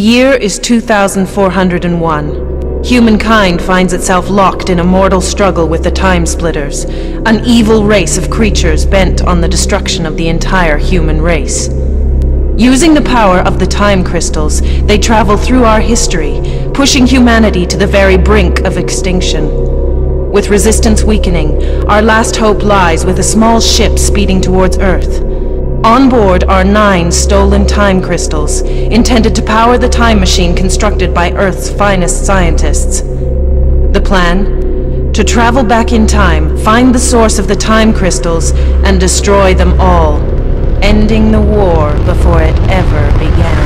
The year is 2401. Humankind finds itself locked in a mortal struggle with the Time Splitters, an evil race of creatures bent on the destruction of the entire human race. Using the power of the Time Crystals, they travel through our history, pushing humanity to the very brink of extinction. With resistance weakening, our last hope lies with a small ship speeding towards Earth. On board are nine stolen time crystals, intended to power the time machine constructed by Earth's finest scientists. The plan? To travel back in time, find the source of the time crystals, and destroy them all, ending the war before it ever began.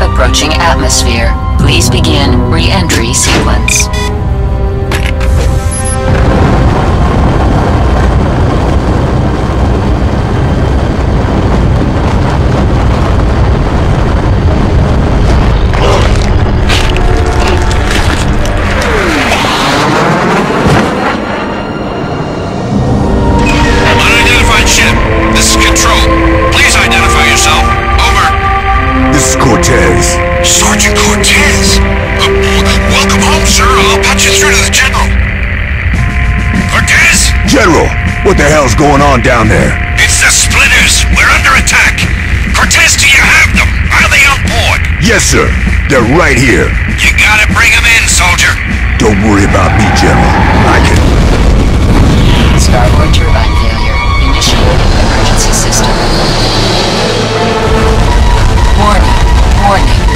Approaching atmosphere. Please begin re-entry sequence. What the hell's going on down there? It's the Splitters. We're under attack. Cortez, do you have them? Are they on board? Yes, sir. They're right here. You gotta bring them in, soldier. Don't worry about me, General. I can... Starboard turbine failure. Initiating emergency system. Warning. Warning.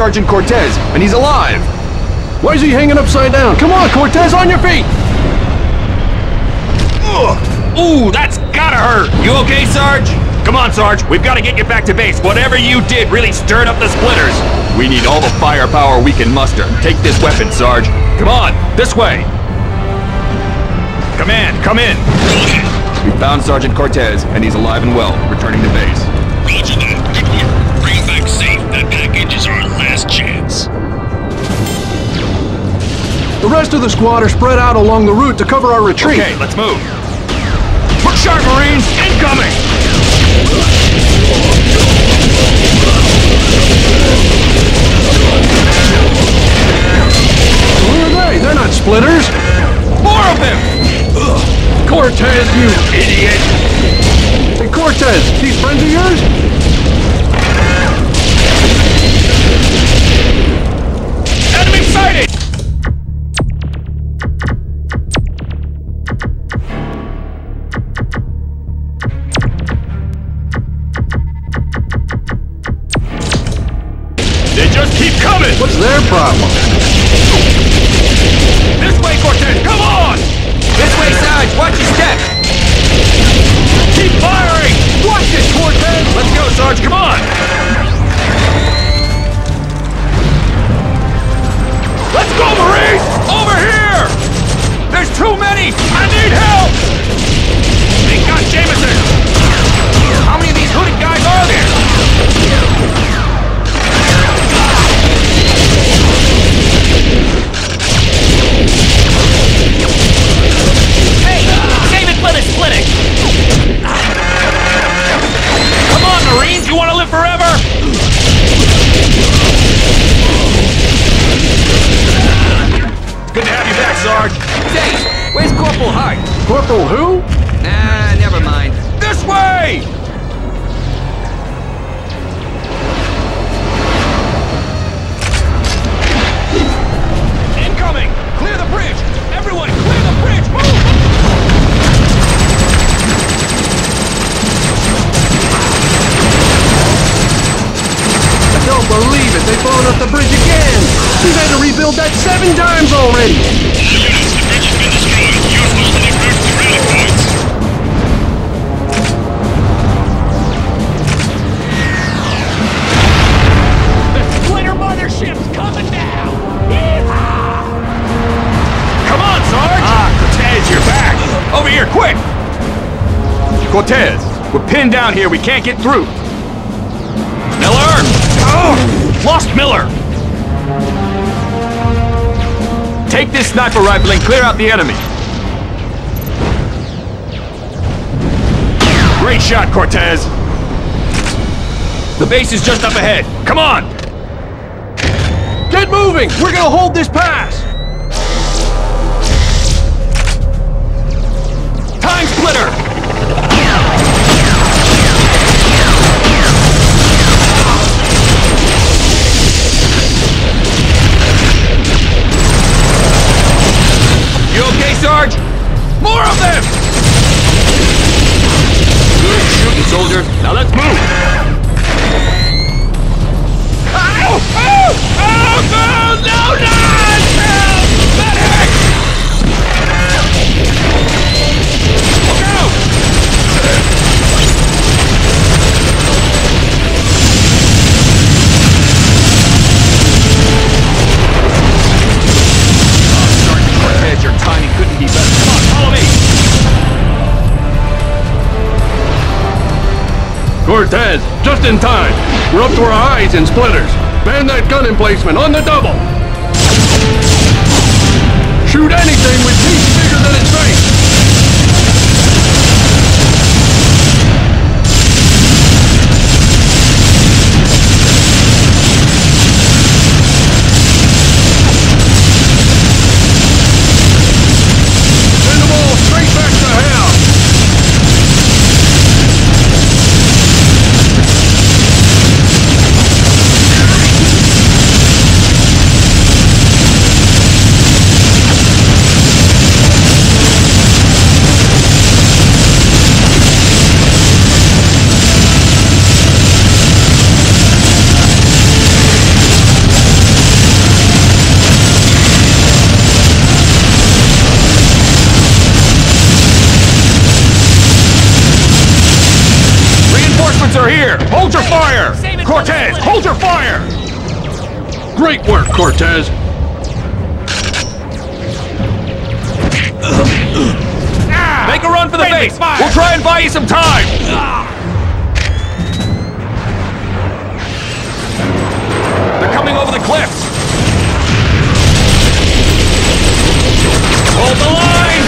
Sergeant Cortez, and he's alive. Why is he hanging upside down? Come on, Cortez, on your feet! Ugh. Ooh, that's gotta hurt. You okay, Sarge? Come on, Sarge. We've got to get you back to base. Whatever you did really stirred up the splitters. We need all the firepower we can muster. Take this weapon, Sarge. Come on, this way. Command, come in. We found Sergeant Cortez, and he's alive and well, returning to base. Roger that. Last chance. The rest of the squad are spread out along the route to cover our retreat. Okay, let's move. Sharp, Marines! Incoming! Who are they? They're not splitters. More of them! Cortez, you idiot! Hey, Cortez, these friends of yours? Sighted! They just keep coming! What's their problem? This way, Cortez! Come on! This way, Sarge! Watch your step! Keep firing! Watch it, Cortez! Let's go, Sarge! Come on! Let's go, Marines! Over here! There's too many! I need help! They got Jameson! How many of these hooded guys are there? Hey! Save it for the splitting! Come on, Marines! You want to live forever? Sarge. Say, where's Corporal Hart? Corporal who? Nah, never mind. This way! Incoming! Clear the bridge! Everyone, clear the bridge! Move! I don't believe it. They've blown up the bridge again. We've had to rebuild that seven times already. All units, the been destroyed. Use alternate routes to rally points. The Splitter Mothership's coming down! Come on, Sarge! Ah, Cortez, you're back! Over here, quick! Cortez, we're pinned down here. We can't get through. Miller! Oh! Lost Miller! Take this sniper rifle and clear out the enemy. Great shot, Cortez! The base is just up ahead. Come on! Get moving! We're gonna hold this pass! Time splitter! More of them! Good shooting, soldier. Now let's move! Cortez, just in time. We're up to our eyes in splitters. Man that gun emplacement on the double. Shoot anything with teeth bigger than its face. Sequence are here! Hold your fire! Cortez, hold your fire! Great work, Cortez. Make a run for the base! We'll try and buy you some time! They're coming over the cliffs! Hold the line!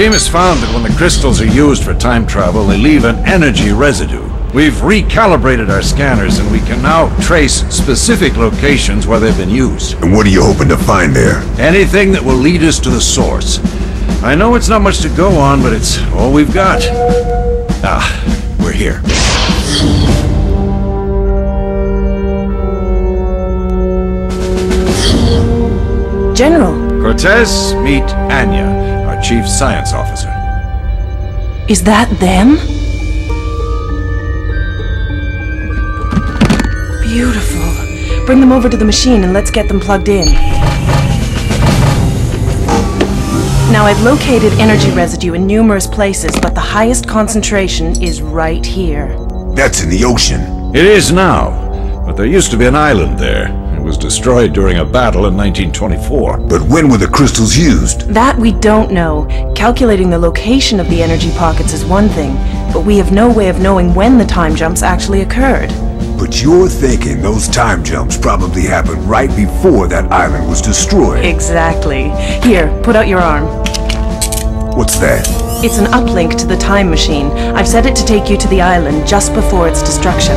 Our team has found that when the crystals are used for time travel, they leave an energy residue. We've recalibrated our scanners and we can now trace specific locations where they've been used. And what are you hoping to find there? Anything that will lead us to the source. I know it's not much to go on, but it's all we've got. Ah, we're here. General, Cortez, meet Anya, our chief science officer. is that them? Beautiful. Bring them over to the machine and let's get them plugged in. Now, I've located energy residue in numerous places, but the highest concentration is right here. That's in the ocean. It is now, but there used to be an island there. Was destroyed during a battle in 1924. But when were the crystals used? That we don't know. Calculating the location of the energy pockets is one thing, but we have no way of knowing when the time jumps actually occurred. But you're thinking those time jumps probably happened right before that island was destroyed. Exactly. Here, put out your arm. What's that? It's an uplink to the time machine. I've set it to take you to the island just before its destruction.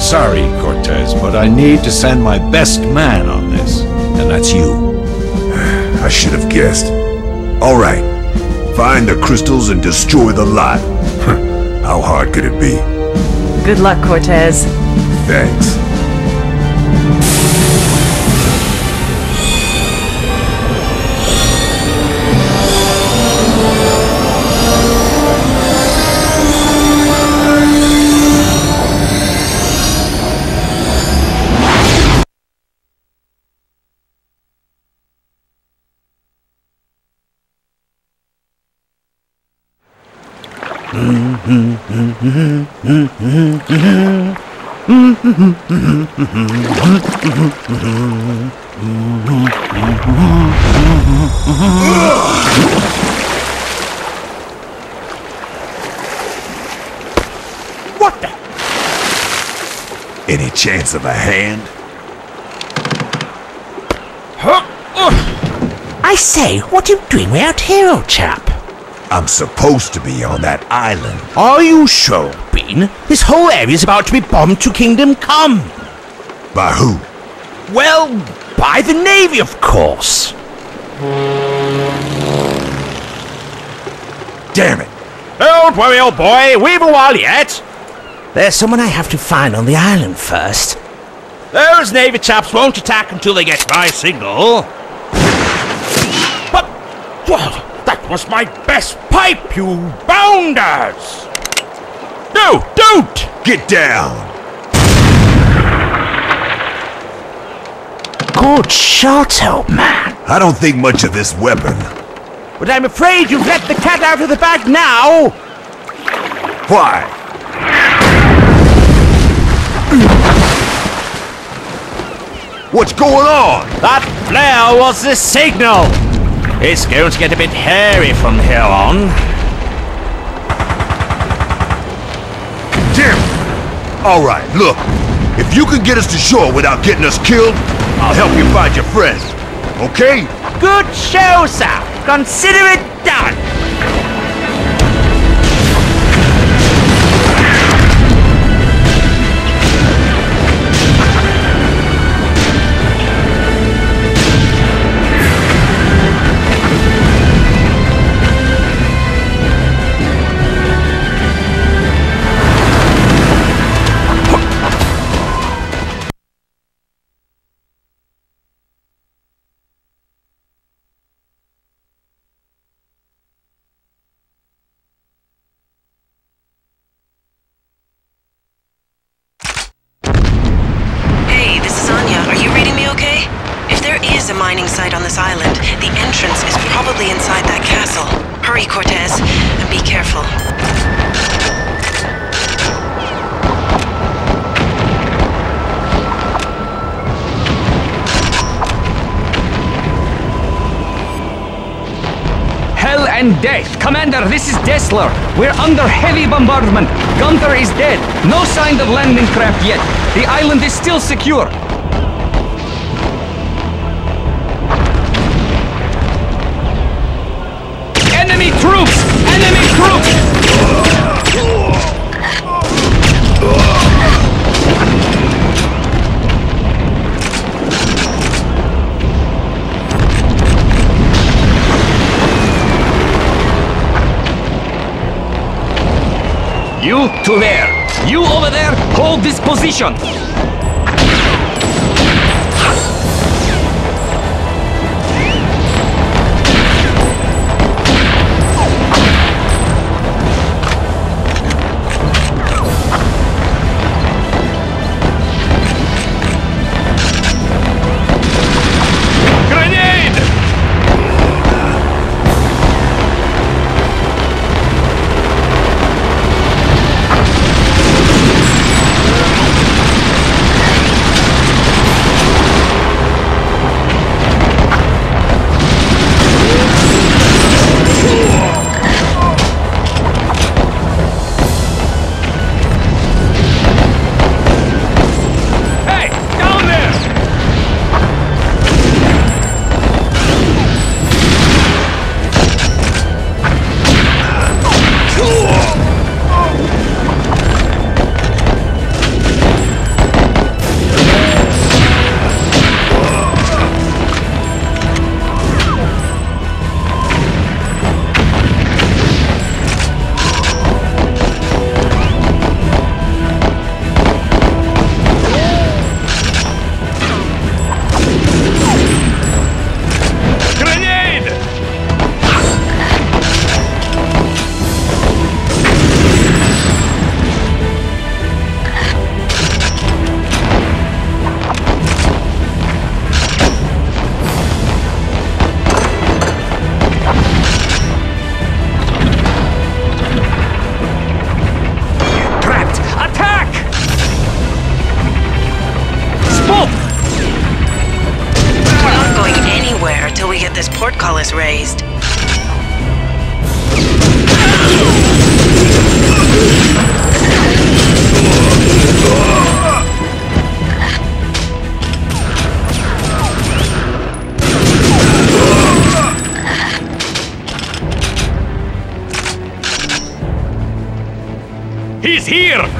Sorry, Cortez, but I need to send my best man on this, and that's you. I should have guessed. All right. Find the crystals and destroy the lot. How hard could it be? Good luck, Cortez. Thanks. What the? Any chance of a hand? Huh? I say, what are you doing way out here, old chap? I'm supposed to be on that island. Are you sure, Bean? This whole area's about to be bombed to Kingdom Come. By who? Well, by the Navy, of course. Damn it! Don't worry, old boy. We've a while yet. There's someone I have to find on the island first. Those Navy chaps won't attack until they get my signal. But, what? That was my best pipe, you bounders! No, don't! Get down! Good shot, old man. I don't think much of this weapon. But I'm afraid you've let the cat out of the bag now. Why? What's going on? That flare was the signal. It's going to get a bit hairy from here on. Damn it! All right, look. If you can get us to shore without getting us killed, I'll help you find your friends. Okay? Good show, sir. Consider it done. Commander, this is Dessler. We're under heavy bombardment. Gunther is dead. No sign of landing craft yet. The island is still secure. To there. You over there, hold this position. this portcullis raised. He's here!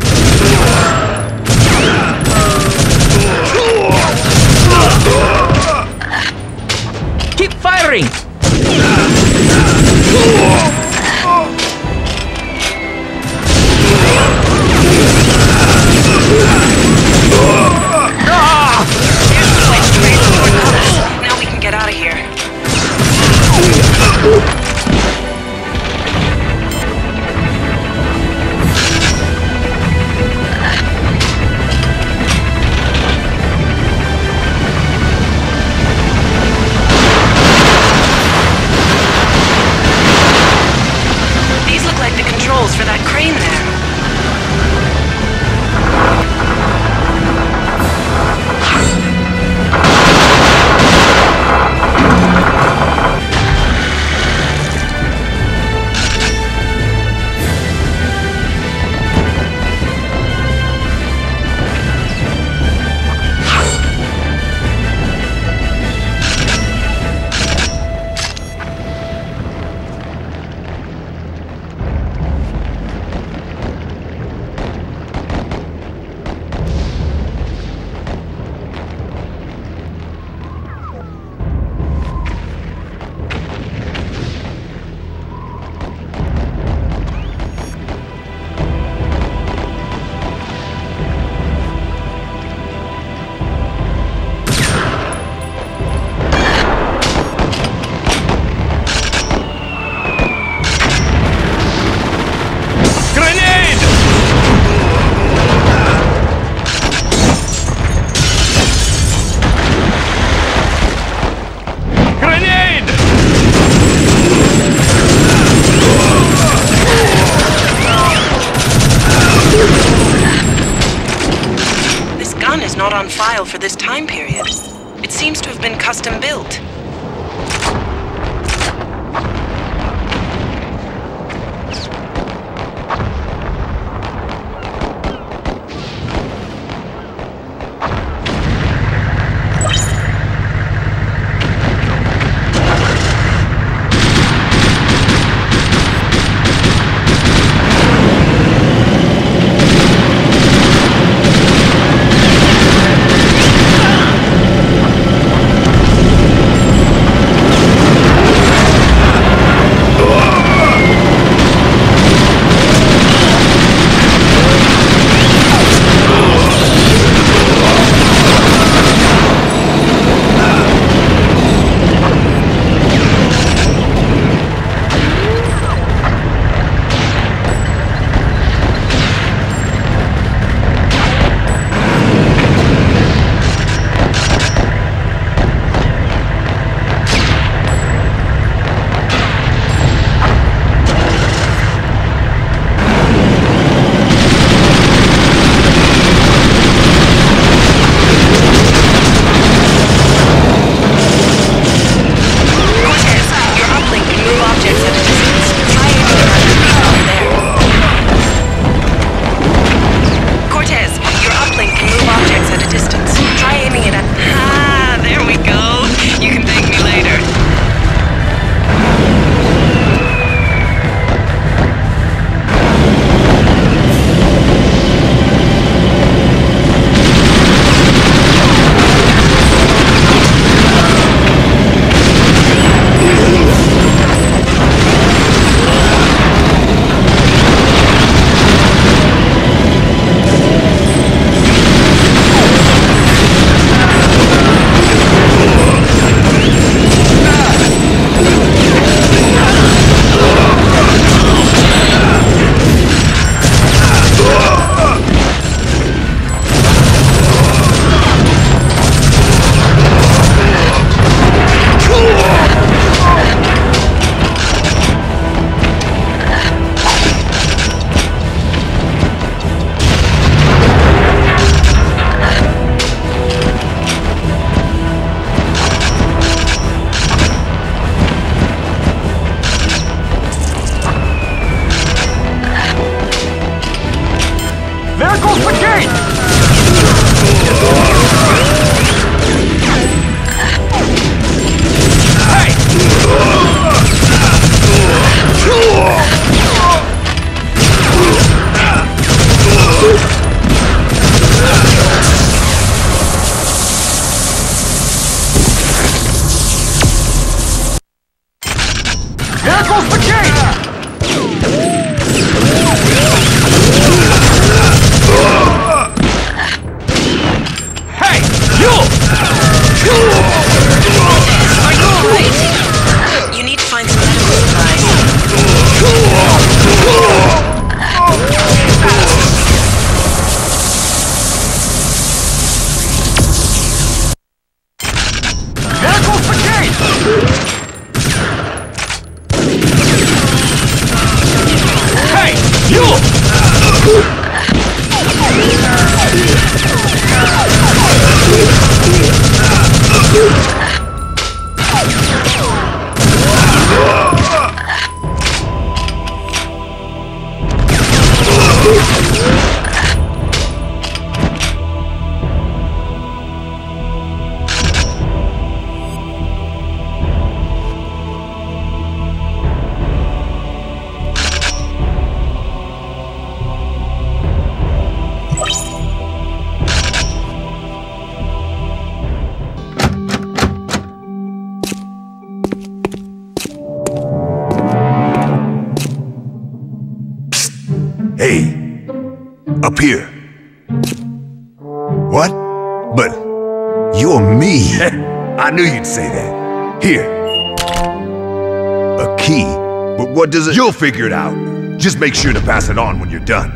Figure it out. Just make sure to pass it on when you're done.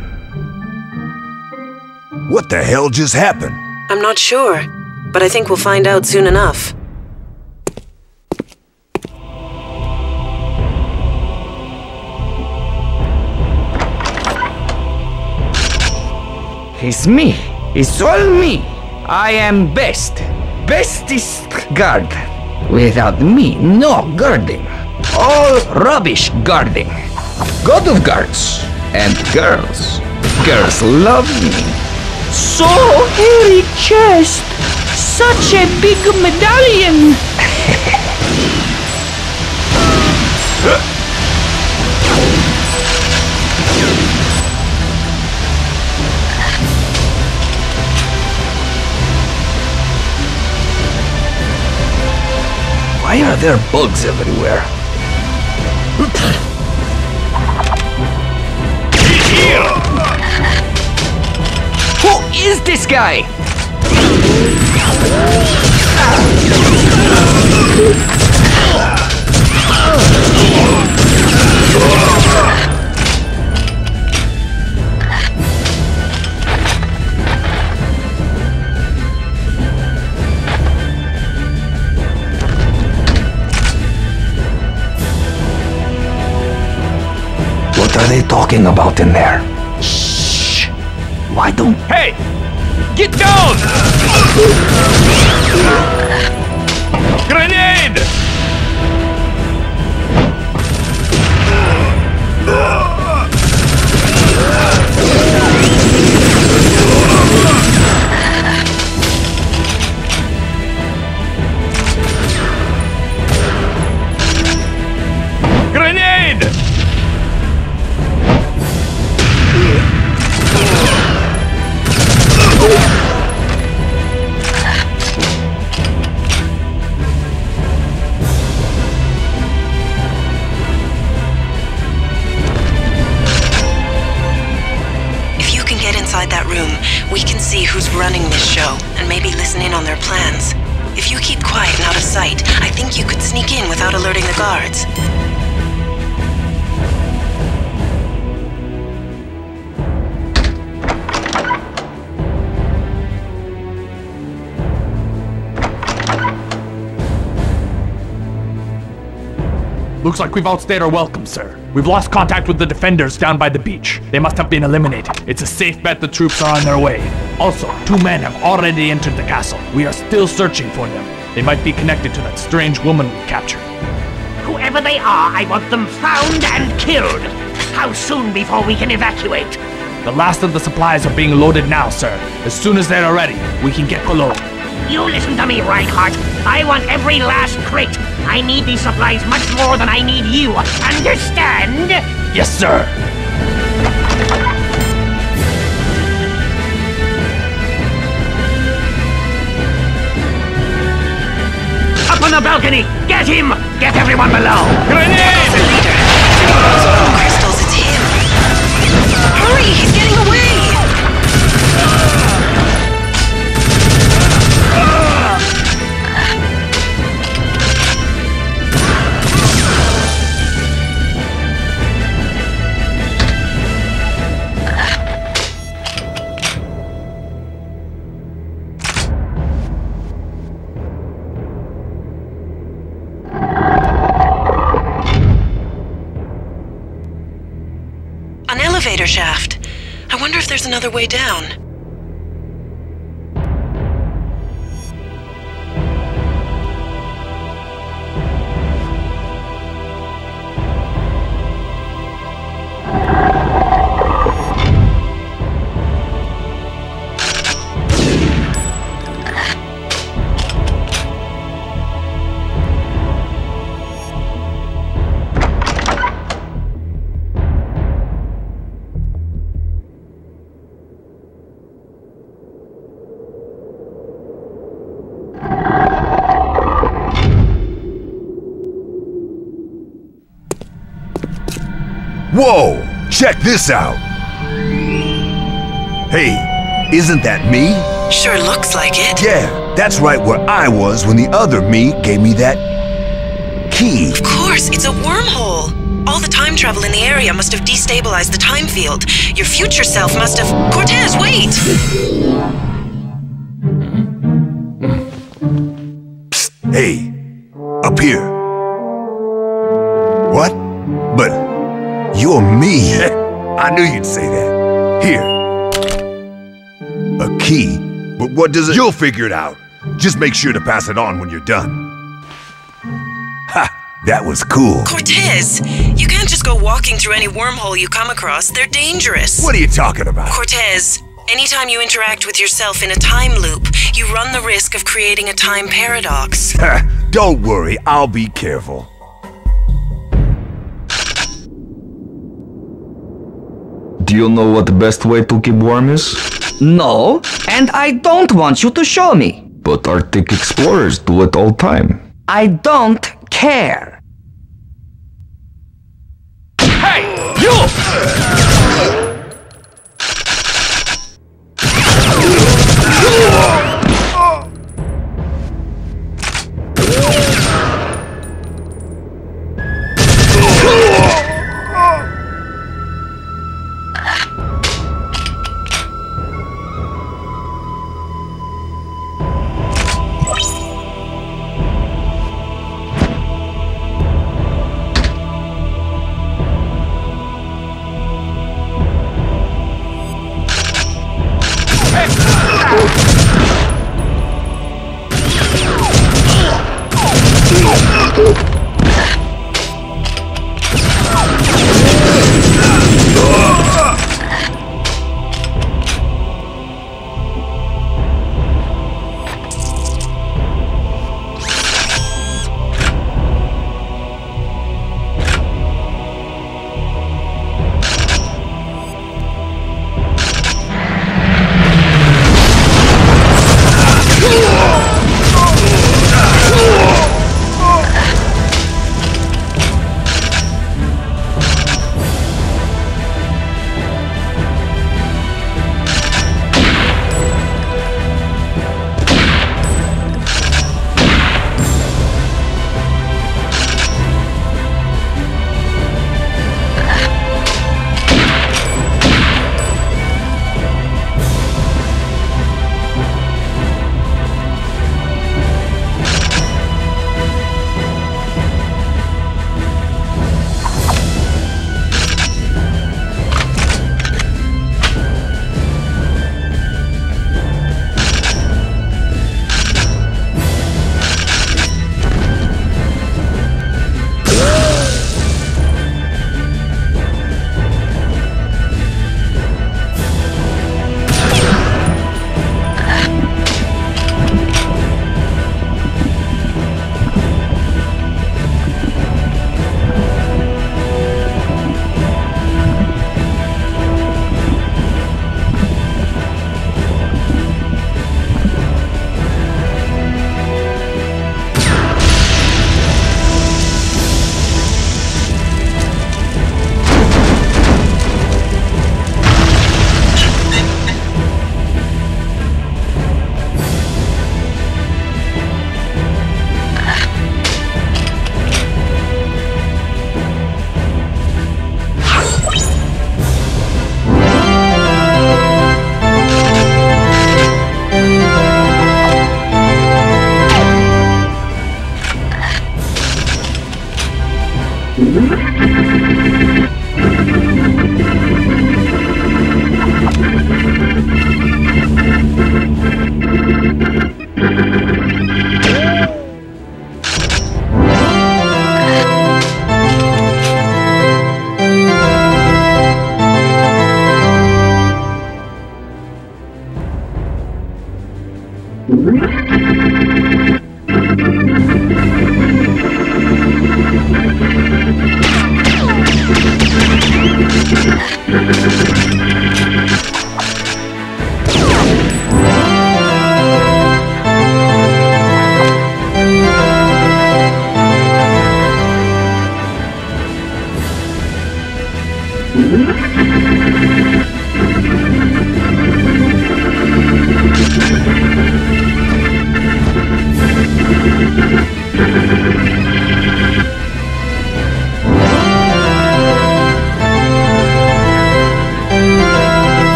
What the hell just happened? I'm not sure, but I think we'll find out soon enough. It's me. It's all me. I am best. Bestest guard. Without me, no guarding. All rubbish guarding. God of guards. And girls. Girls love me. So hairy chest. Such a big medallion. Why are there bugs everywhere? Is this guy? What are they talking about in there? Why don't... Hey! Get down! Grenade! Looks like we've outstayed our welcome, sir. We've lost contact with the defenders down by the beach. They must have been eliminated. It's a safe bet the troops are on their way. Also, two men have already entered the castle. We are still searching for them. They might be connected to that strange woman we captured. Whoever they are, I want them found and killed. How soon before we can evacuate? The last of the supplies are being loaded now, sir. As soon as they're ready, we can get below. You listen to me, Reinhardt. I want every last crate. I need these supplies much more than I need you. Understand? Yes, sir. Up on the balcony! Get him! Get everyone below! Grenade! Crystals, it's him! Hurry, he's getting away! Another way down. Check this out! Hey, isn't that me? Sure looks like it. Yeah, that's right where I was when the other me gave me that key. Of course, it's a wormhole. All the time travel in the area must have destabilized the time field. Your future self must have. Cortez, wait! Psst, hey, up here. What? But you're me. I knew you'd say that. Here. A key? But what does it? You'll figure it out. Just make sure to pass it on when you're done. Ha! That was cool. Cortez, you can't just go walking through any wormhole you come across. They're dangerous. What are you talking about? Cortez, anytime you interact with yourself in a time loop, you run the risk of creating a time paradox. Don't worry, I'll be careful. Do you know what the best way to keep warm is? No, and I don't want you to show me. But Arctic explorers do it all time. I don't care. Hey, you!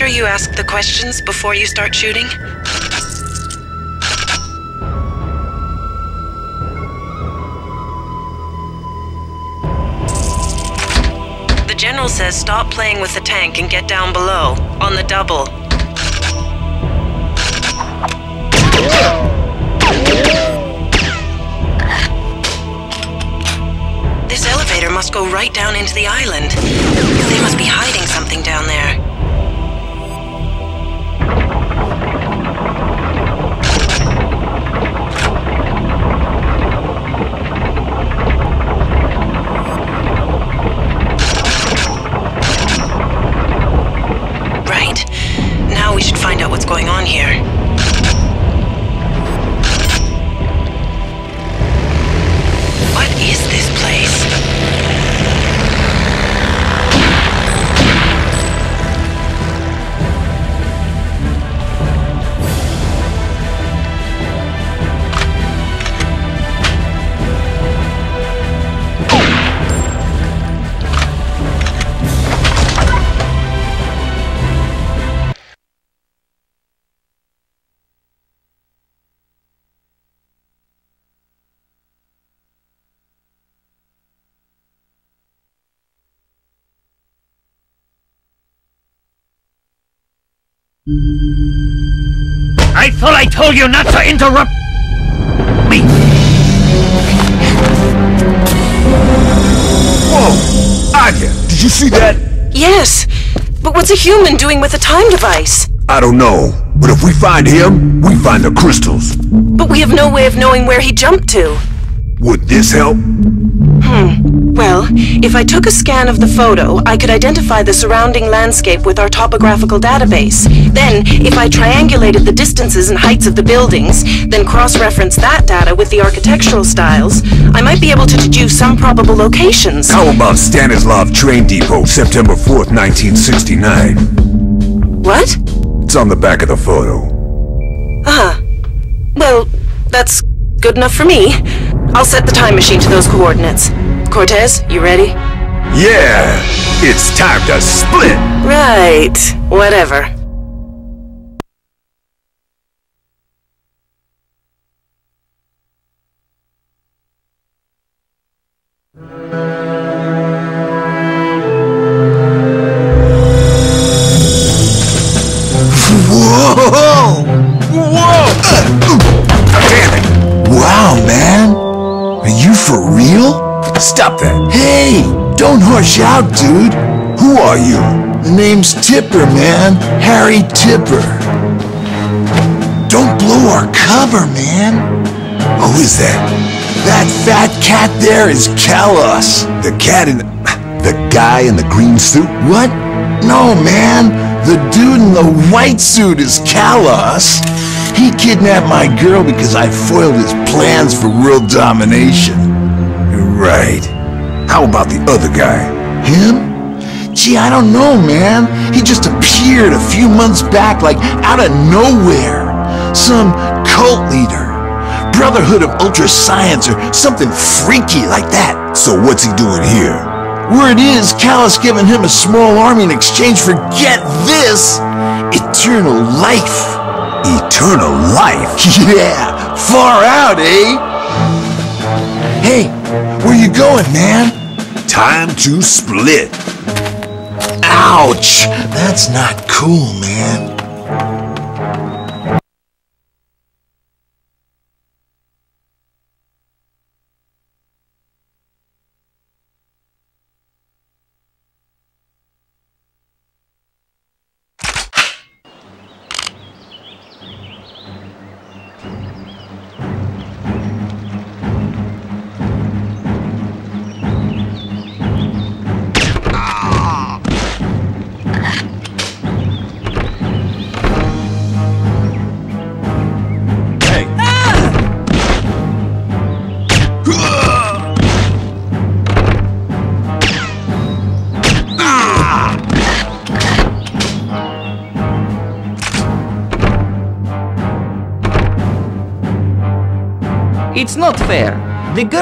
Sure you ask the questions before you start shooting. The general says stop playing with the tank and get down below, on the double. This elevator must go right down into the island. They must be hiding something down there. Told you not to interrupt me! Whoa! Anya, did you see that? Yes, but what's a human doing with a time device? I don't know, but if we find him, we find the crystals. But we have no way of knowing where he jumped to. Would this help? Hmm. Well, if I took a scan of the photo, I could identify the surrounding landscape with our topographical database. Then, if I triangulated the distances and heights of the buildings, then cross-referenced that data with the architectural styles, I might be able to deduce some probable locations. How about Stanislav Train Depot, September 4th, 1969? What? It's on the back of the photo. Uh-huh. Well, that's good enough for me. I'll set the time machine to those coordinates. Cortez, you ready? Yeah! It's time to split! Right. Whatever. Tipper, man. Harry Tipper. Don't blow our cover, man. Who is that? That fat cat there is Khallos. The cat in... The guy in the green suit? What? No, man. The dude in the white suit is Khallos. He kidnapped my girl because I foiled his plans for world domination. Right. How about the other guy? Him? Gee, I don't know, man. He just appeared a few months back like out of nowhere. Some cult leader. Brotherhood of Ultra Science or something freaky like that. So what's he doing here? Word is, Khallos giving him a small army in exchange for, get this, eternal life. Eternal life? Yeah, far out, eh? Hey, where you going, man? Time to split. Ouch! That's not cool, man.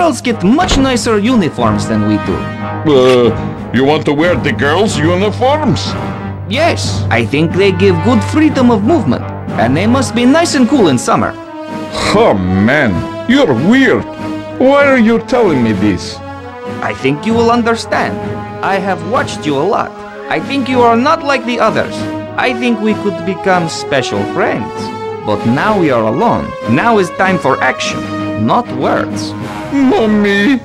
Girls get much nicer uniforms than we do. Uh, you want to wear the girls' uniforms? Yes, I think they give good freedom of movement, and they must be nice and cool in summer. Oh man, you're weird. Why are you telling me this? I think you will understand. I have watched you a lot. I think you are not like the others. I think we could become special friends. But now we are alone. Now is time for action, not words. Mommy!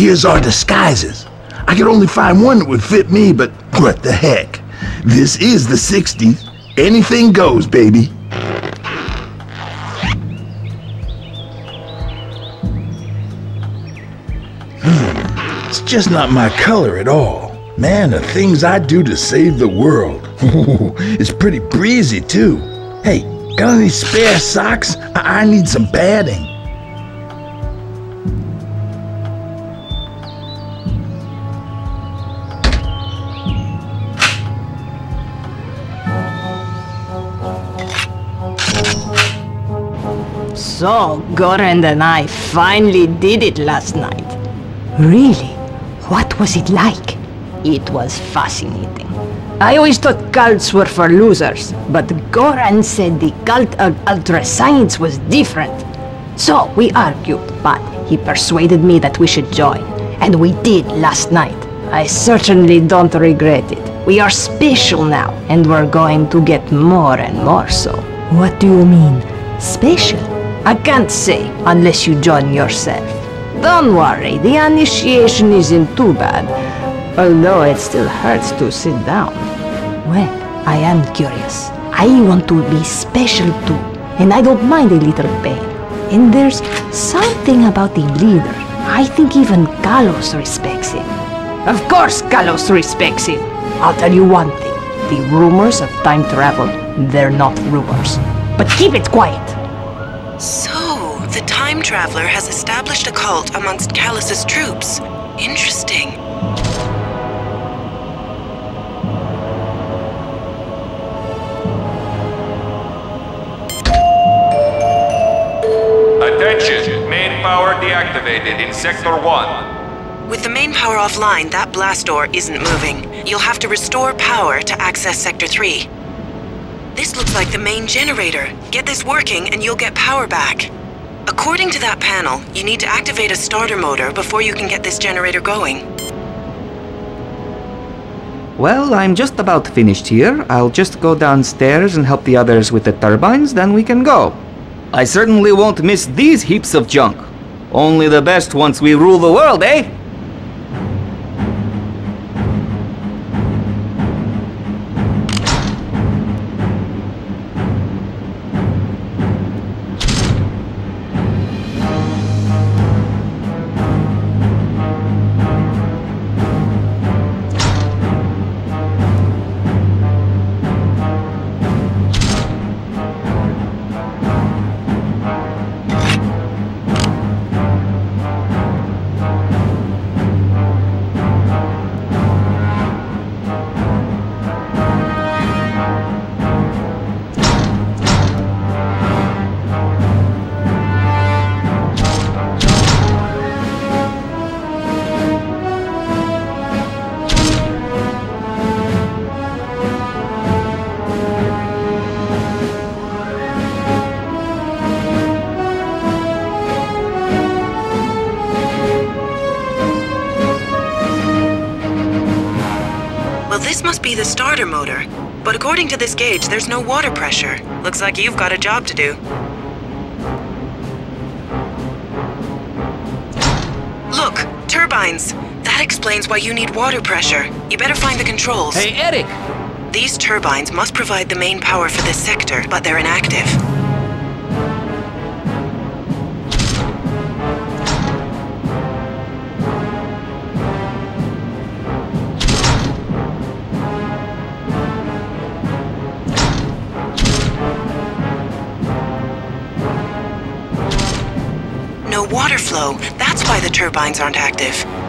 Here's our disguises. I could only find one that would fit me, but what the heck? This is the 60s. Anything goes, baby. Hmm, it's just not my color at all. Man, the things I do to save the world. it's pretty breezy, too. Hey, got any spare socks? I, I need some padding. So, Goran and I finally did it last night. Really? What was it like? It was fascinating. I always thought cults were for losers, but Goran said the cult of ultra science was different. So we argued, but he persuaded me that we should join, and we did last night. I certainly don't regret it. We are special now, and we're going to get more and more so. What do you mean, special? I can't say unless you join yourself. Don't worry, the initiation isn't too bad, although it still hurts to sit down. Well, I am curious. I want to be special too, and I don't mind a little pain. And there's something about the leader. I think even Khallos respects him. Of course Khallos respects him. I'll tell you one thing. The rumors of time travel, they're not rumors. But keep it quiet. So, the time traveler has established a cult amongst Khallos's troops. Interesting. Attention! Main power deactivated in Sector 1. With the main power offline, that blast door isn't moving. You'll have to restore power to access Sector 3. This looks like the main generator. Get this working and you'll get power back. According to that panel, you need to activate a starter motor before you can get this generator going. Well, I'm just about finished here. I'll just go downstairs and help the others with the turbines, then we can go. I certainly won't miss these heaps of junk. Only the best once we rule the world, eh? Starter motor. But according to this gauge, there's no water pressure. Looks like you've got a job to do. Look, turbines. That explains why you need water pressure. You better find the controls. Hey, Eric! These turbines must provide the main power for this sector, but they're inactive. Turbines aren't active.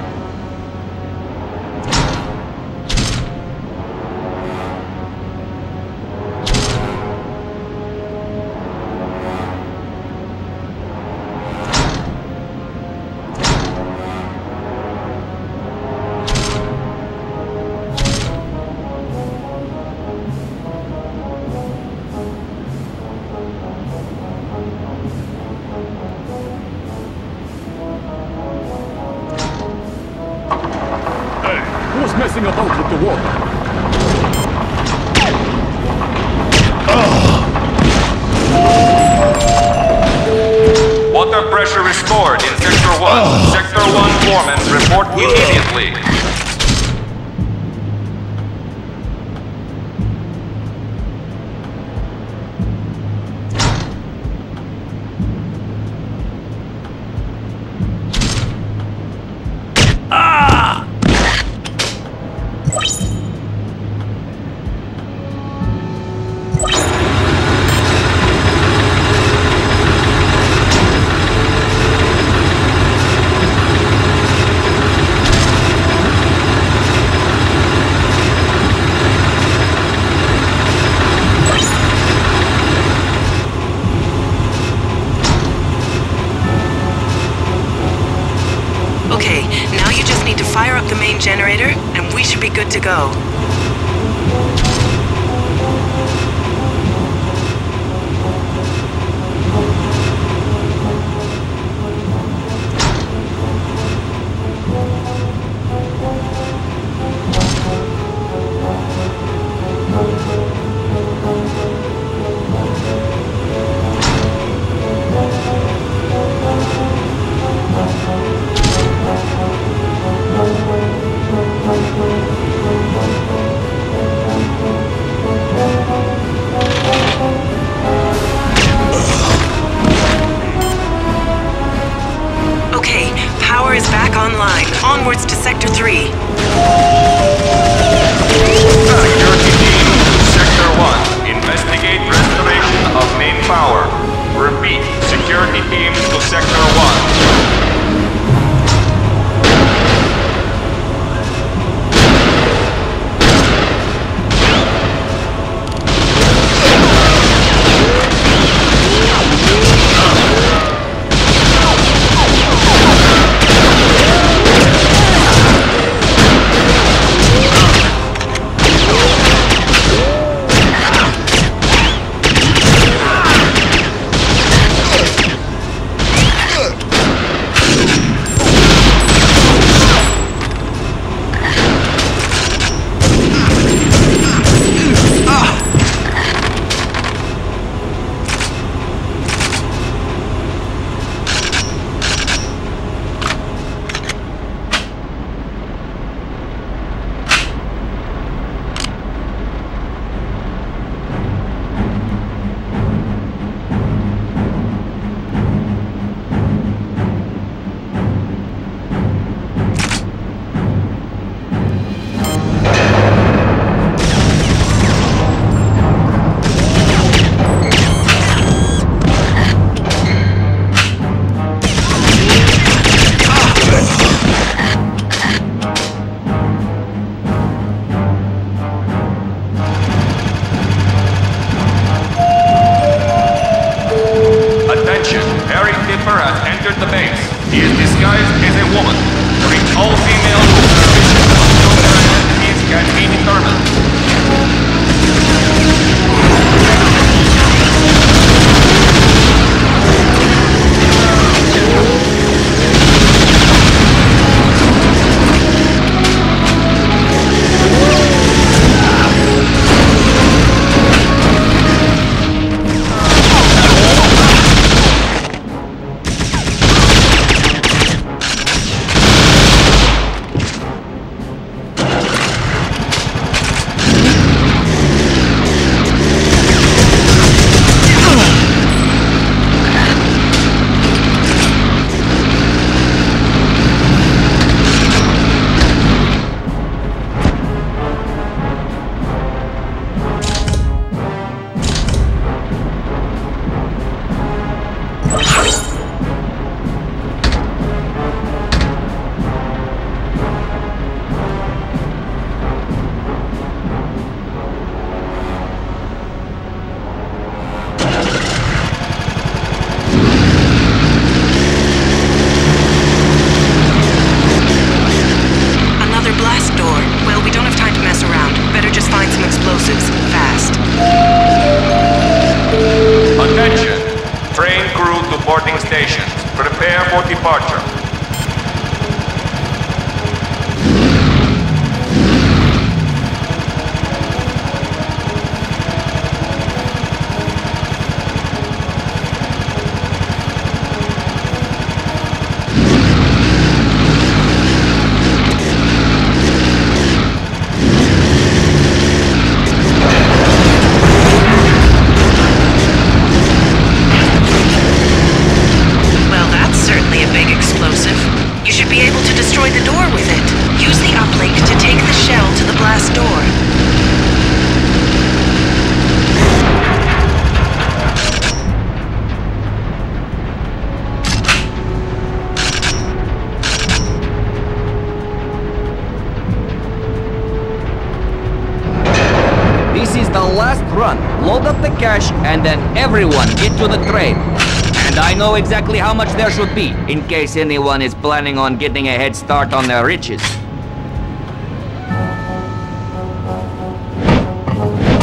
exactly how much there should be, in case anyone is planning on getting a head start on their riches.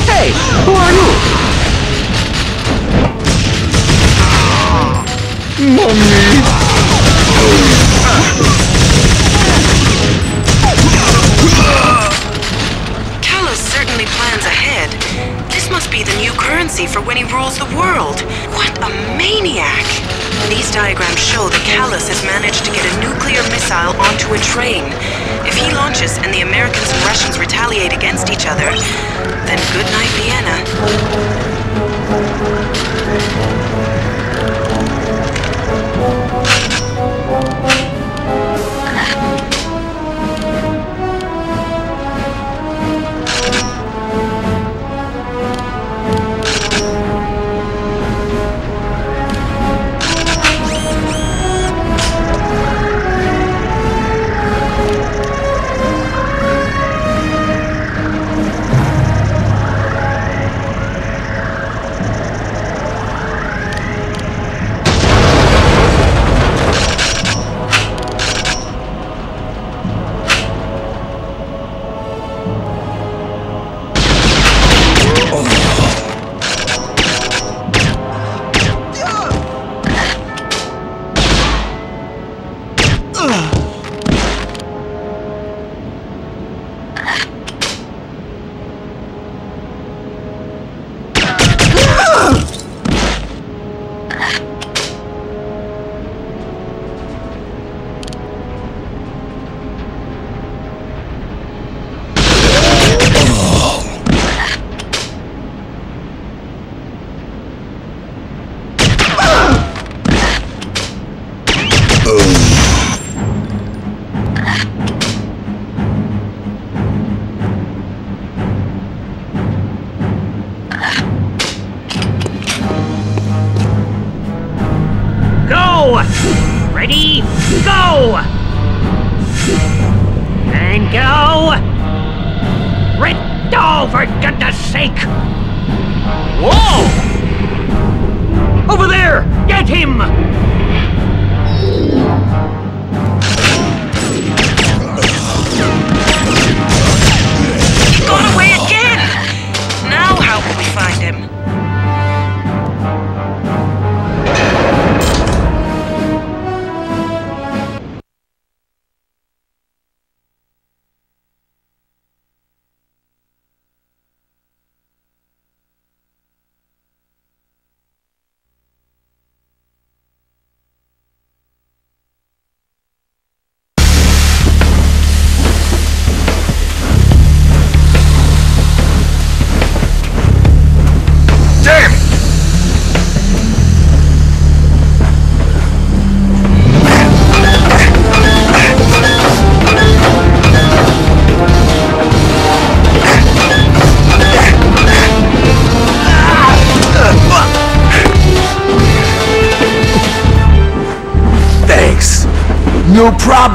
Hey! Who are you? Mommy! diagrams show that Khallos has managed to get a nuclear missile onto a train. If he launches and the Americans and Russians retaliate against each other, then good night, Vienna.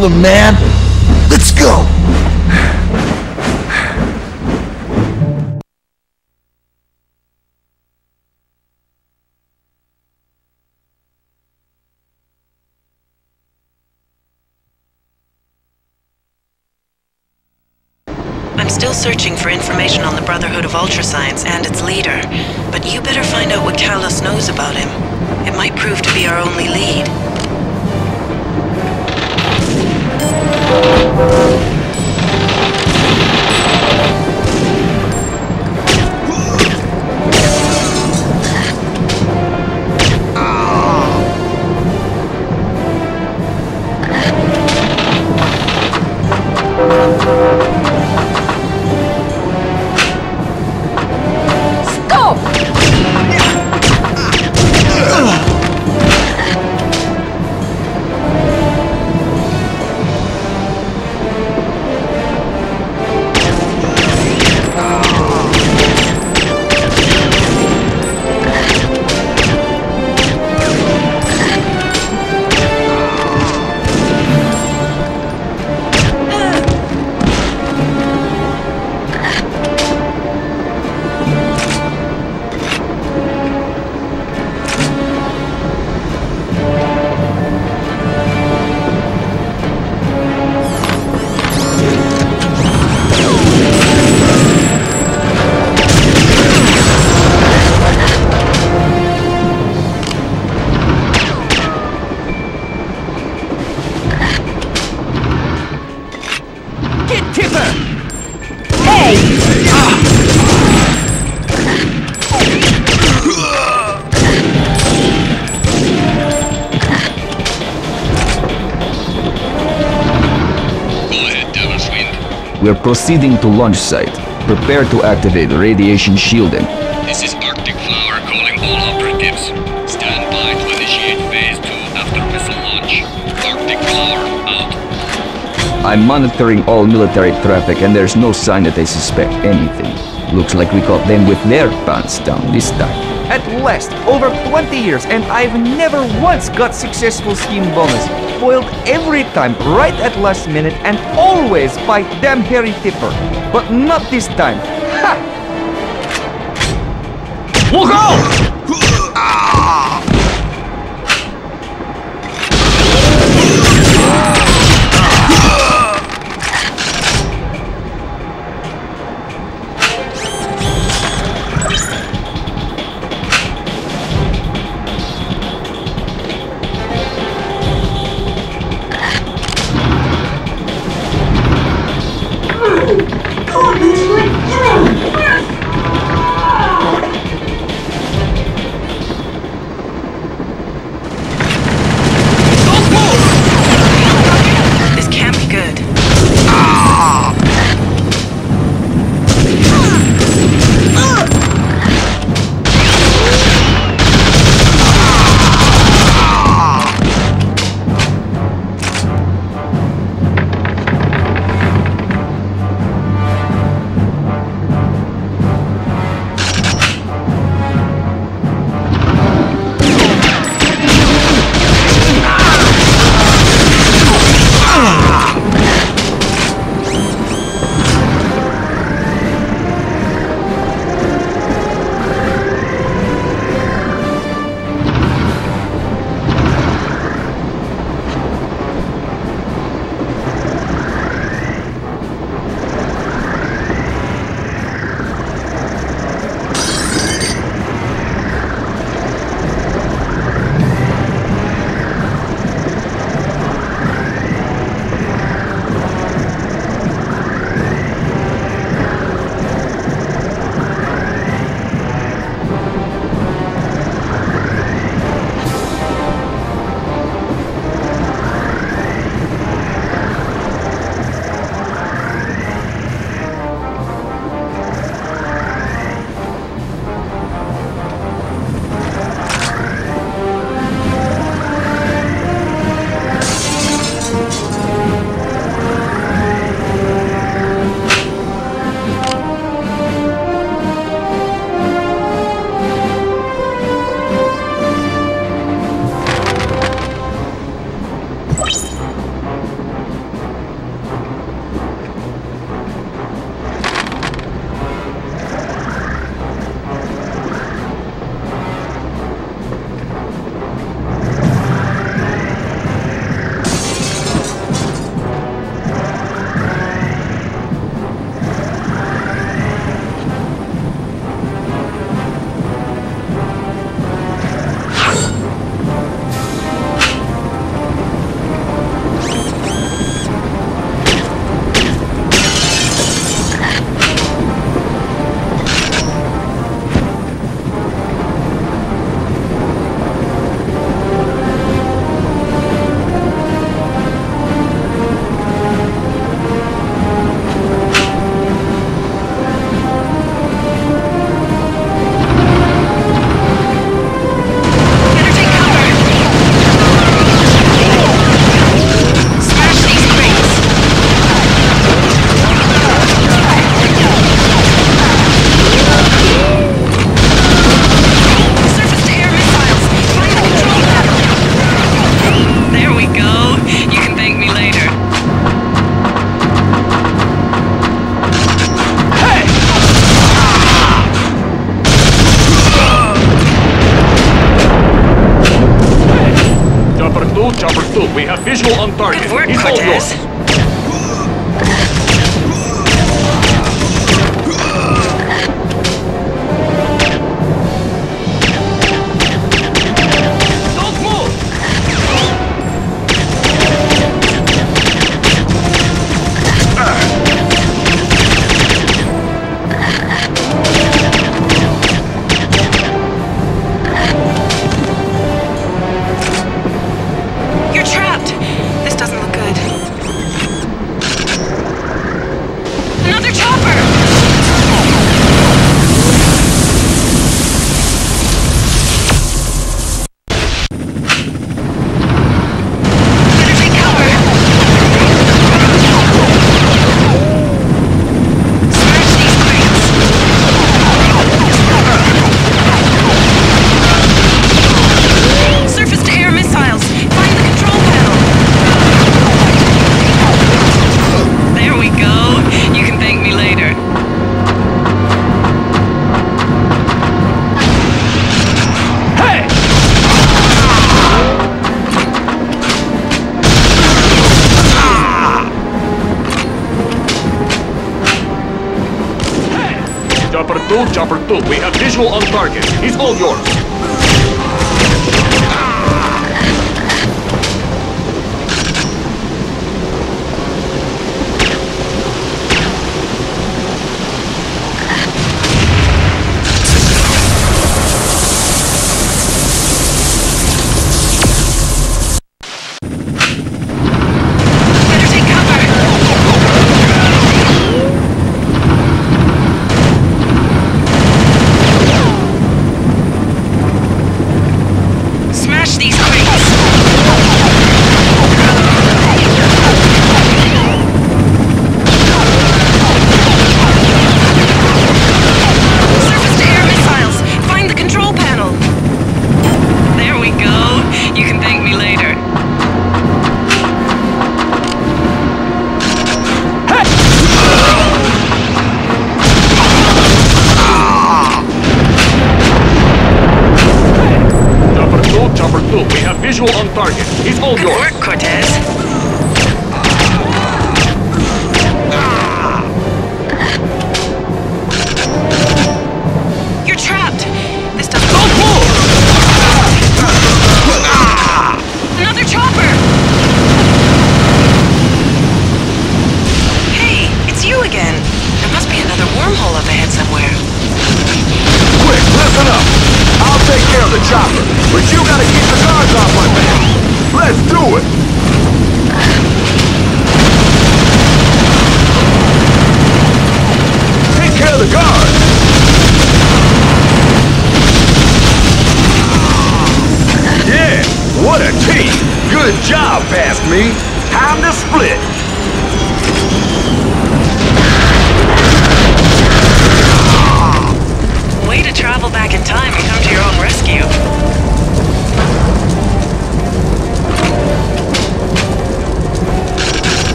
problem, man. Proceeding to launch site. Prepare to activate radiation shielding. This is Arctic Flower calling all operatives. Stand by to initiate phase two after missile launch. Arctic Flower out. I'm monitoring all military traffic and there's no sign that they suspect anything. Looks like we caught them with their pants down this time. At last, over 20 years, and I've never once got successful scheme bonus. Foiled every time, right at last minute, and always by damn Harry Tipper. But not this time. Ha! Out!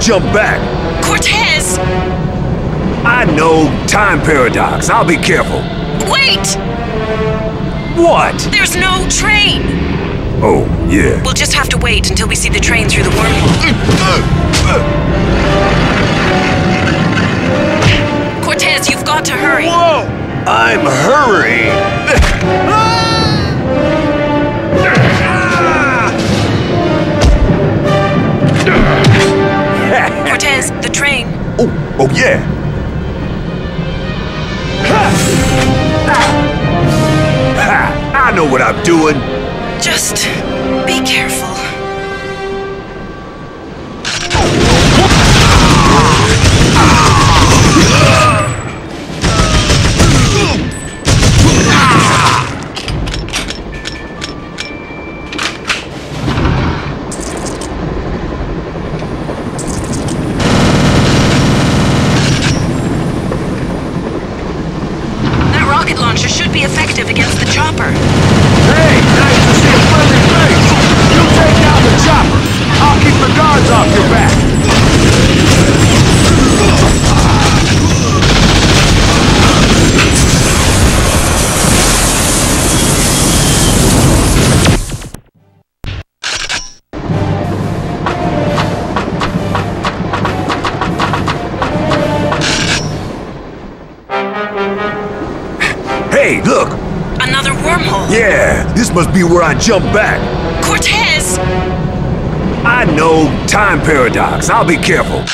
jump back. Cortez! I know, time paradox. I'll be careful. jump back. Cortez! I know, time paradox. I'll be careful.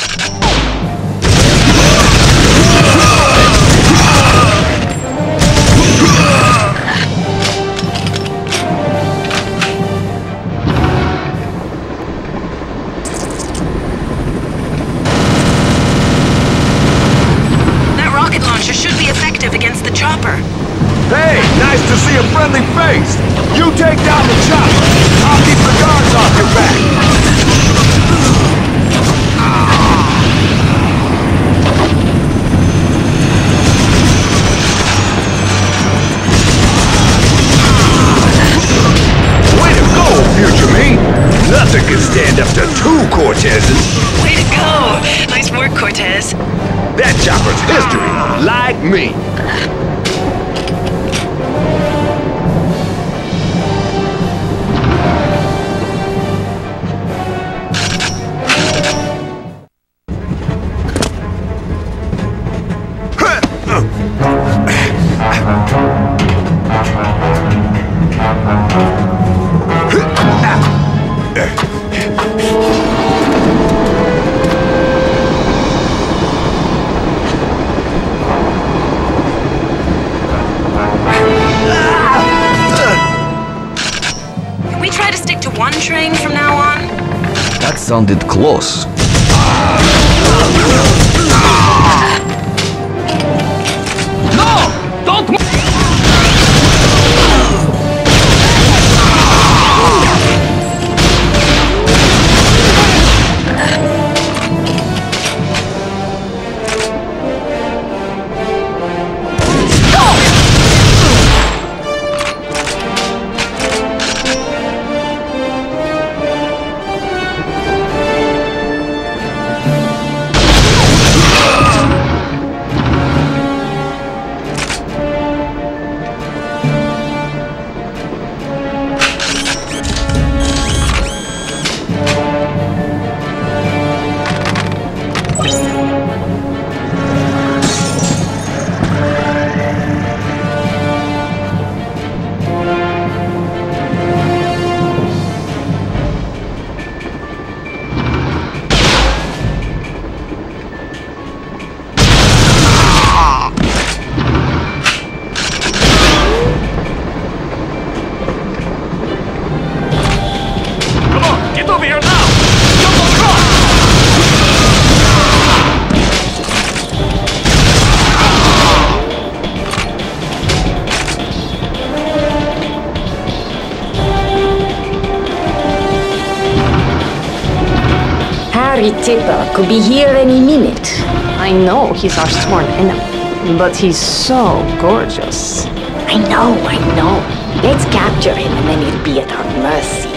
he's our sworn enemy. But he's so gorgeous. I know, I know. Let's capture him and then he'll be at our mercy.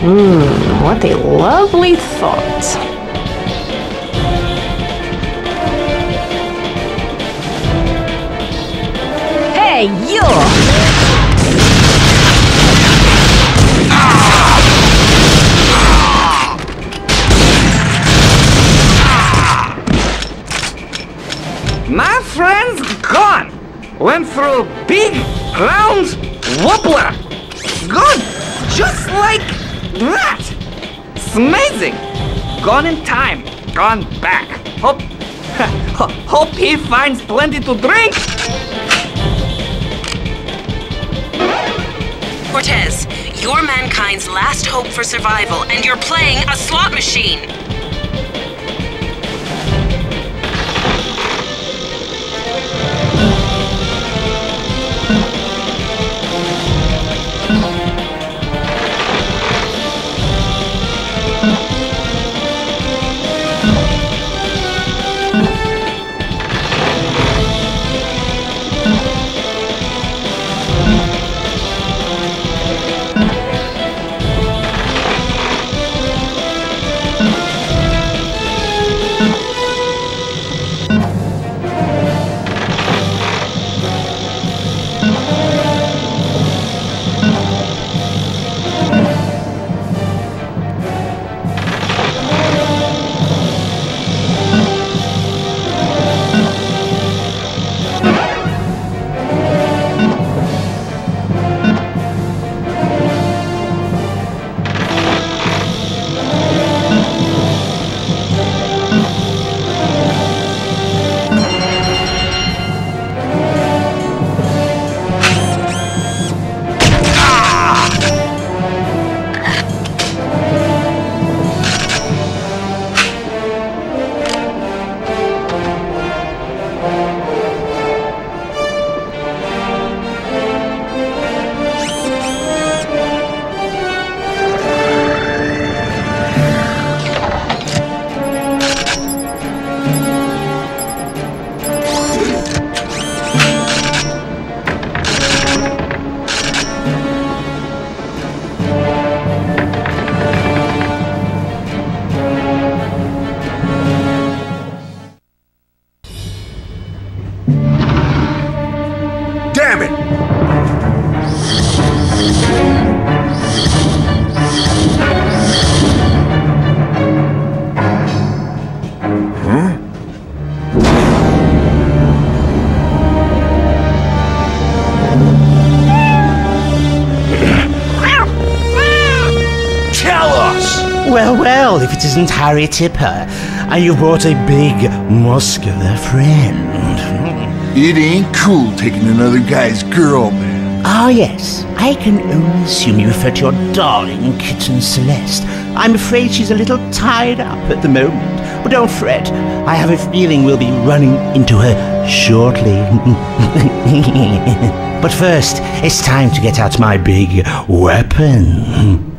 Mmm, what a lovely thought. Hey, you! Went through big, round wobbler. Good, just like that. It's amazing. Gone in time, gone back. Hope, hope he finds plenty to drink. Cortez, you're mankind's last hope for survival, and you're playing a slot machine. Isn't Harry Tipper, and you brought a big, muscular friend. It ain't cool taking another guy's girl, man. Ah, yes. I can only assume you refer to your darling kitten Celeste. I'm afraid she's a little tied up at the moment. But don't fret. I have a feeling we'll be running into her shortly. but first, it's time to get out my big weapon.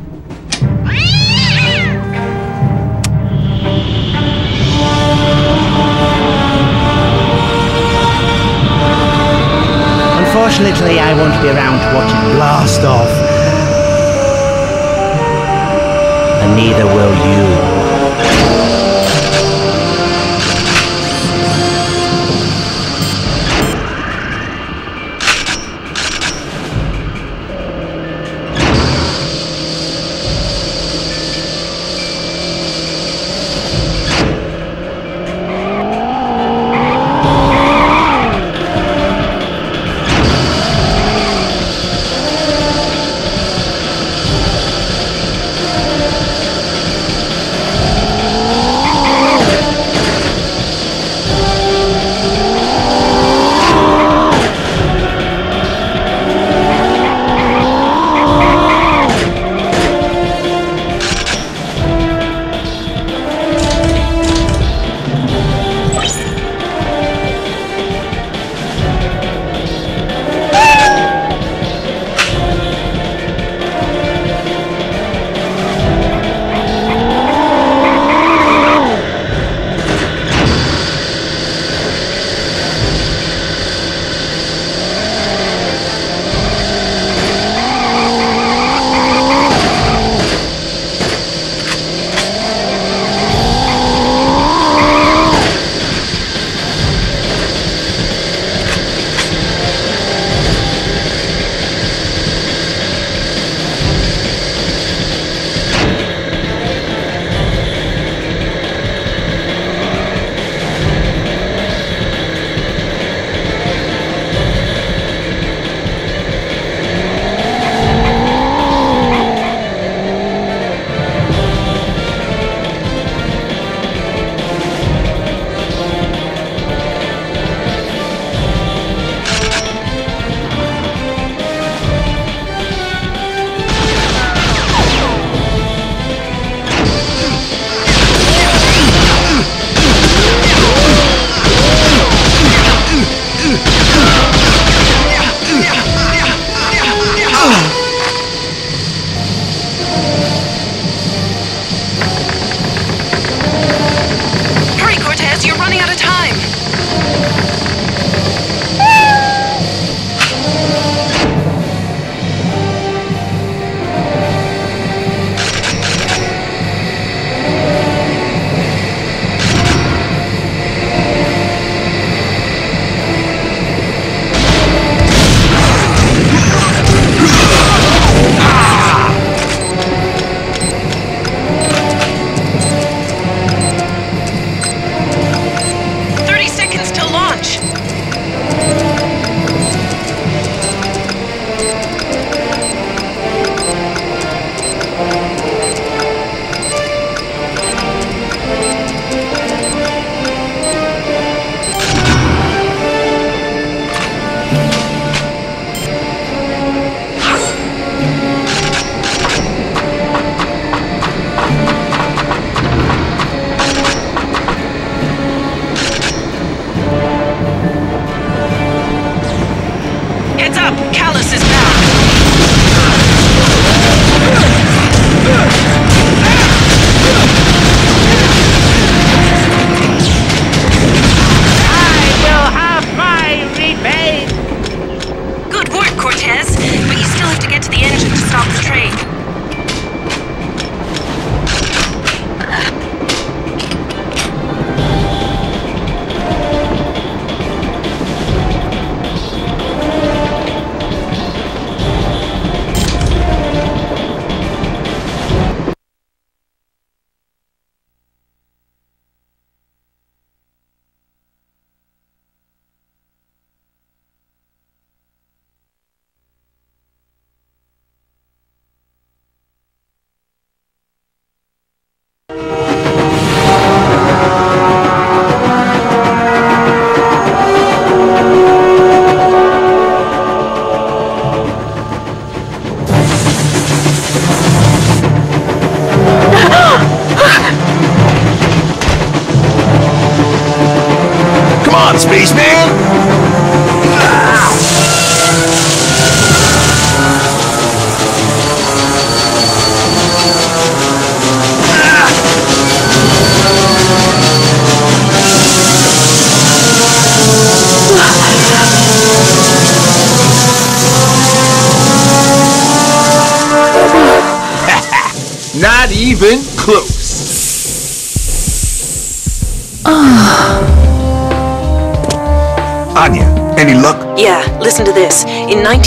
Unfortunately, I won't be around to watch it blast off. And neither will you.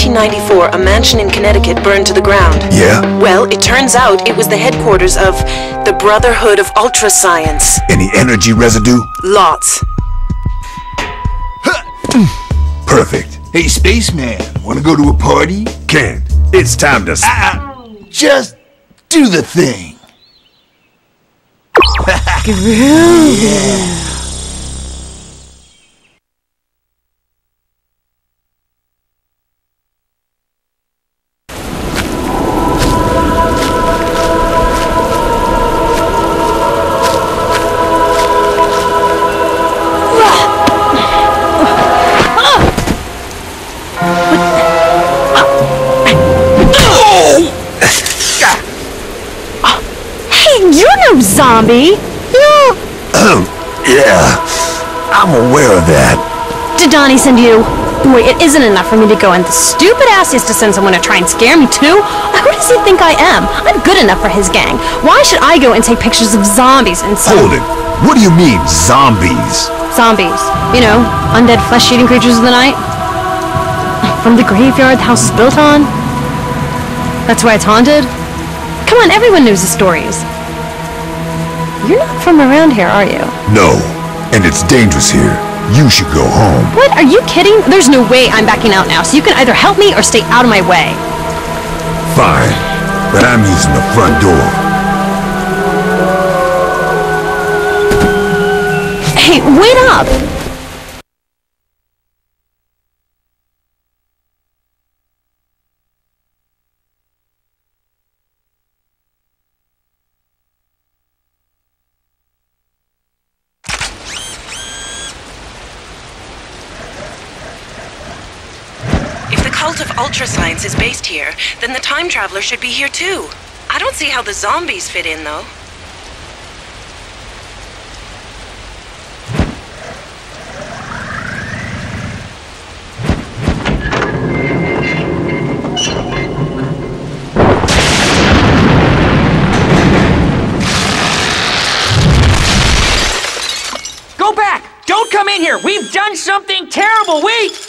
1994, a mansion in Connecticut burned to the ground. Yeah? Well, it turns out it was the headquarters of the Brotherhood of Ultra Science. Any energy residue? Lots. Perfect. Hey, spaceman, wanna go to a party? Can't. It's time to. Uh, just do the thing. Groovy. Hey, enough for me to go, and the stupid ass is to send someone to try and scare me too. Who does he think I am? I'm good enough for his gang. Why should I go and take pictures of zombies and some Hold it. What do you mean, zombies? zombies? You know, undead flesh-eating creatures of the night. From the graveyard the house is built on. That's why it's haunted. Come on, everyone knows the stories. You're not from around here, are you? No. And it's dangerous here. You should go home. What? Are you kidding? There's no way I'm backing out now, so you can either help me or stay out of my way. Fine. But I'm using the front door. Hey, wait up! If the cult of Ultra Science is based here, then the time traveler should be here too. I don't see how the zombies fit in, though. Go back! Don't come in here! We've done something terrible! Wait!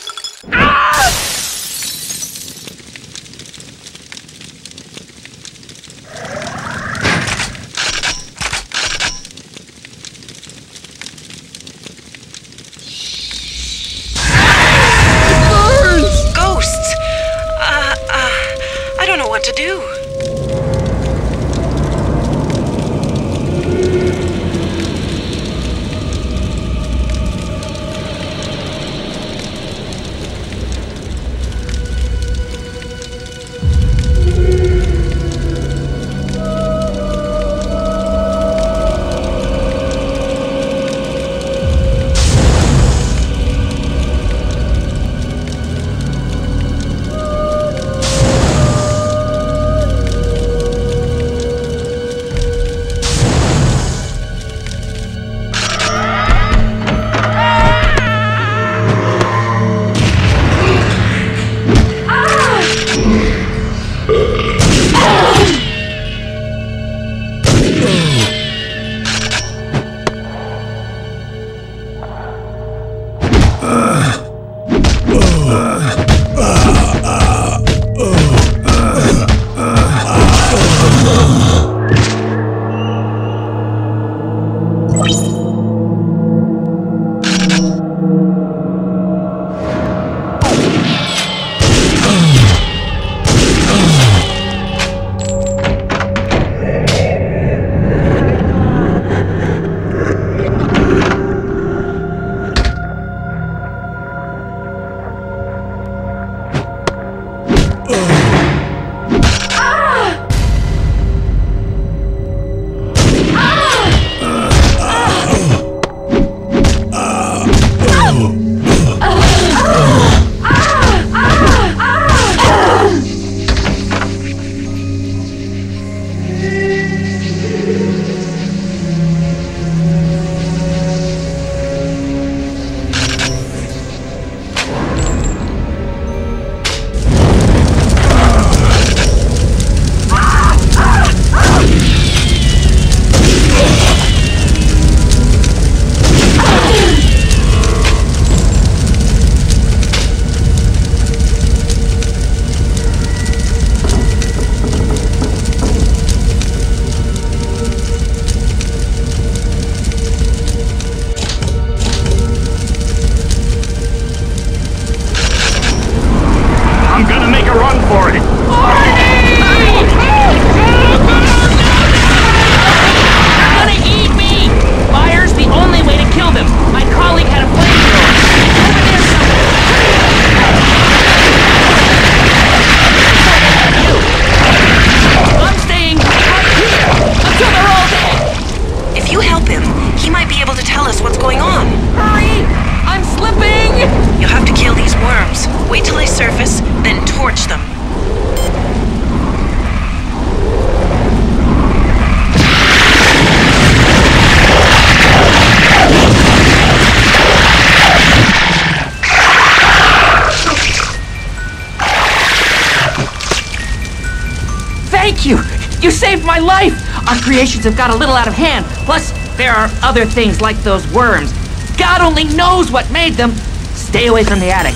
Our creations have got a little out of hand. Plus, there are other things like those worms. God only knows what made them. Stay away from the attic.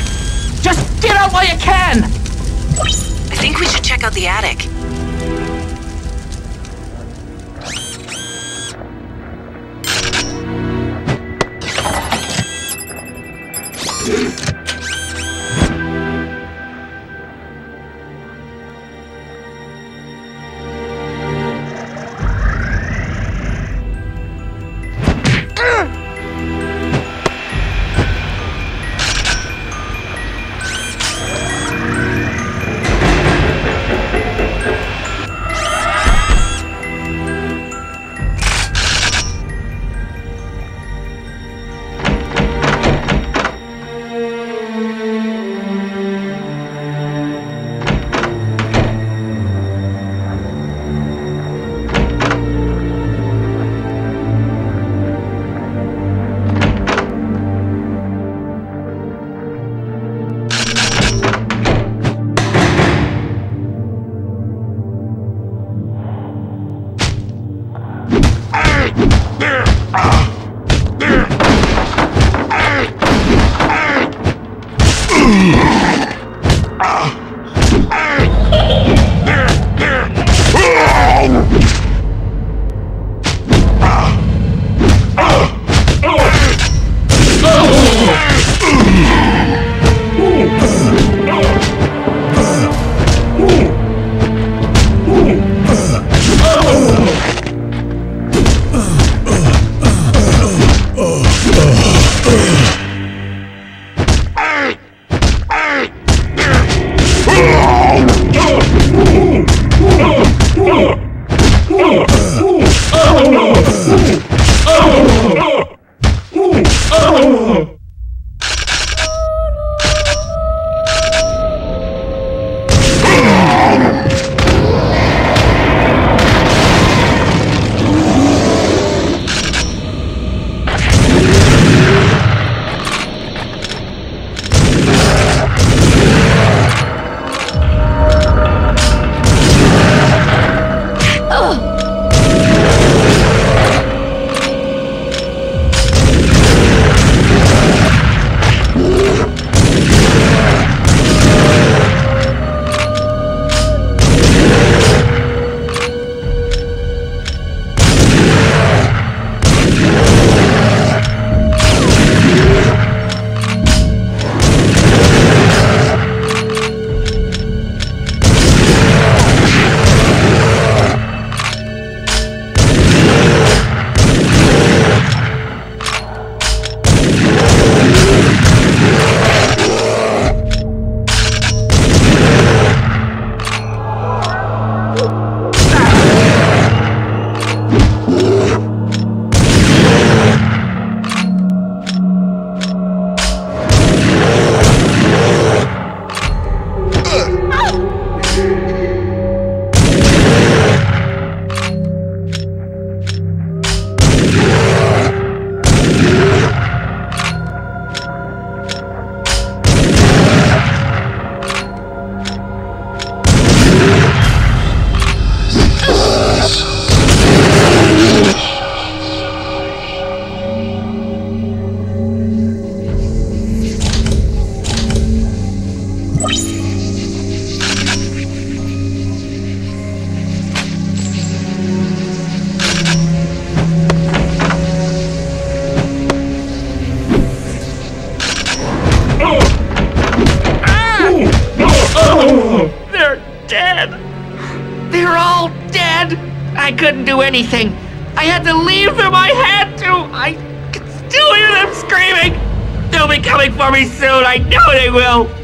Just get out while you can! I think we should check out the attic. I know they will!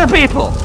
Of people.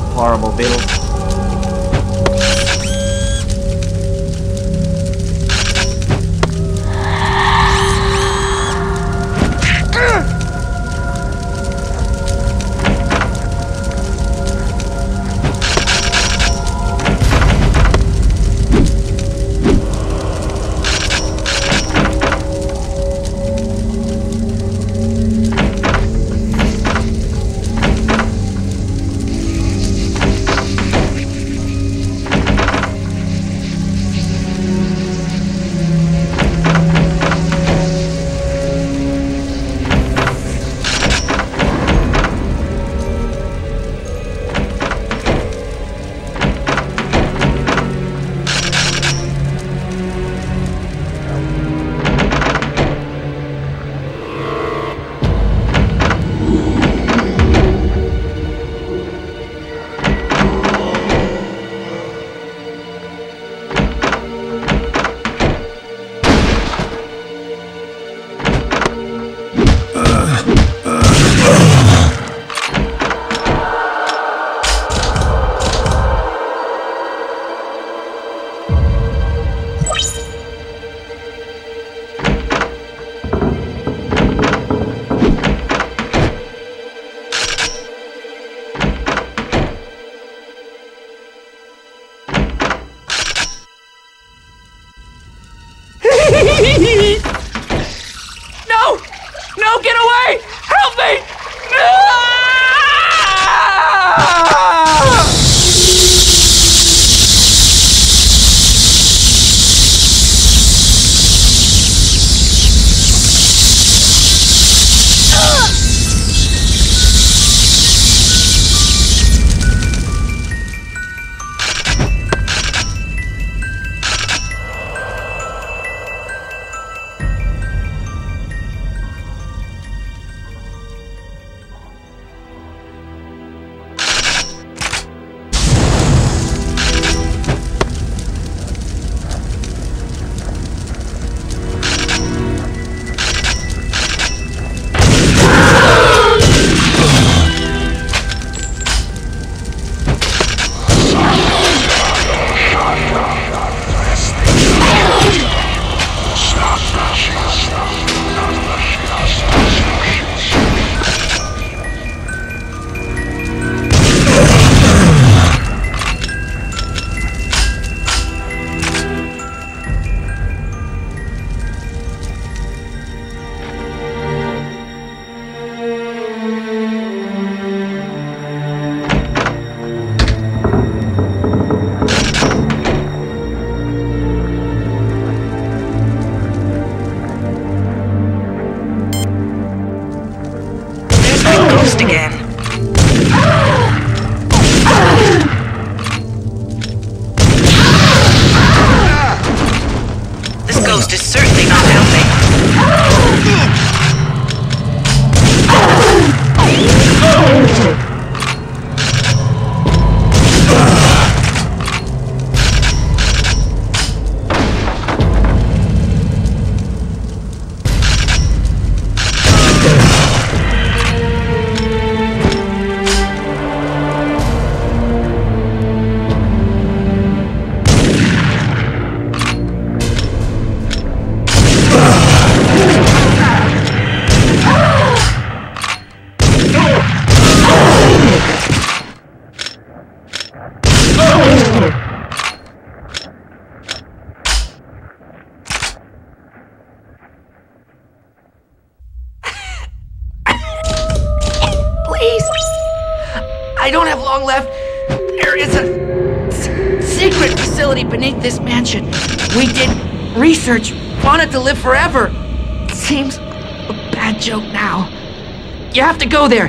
To go there.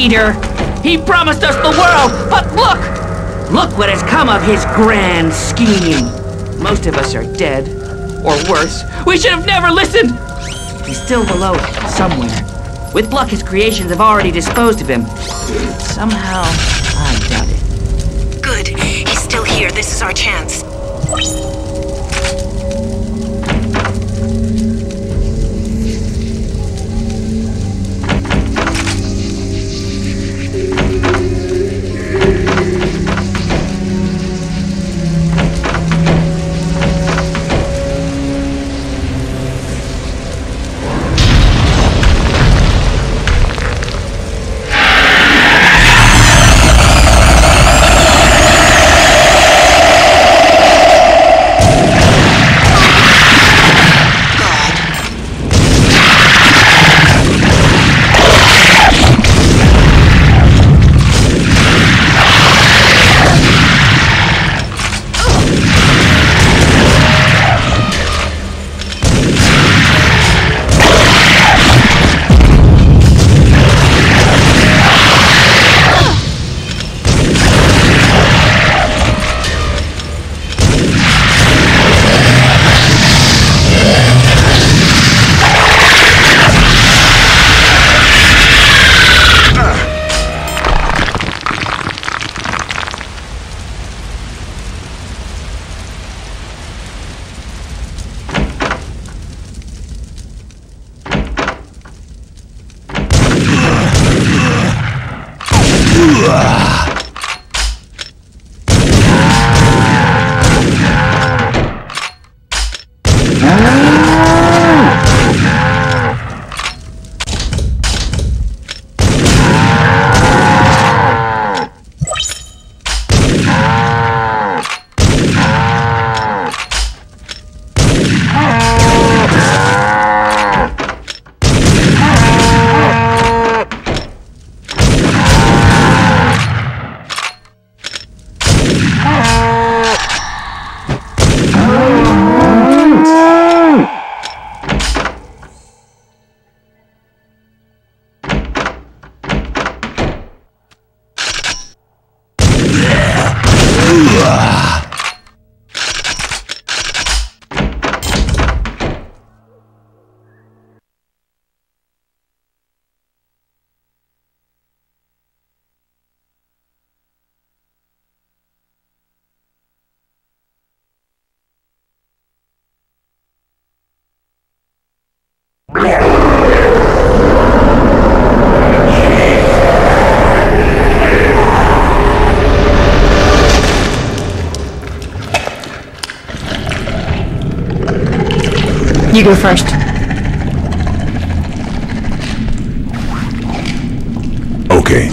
Leader. He promised us the world, but look! Look what has come of his grand scheme. Most of us are dead, or worse. We should have never listened! He's still below somewhere. With luck, his creations have already disposed of him. Somehow, I doubt it. Good. He's still here. This is our chance. You go first. Okay.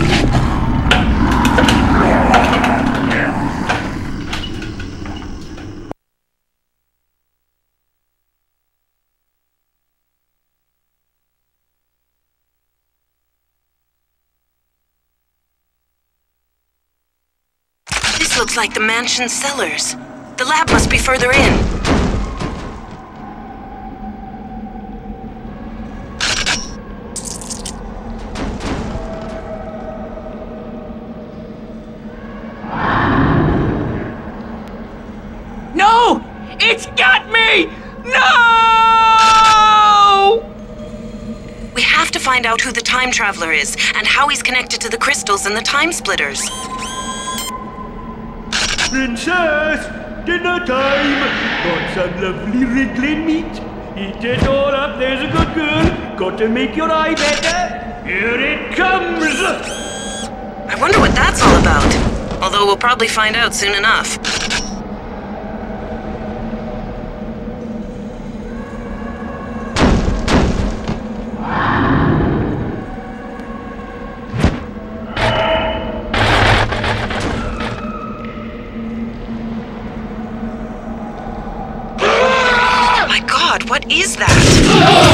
This looks like the mansion cellars. The lab must be further in. No! It's got me! No! We have to find out who the time traveler is and how he's connected to the crystals and the time splitters. Princess, dinner time. Got some lovely wriggling meat. Eat it all up, there's a good girl. Got to make your eye better. Here it comes. I wonder what that's all about. Although we'll probably find out soon enough. What is that?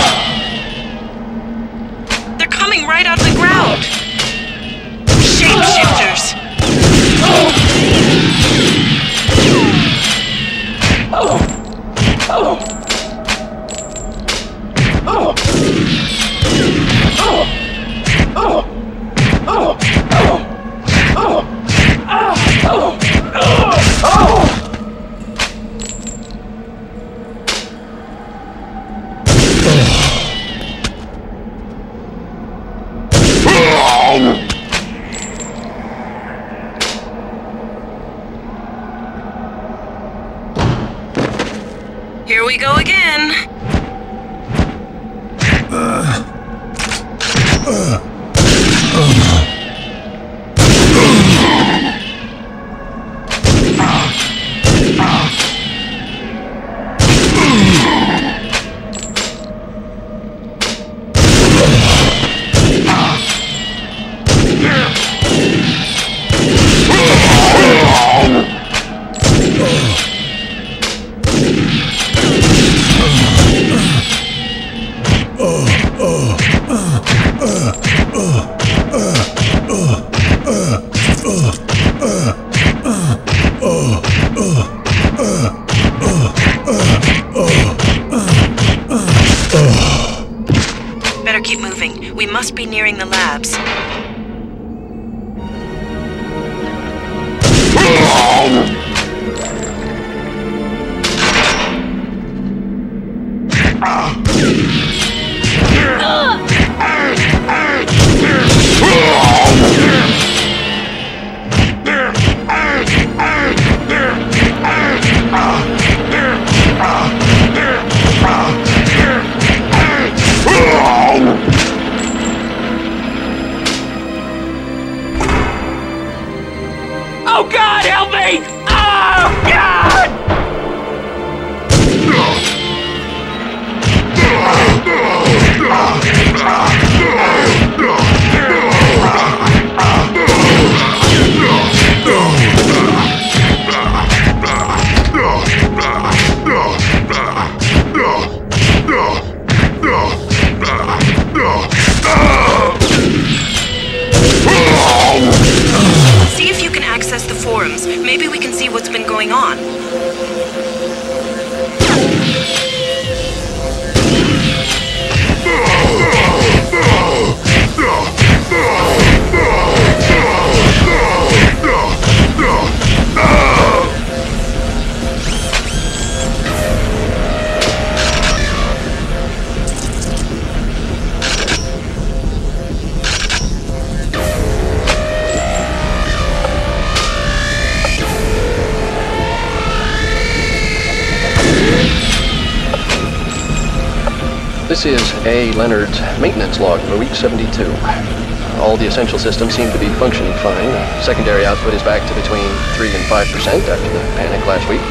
The seem to be functioning fine. Secondary output is back to between 3 and 5% after the panic last week.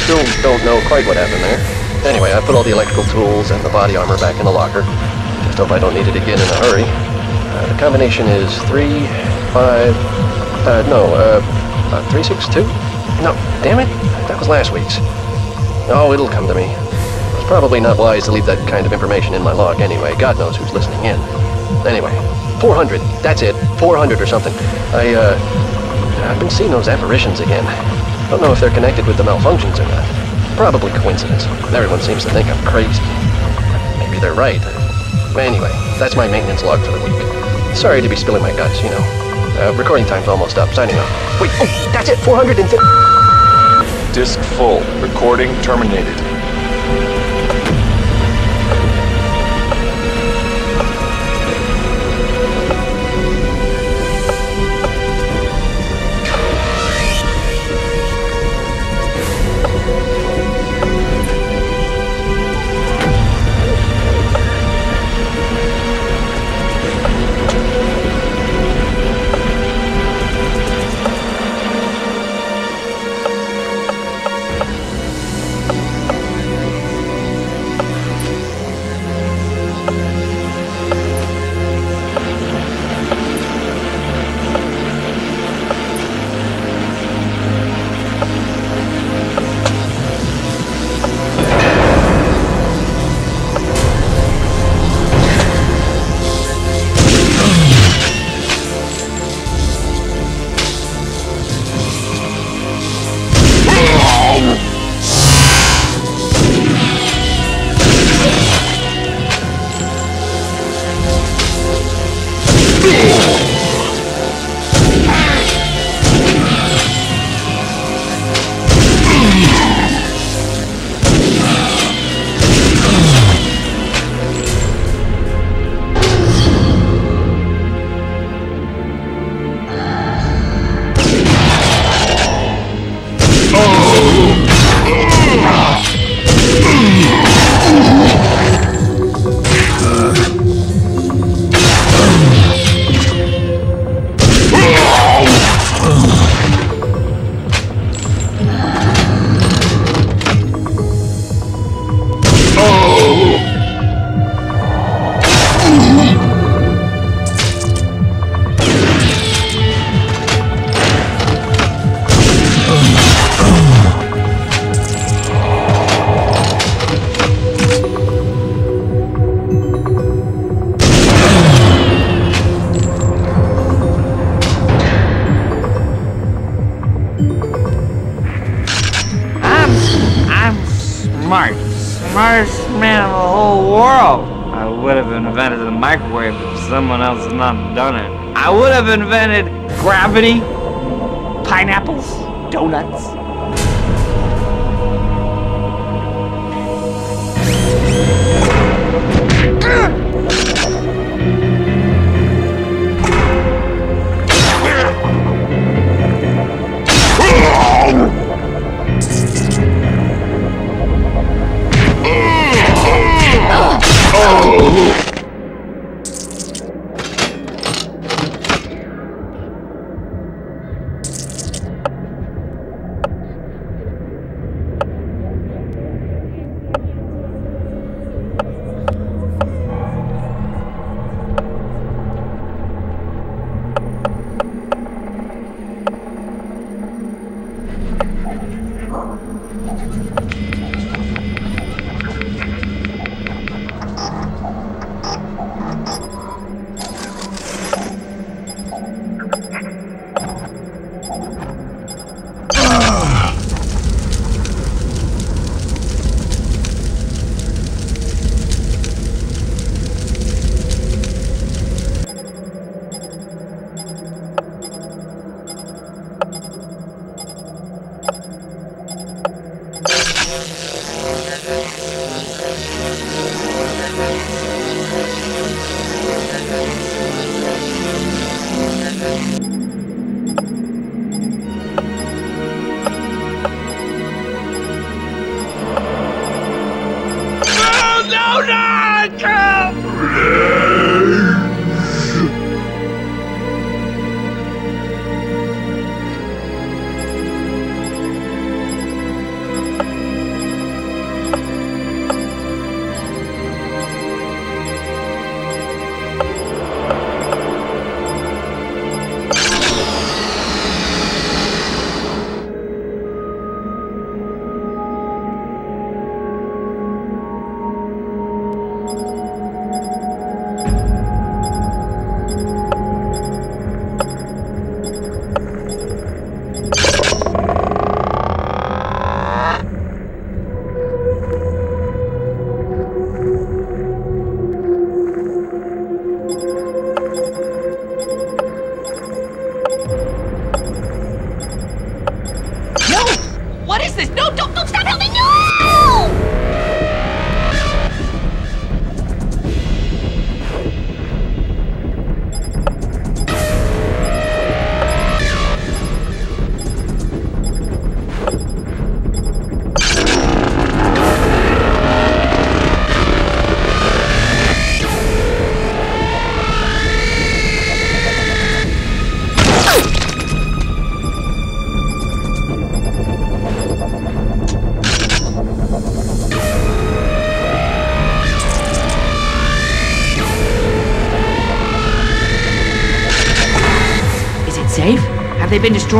Still don't know quite what happened there. Anyway, I put all the electrical tools and the body armor back in the locker. Just hope I don't need it again in a hurry. Uh, the combination is 3, 5, uh, no, uh, uh, 362? No, damn it, that was last week's. Oh, it'll come to me. It's probably not wise to leave that kind of information in my log anyway. God knows who's listening in. Anyway, 400. That's it. 400 or something. I, uh, I've been seeing those apparitions again. Don't know if they're connected with the malfunctions or not. Probably coincidence. Everyone seems to think I'm crazy. Maybe they're right. Anyway, that's my maintenance log for the week. Sorry to be spilling my guts, you know. Uh, recording time's almost up. Signing off. Wait, oh, that's it. 450. Disk full. Recording terminated. Invented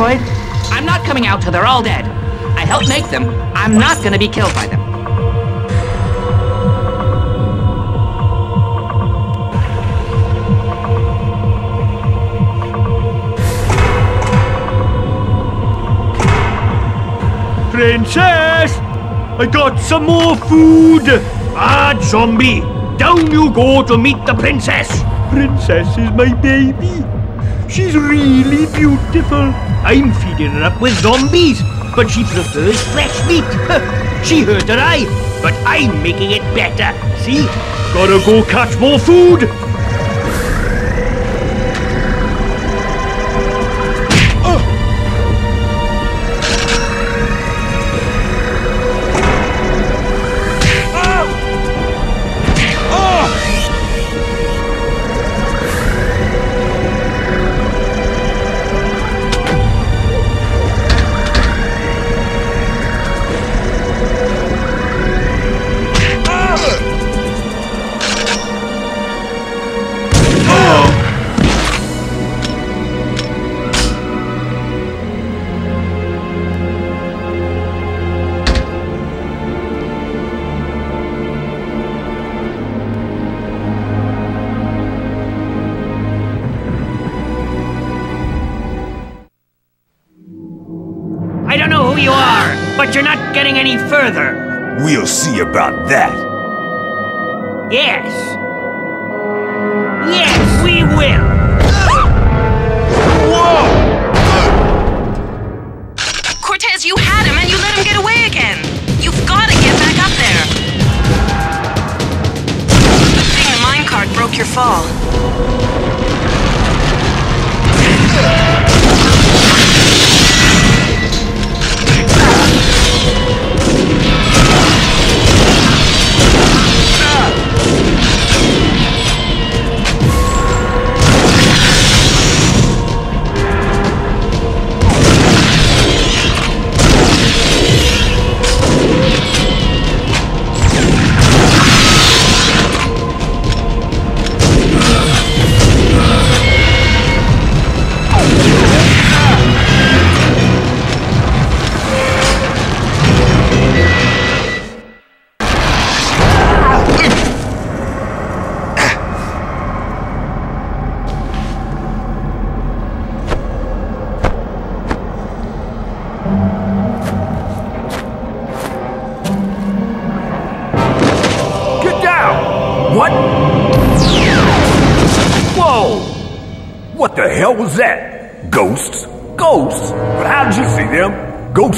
destroyed? I'm not coming out till they're all dead. I helped make them. I'm not gonna be killed by them. Princess! I got some more food! Ah, zombie! Down you go to meet the princess! Princess is my baby. She's really beautiful. I'm feeding her up with zombies, but she prefers fresh meat. she hurt her eye, but I'm making it better. See? Gotta go catch more food!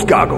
Them?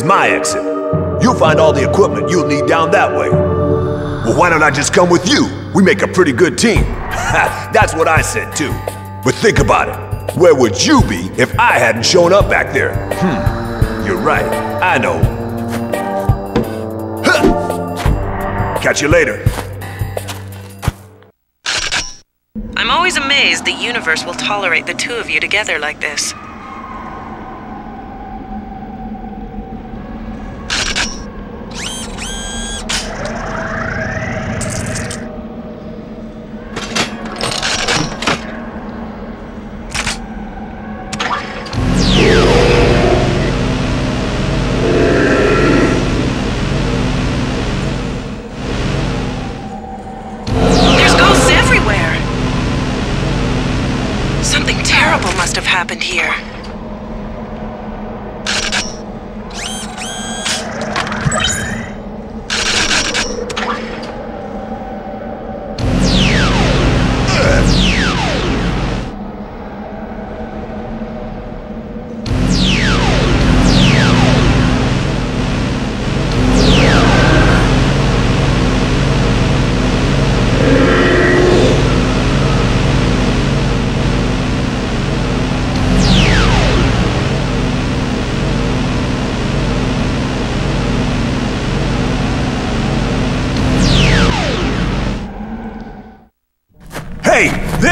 Is my exit. You'll find all the equipment you'll need down that way. Well, why don't I just come with you? We make a pretty good team. That's what I said too. But think about it. Where would you be if I hadn't shown up back there? Hmm. You're right. I know. Huh. Catch you later. I'm always amazed the universe will tolerate the two of you together like this.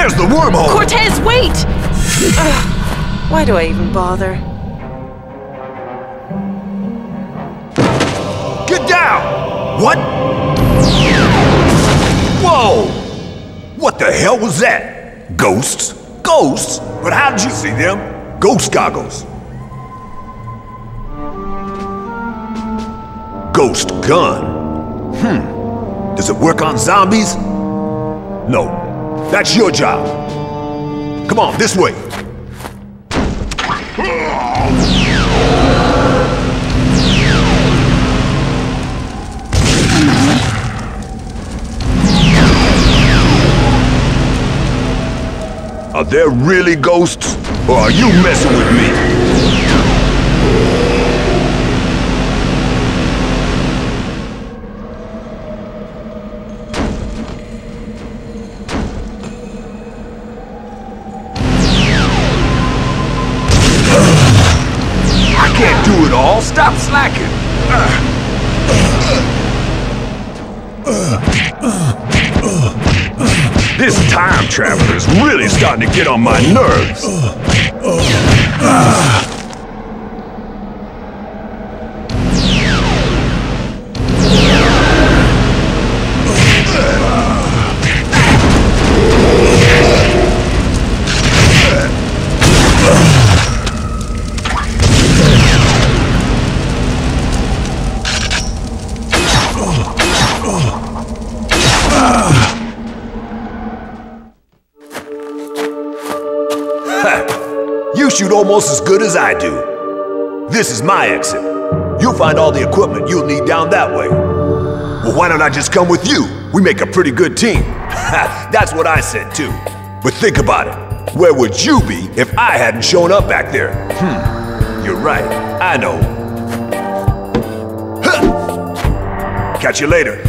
There's the wormhole! Cortez, wait! Ugh, why do I even bother? Get down! What? Whoa! What the hell was that? Ghosts? Ghosts? But how did you see them? Ghost goggles. Ghost gun. Hmm. Does it work on zombies? No. That's your job. Come on, this way. Are there really ghosts? Or are you messing with me? Starting to get on my nerves. Ha! Almost as good as I do. This is my exit. You'll find all the equipment you'll need down that way. Well, why don't I just come with you? We make a pretty good team. That's what I said too. But think about it. Where would you be if I hadn't shown up back there? Hmm. You're right. I know. Catch you later.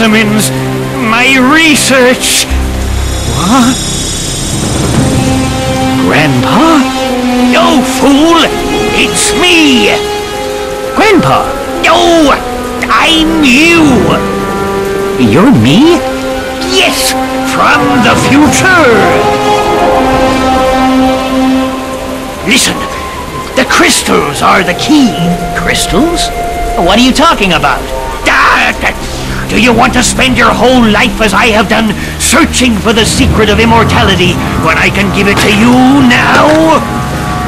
Specimens, my research. What? Grandpa? No, fool! It's me! Grandpa! No! I'm you! You're me? Yes! From the future! Listen, the crystals are the key. Crystals? What are you talking about? You want to spend your whole life as I have done searching for the secret of immortality when I can give it to you now?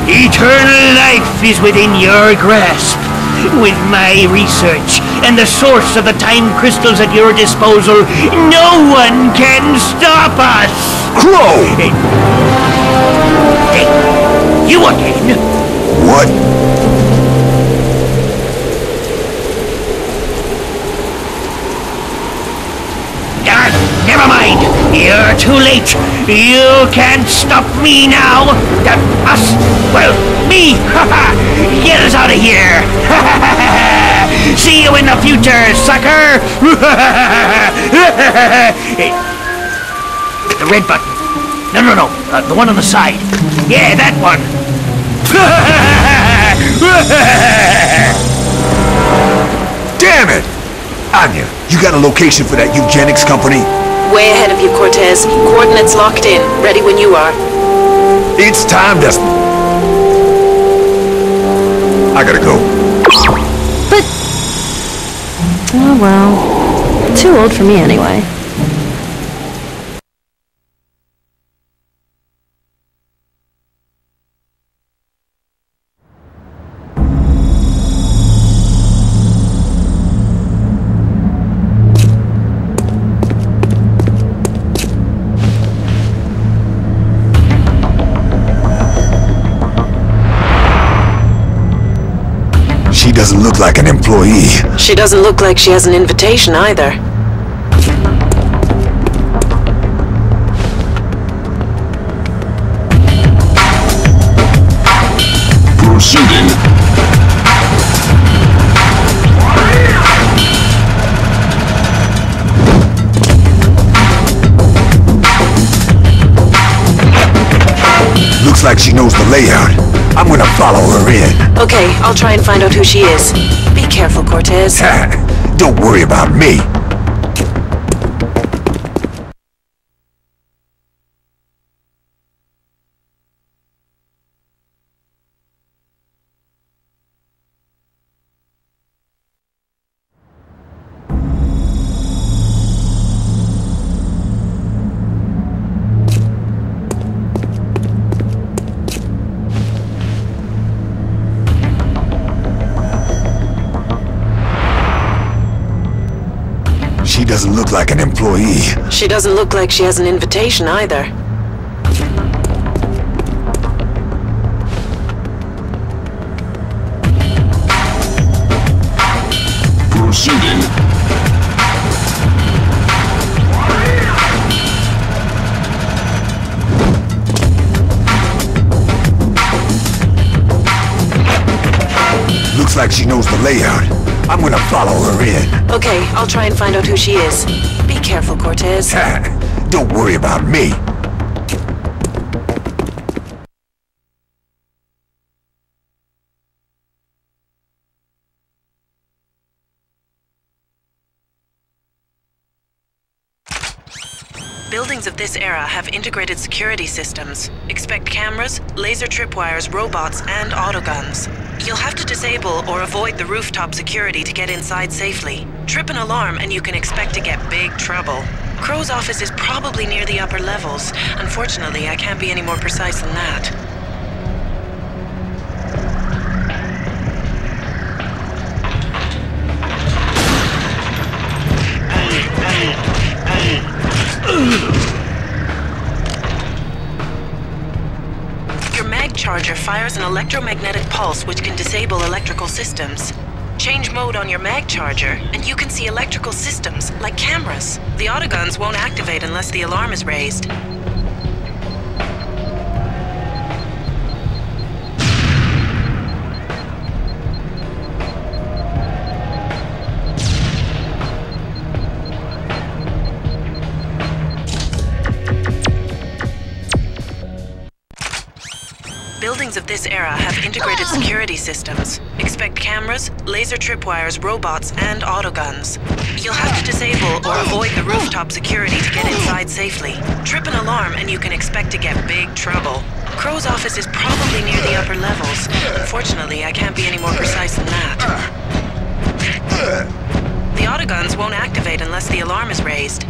Eternal life is within your grasp. With my research and the source of the time crystals at your disposal, no one can stop us! Crow! Hey, you again? What? Ah, never mind. You're too late. You can't stop me now. Uh, us. Well, me. Get us out of here. See you in the future, sucker. The red button. No, no, no. Uh, the one on the side. Yeah, that one. Damn it! Anya, you got a location for that eugenics company? Way ahead of you, Cortez. Coordinates locked in. Ready when you are. It's time to... I gotta go. But... Oh well. Too old for me anyway. She doesn't look like she has an invitation either. Proceeding. Looks like she knows the layout. I'm gonna follow her in. Okay, I'll try and find out who she is. Careful, Cortez. Don't worry about me. She doesn't look like she has an invitation either. Proceeding. Looks like she knows the layout. I'm gonna follow her in. Okay, I'll try and find out who she is. Careful, Cortez. Don't worry about me. Buildings of this era have integrated security systems. Expect cameras, laser tripwires, robots, and autoguns. You'll have to disable or avoid the rooftop security to get inside safely. Trip an alarm and you can expect to get big trouble. Crow's office is probably near the upper levels. Unfortunately, I can't be any more precise than that. Your mag charger fires an electromagnetic pulse which can disable electrical systems. Change mode on your mag charger, and you can see electrical systems, like cameras. The autoguns won't activate unless the alarm is raised. Buildings of this era have integrated security systems. Expect cameras, laser tripwires, robots, and autoguns. You'll have to disable or avoid the rooftop security to get inside safely. Trip an alarm and you can expect to get big trouble. Crow's office is probably near the upper levels. Unfortunately, I can't be any more precise than that. The autoguns won't activate unless the alarm is raised.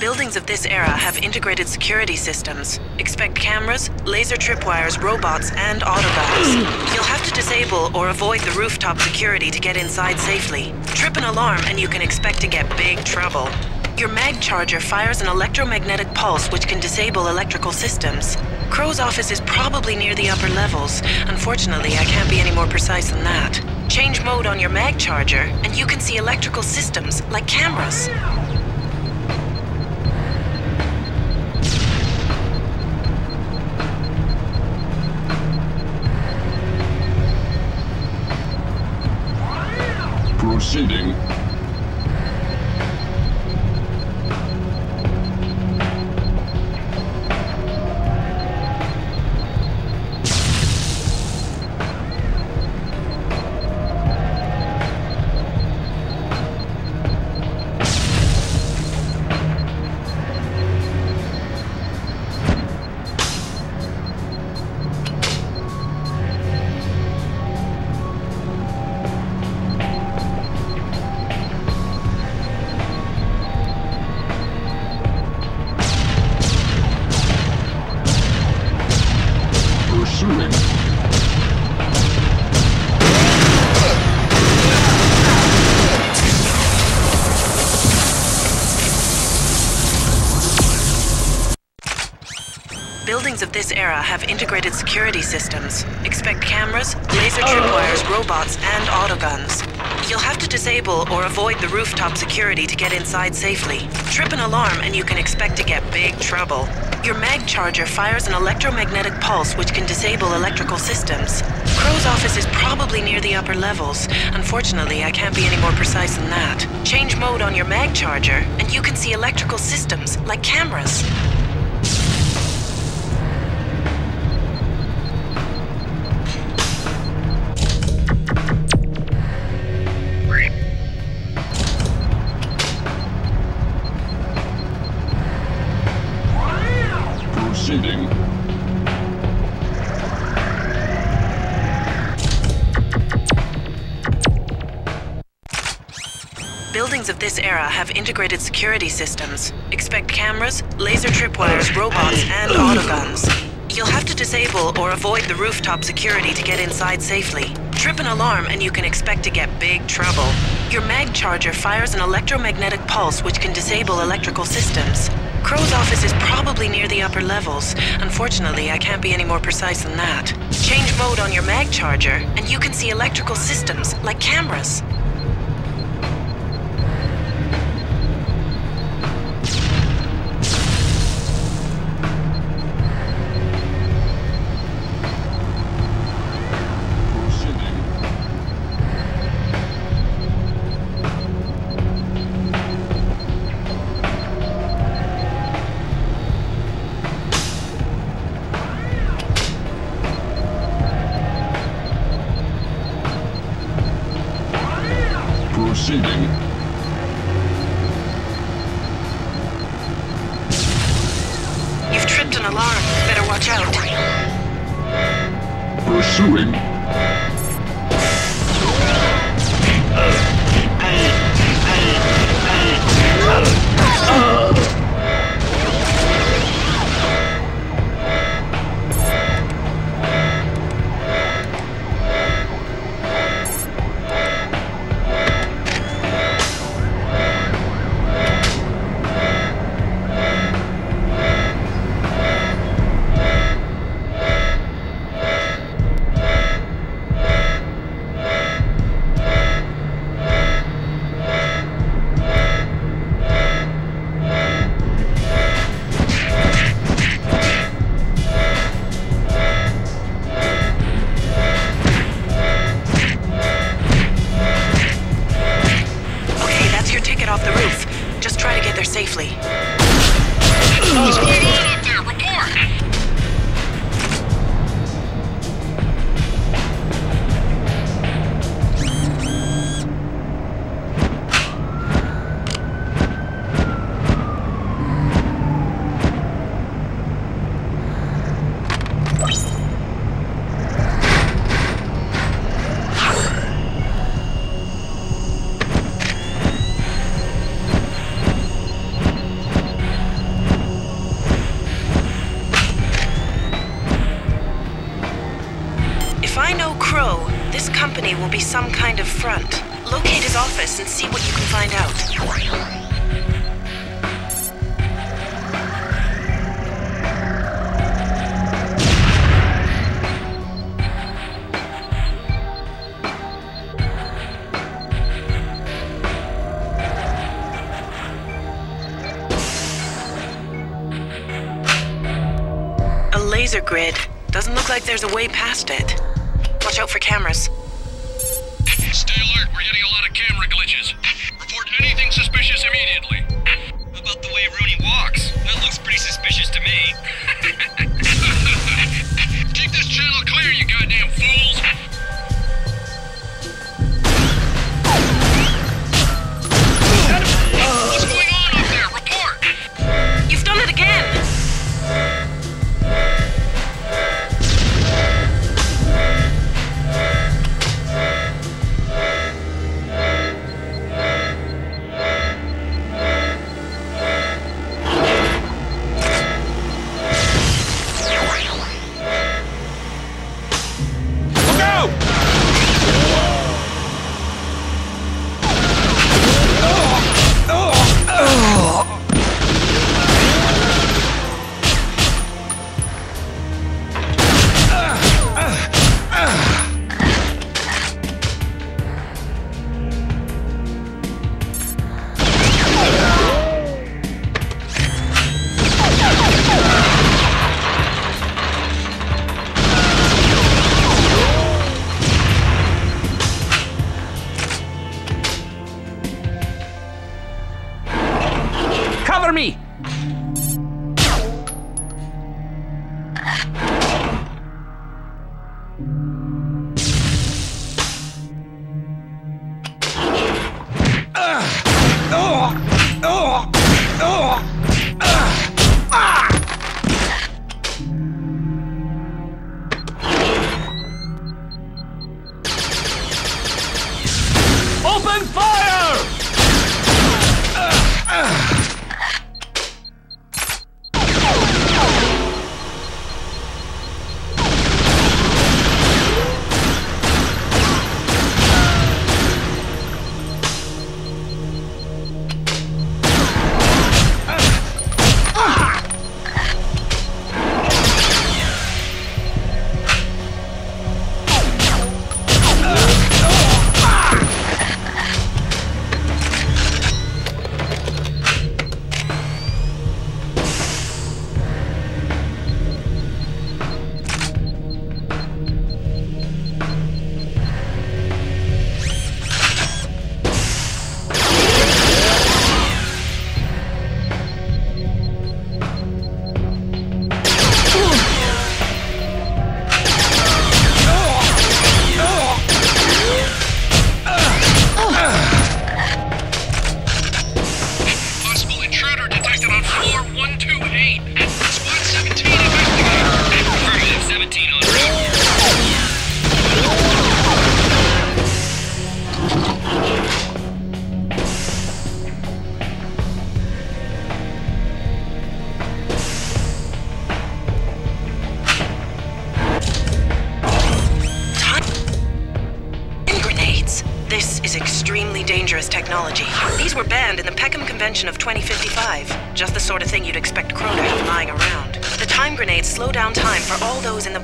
Buildings of this era have integrated security systems. Expect cameras, laser tripwires, robots, and autoguns. You'll have to disable or avoid the rooftop security to get inside safely. Trip an alarm and you can expect to get big trouble. Your mag charger fires an electromagnetic pulse which can disable electrical systems. Crow's office is probably near the upper levels. Unfortunately, I can't be any more precise than that. Change mode on your mag charger, and you can see electrical systems, like cameras. Proceeding. Of this era have integrated security systems. Expect cameras, laser tripwires, robots, and autoguns. You'll have to disable or avoid the rooftop security to get inside safely. Trip an alarm and you can expect to get big trouble. Your mag charger fires an electromagnetic pulse which can disable electrical systems. Crow's office is probably near the upper levels. Unfortunately, I can't be any more precise than that. Change mode on your mag charger and you can see electrical systems, like cameras. This era have integrated security systems. Expect cameras, laser tripwires, robots, and autoguns. You'll have to disable or avoid the rooftop security to get inside safely. Trip an alarm and you can expect to get big trouble. Your mag charger fires an electromagnetic pulse which can disable electrical systems. Crow's office is probably near the upper levels. Unfortunately, I can't be any more precise than that. Change mode on your mag charger, and you can see electrical systems, like cameras. Company will be some kind of front. Locate his office and see what you can find out. A laser grid. Doesn't look like there's a way past it. Watch out for cameras.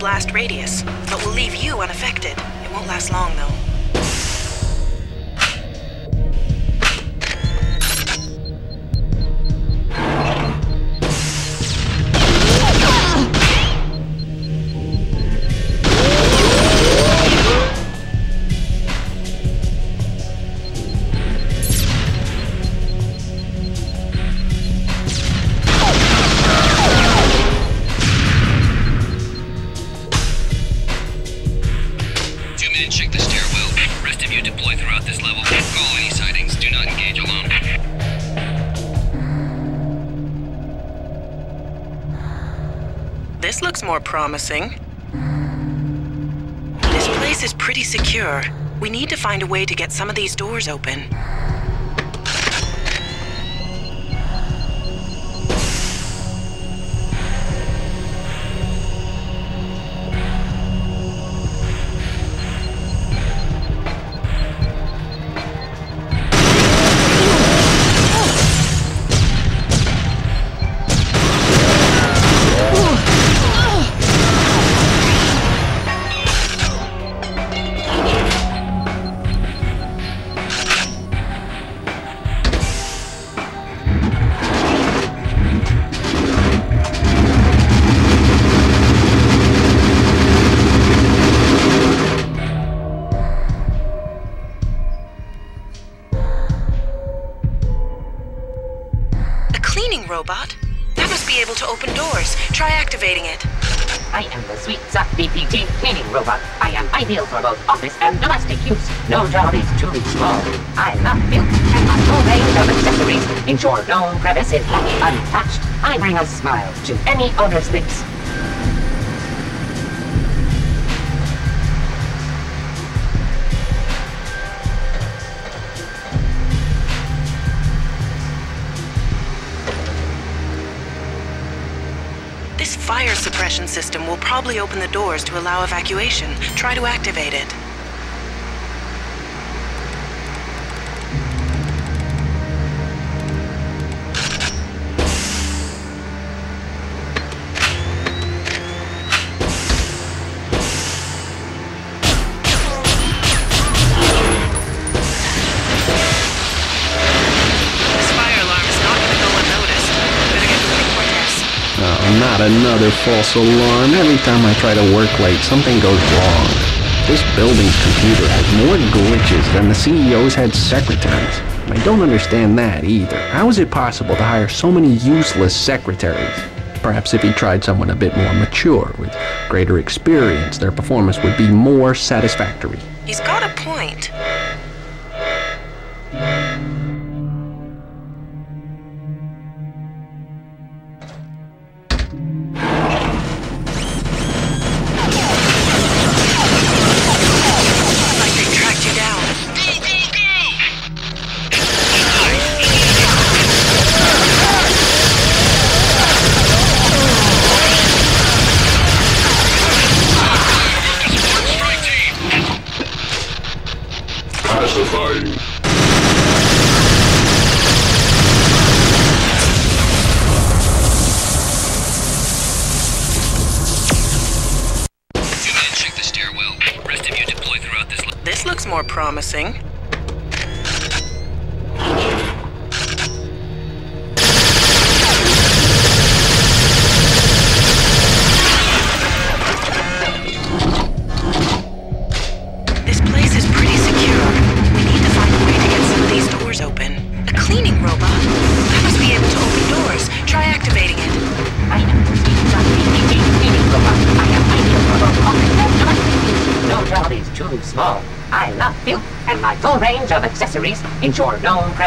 Blast radius, but will leave you unaffected. It won't last long, though. Promising. This place is pretty secure. We need to find a way to get some of these doors open. Both office and domestic use. No job is too small. I love filth and my full range of accessories ensure no crevice is left untouched. I bring a smile to any owner's lips. Suppression system will probably open the doors to allow evacuation. Try to activate it. Another false alarm. Every time I try to work late, something goes wrong. This building's computer has more glitches than the CEO's had secretaries. I don't understand that either. How is it possible to hire so many useless secretaries? Perhaps if he tried someone a bit more mature, with greater experience, their performance would be more satisfactory. He's got a point.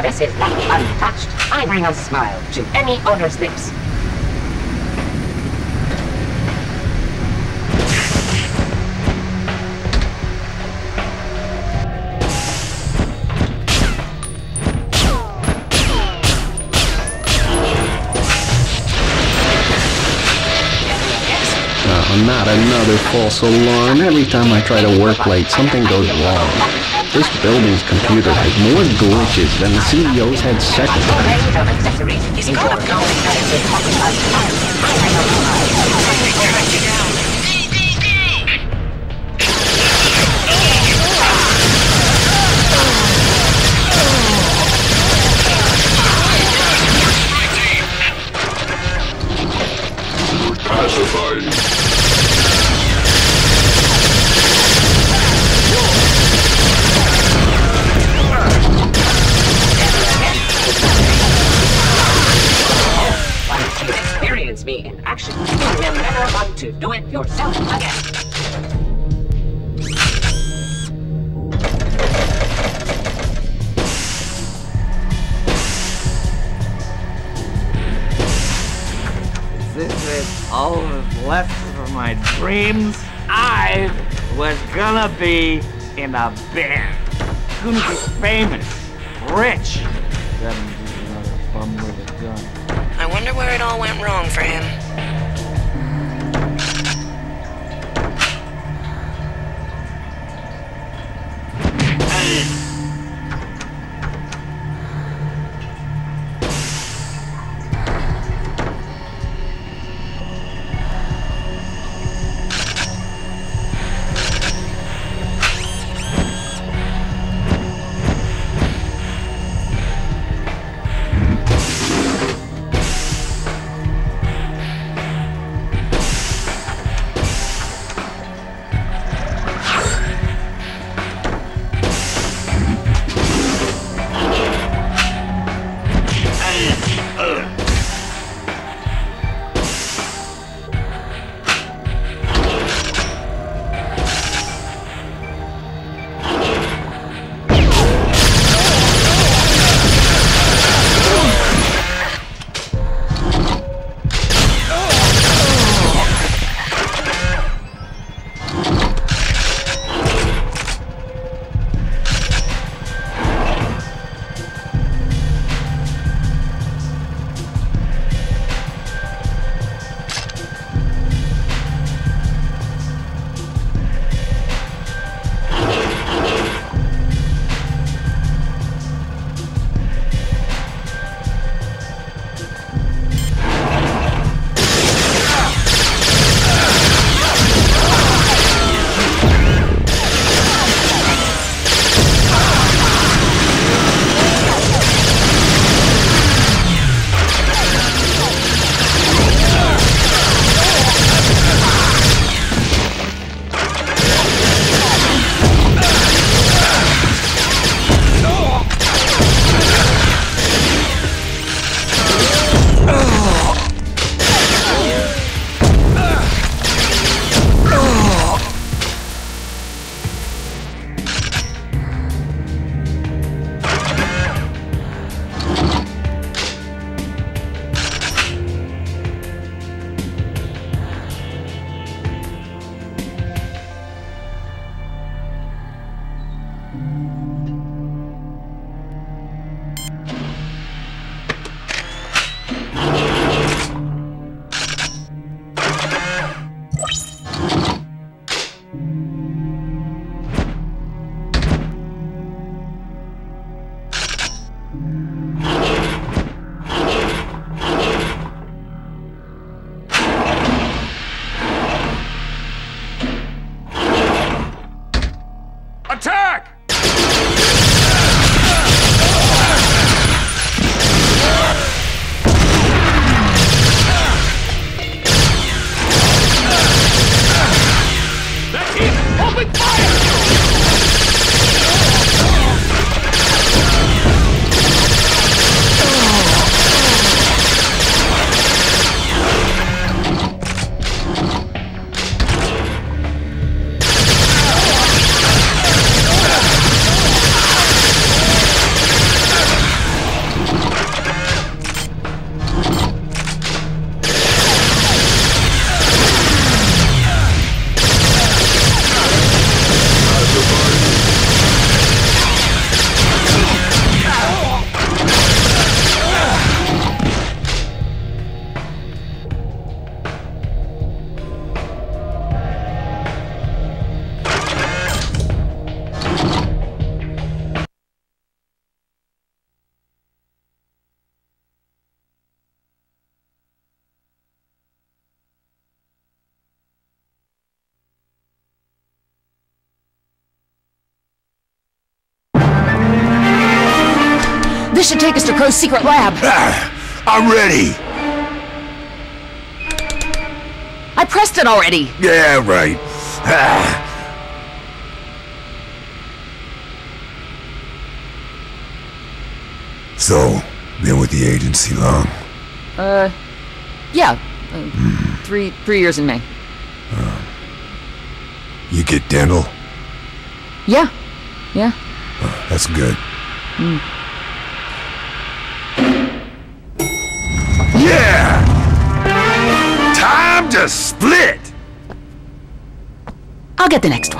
Crevice is left untouched. I bring a smile to any owner's lips. Oh, not another false alarm. Every time I try to work late, something goes wrong. This building's computer has more glitches than the CEO's had accessories. Do it yourself again. This is all that's left for my dreams. I was gonna be in a band. Gonna be famous, rich. Then bum with a gun. I wonder where it all went wrong for him. Should take us to Crow's secret lab. I'm ready. I pressed it already. Yeah, right. So, been with the agency long? Uh, yeah. Uh, Three three years in May. You get dental? Yeah. Yeah. That's good. Mm. I'll get the next one.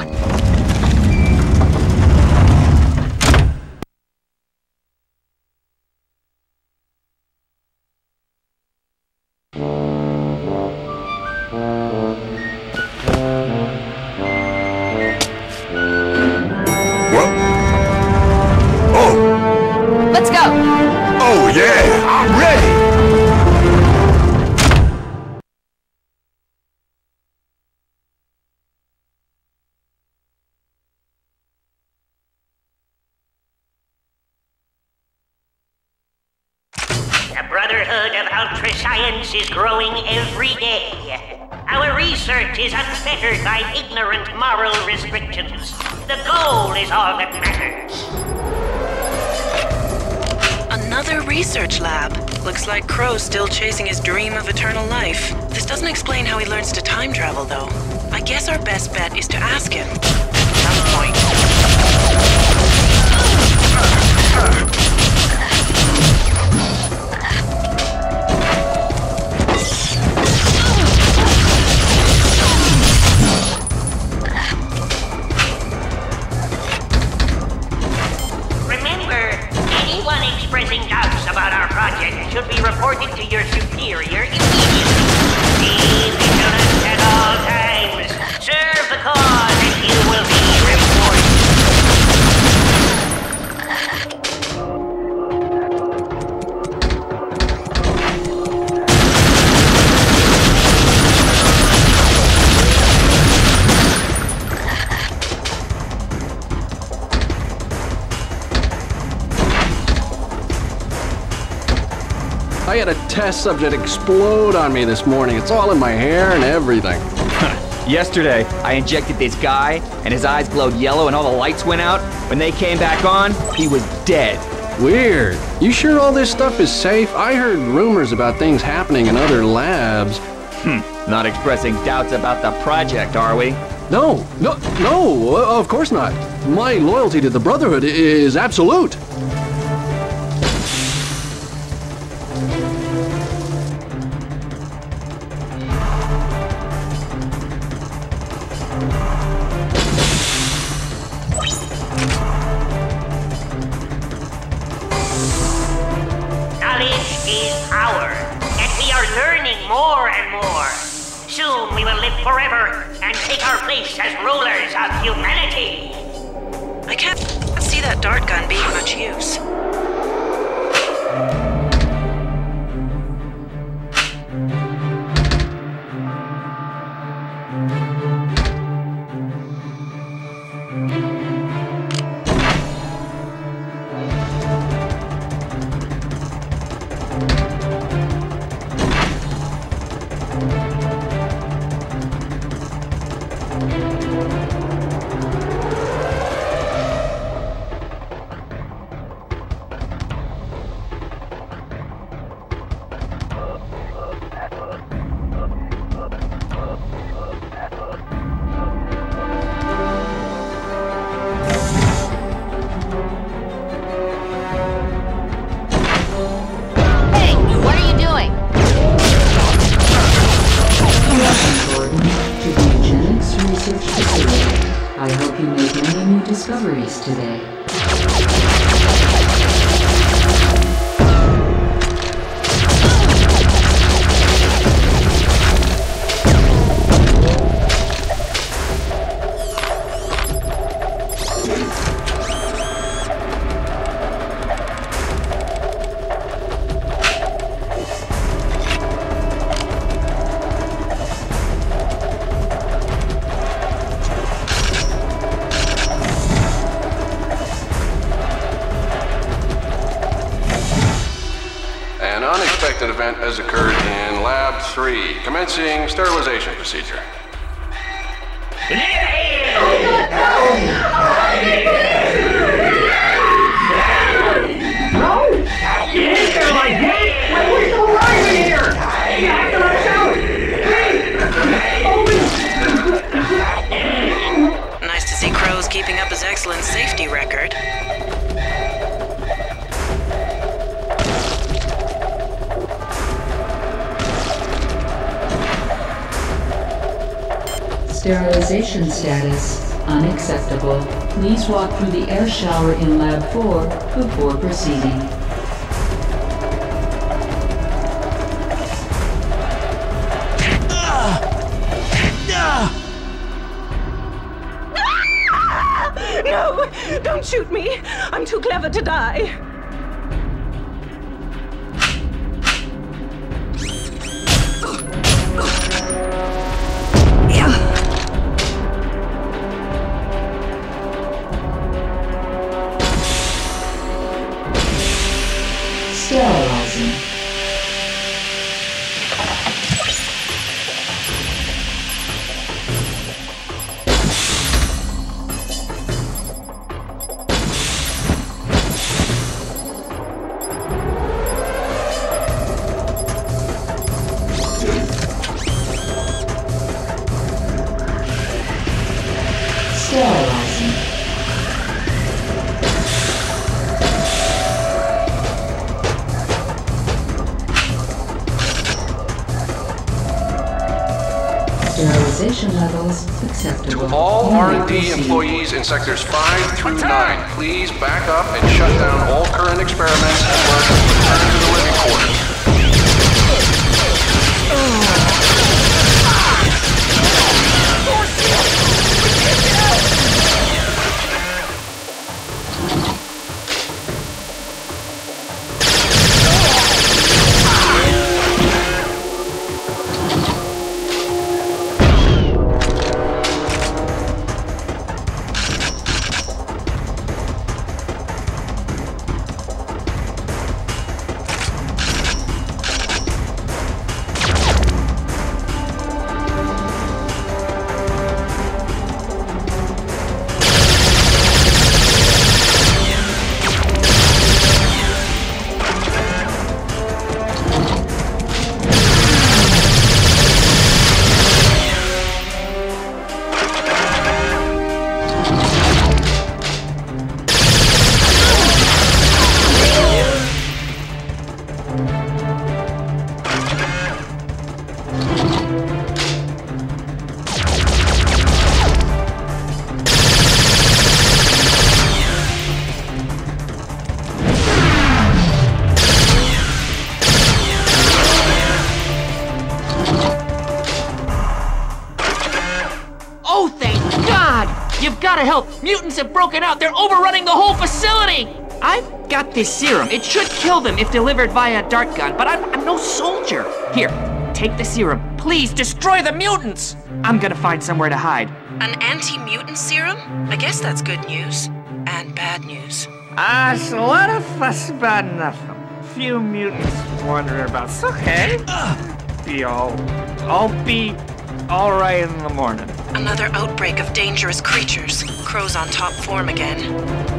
Subject explode on me this morning. It's all in my hair and everything. Yesterday, I injected this guy, and his eyes glowed yellow, and all the lights went out. When they came back on, he was dead. Weird. You sure all this stuff is safe? I heard rumors about things happening in other labs. Hmm. Not expressing doubts about the project, are we? No, no, no, of course not. My loyalty to the Brotherhood is absolute. More and more. Soon we will live forever and take our place as rulers of humanity. I can't see that dart gun being much use. 3, commencing sectors 5 through 9, please back up I've this serum. It should kill them if delivered via a dart gun, but I'm, I'm no soldier. Here, take the serum. Please destroy the mutants! I'm gonna find somewhere to hide. An anti-mutant serum? I guess that's good news. And bad news. Ah, so what if fuss about nothing? Few mutants wondering about. It's okay. Be all. I'll be all right in the morning. Another outbreak of dangerous creatures. Crow's on top form again.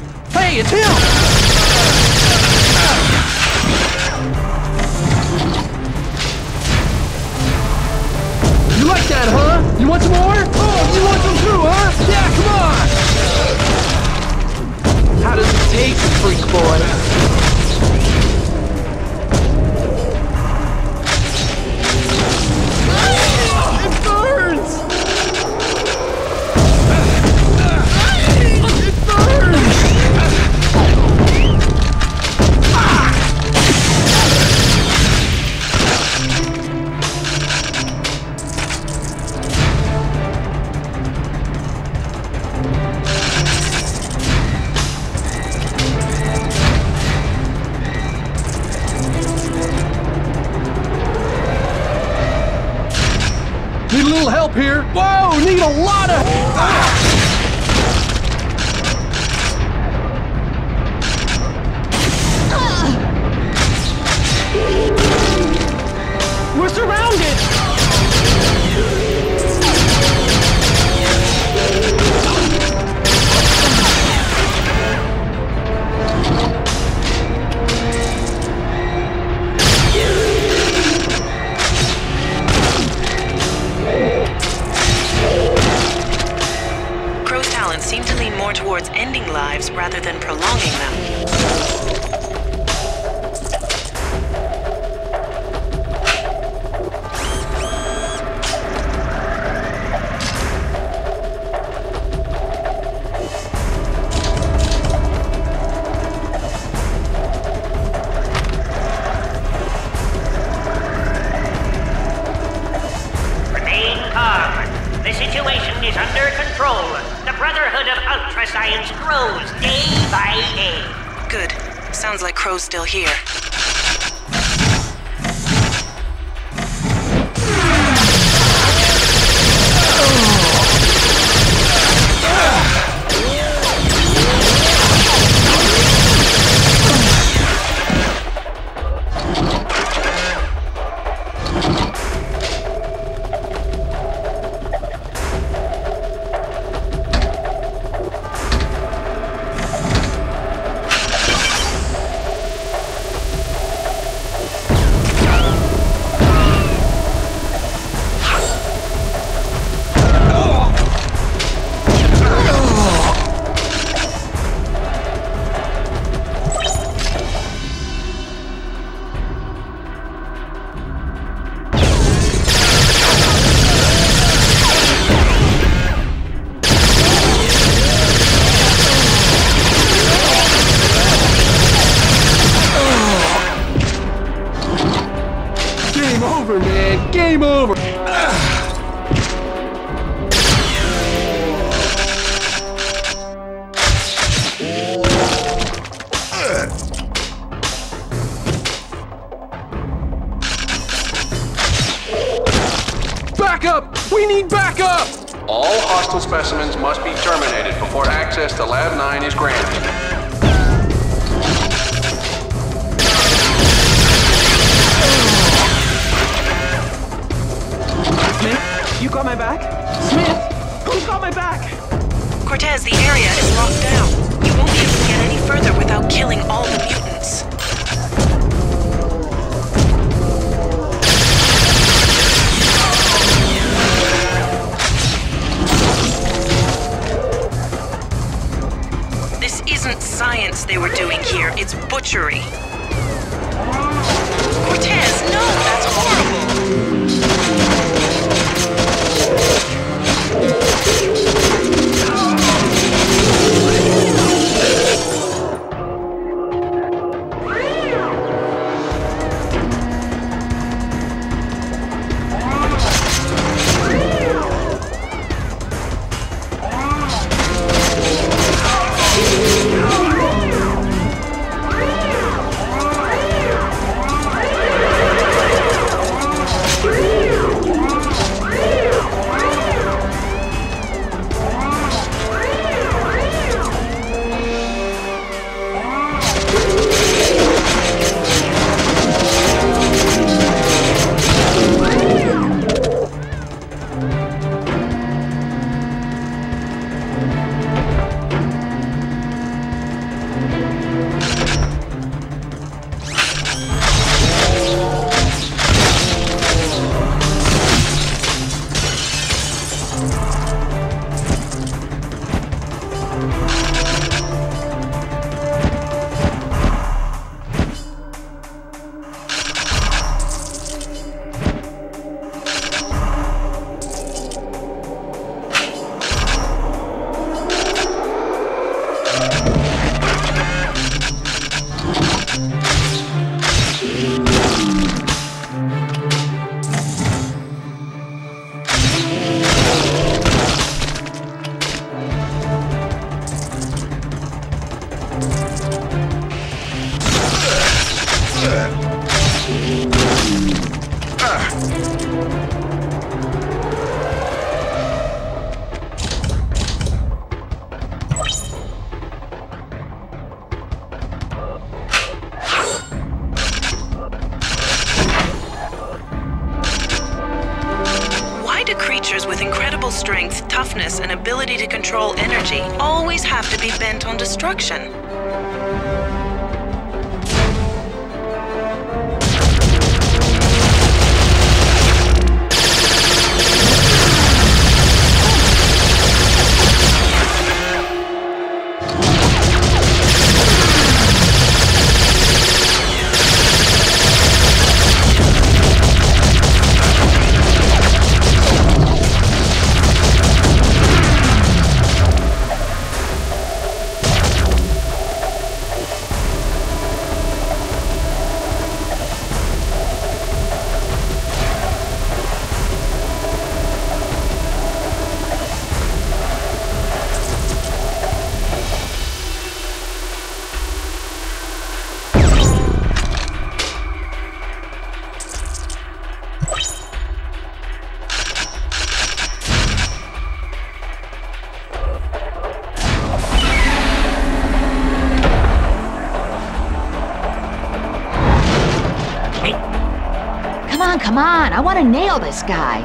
Nail this guy.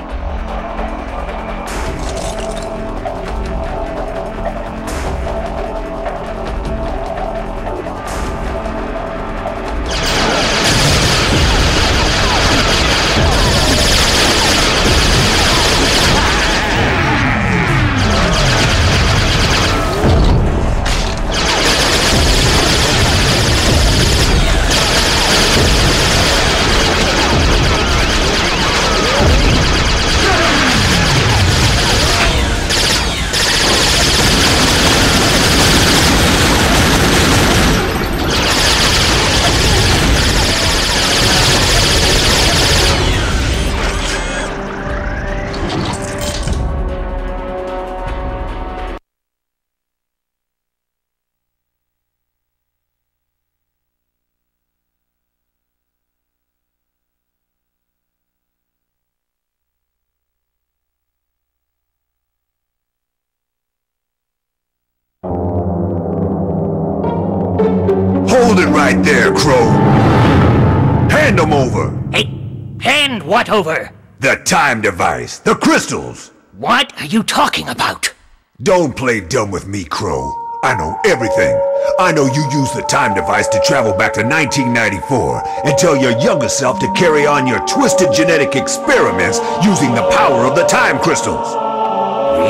Crystals. What are you talking about? Don't play dumb with me, Crow. I know everything. I know you used the time device to travel back to 1994 and tell your younger self to carry on your twisted genetic experiments using the power of the time crystals.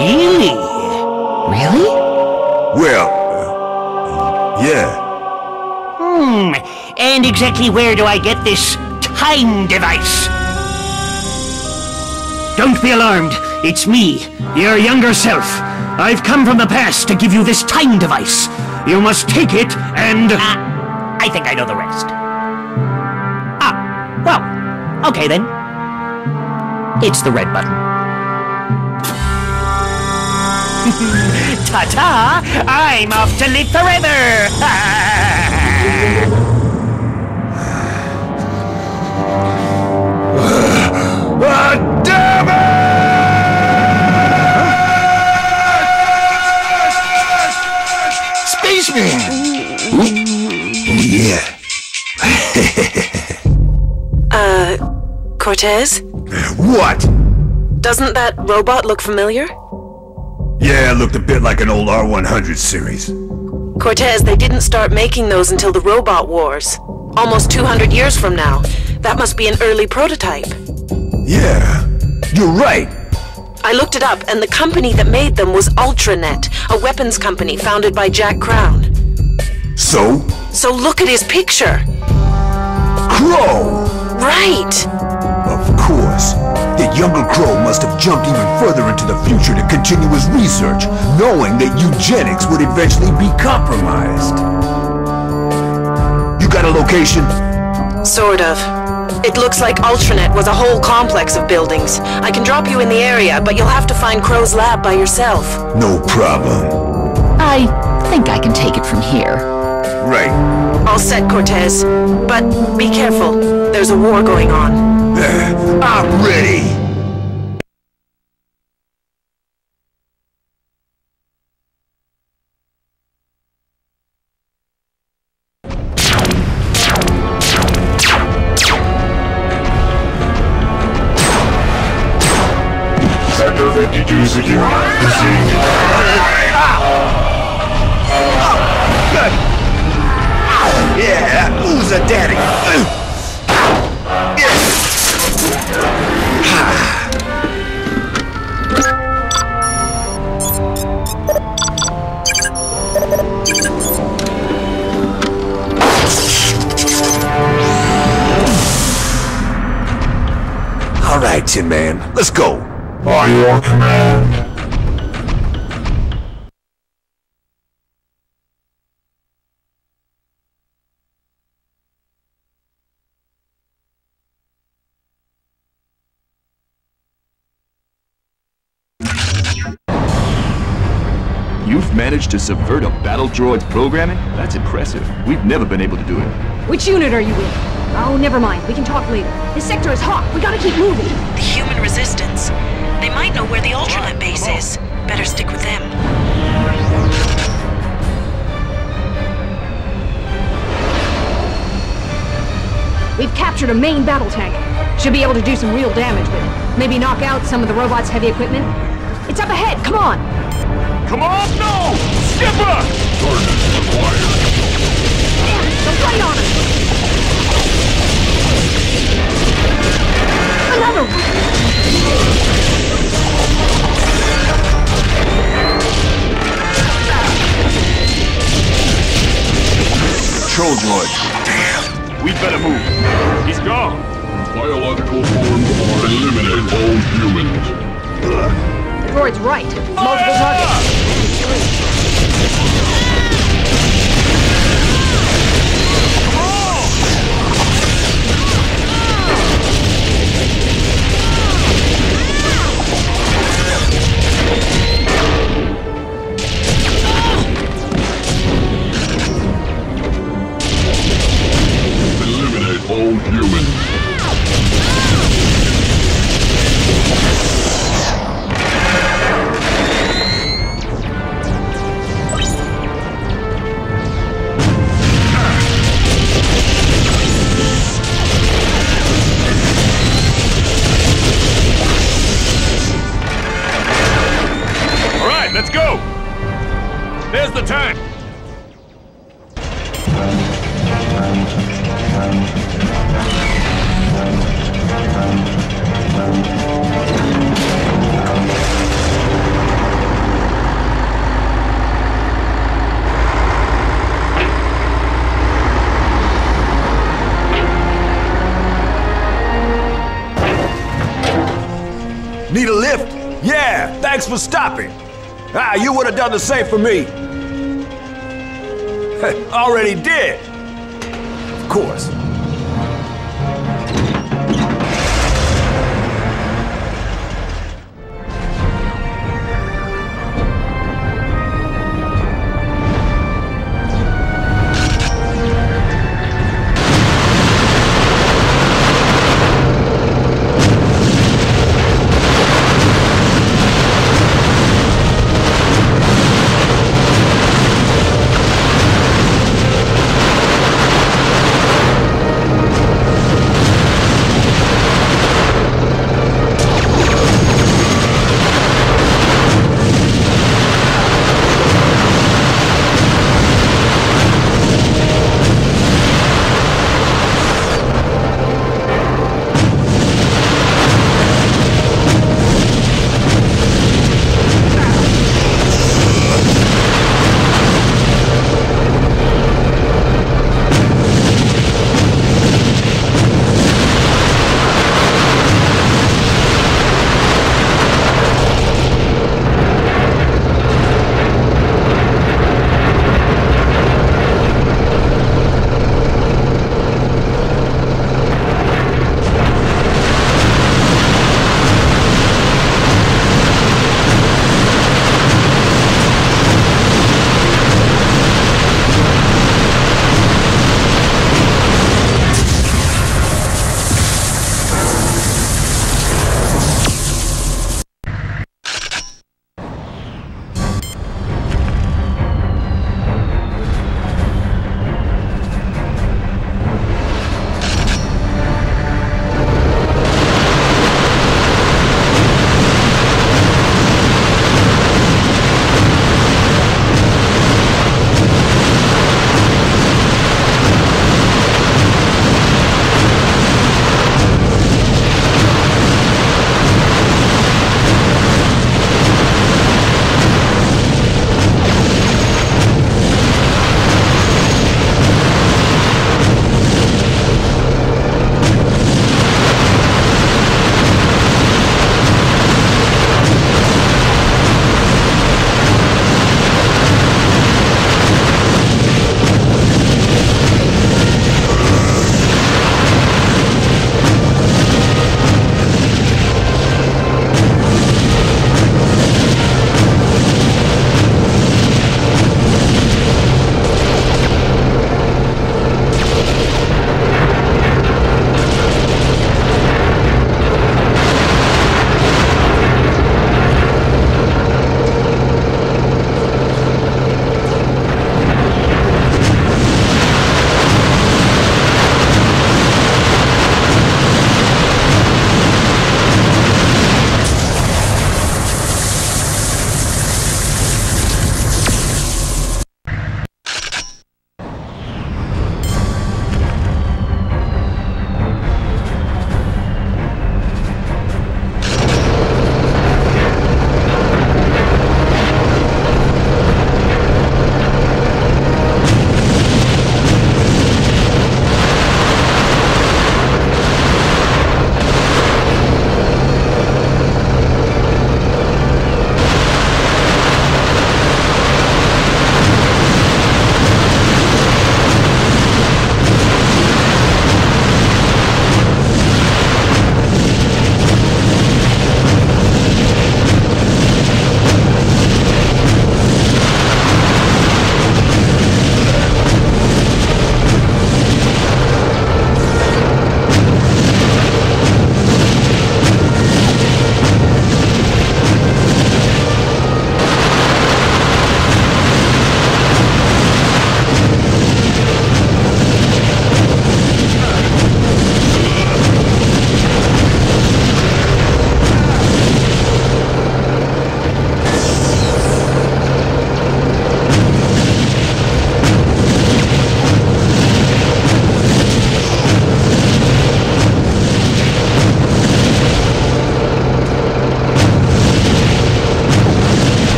Really? Really? Well, uh, yeah. Hmm. And exactly where do I get this time device? Don't be alarmed. It's me, your younger self. I've come from the past to give you this time device. You must take it and. Uh, I think I know the rest. Ah, well, okay then. It's the red button. Ta-ta! I'm off to live forever! Ah, Cortez? What? Doesn't that robot look familiar? Yeah, it looked a bit like an old R100 series. Cortez, they didn't start making those until the Robot Wars. Almost 200 years from now. That must be an early prototype. Yeah, you're right. I looked it up, and the company that made them was Ultranet, a weapons company founded by Jacob Crow. So? So look at his picture. Crow! Right! Of course. That younger Crow must have jumped even further into the future to continue his research, knowing that U-Genix would eventually be compromised. You got a location? Sort of. It looks like Ultranet was a whole complex of buildings. I can drop you in the area, but you'll have to find Crow's lab by yourself. No problem. I think I can take it from here. Right. All set, Cortez. But be careful. There's a war going on. I'm ready! Go. On your command. You've managed to subvert a battle droid's programming? That's impressive. We've never been able to do it. Which unit are you in? Oh, never mind. We can talk later. This sector is hot. We gotta keep moving. The human resistance. They might know where the Ultranet base is. Better stick with them. We've captured a main battle tank. Should be able to do some real damage with it. Maybe knock out some of the robot's heavy equipment. It's up ahead. Come on. Come on, no! Skipper! Coordinates required. Don't fight on us. Another one. Patrol droid. Damn. We better move. He's gone. Biological forms are eliminate all humans. The droid's right. Multiple targets. Ah! all human. All right, let's go! There's the tank! Need a lift? Yeah, thanks for stopping. Ah, you would have done the same for me. Already did. Of course.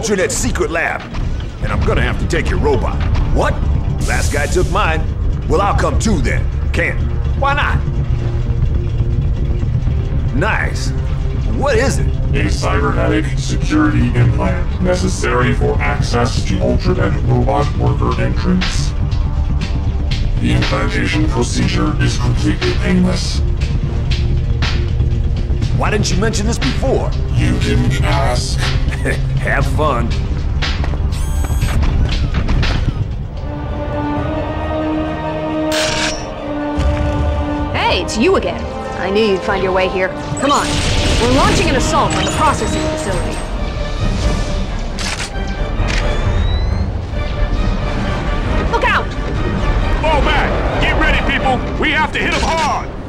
Ultranet's secret lab. And I'm gonna have to take your robot. What? Last guy took mine. Well, I'll come too then. Can't. Why not? Nice. What is it? A cybernetic security implant necessary for access to Ultranet robot worker entrance. The implantation procedure is completely painless. Why didn't you mention this before? You didn't ask. Have fun. Hey, it's you again. I knew you'd find your way here. Come on. We're launching an assault on the processing facility. Look out! Fall back! Get ready, people! We have to hit them hard!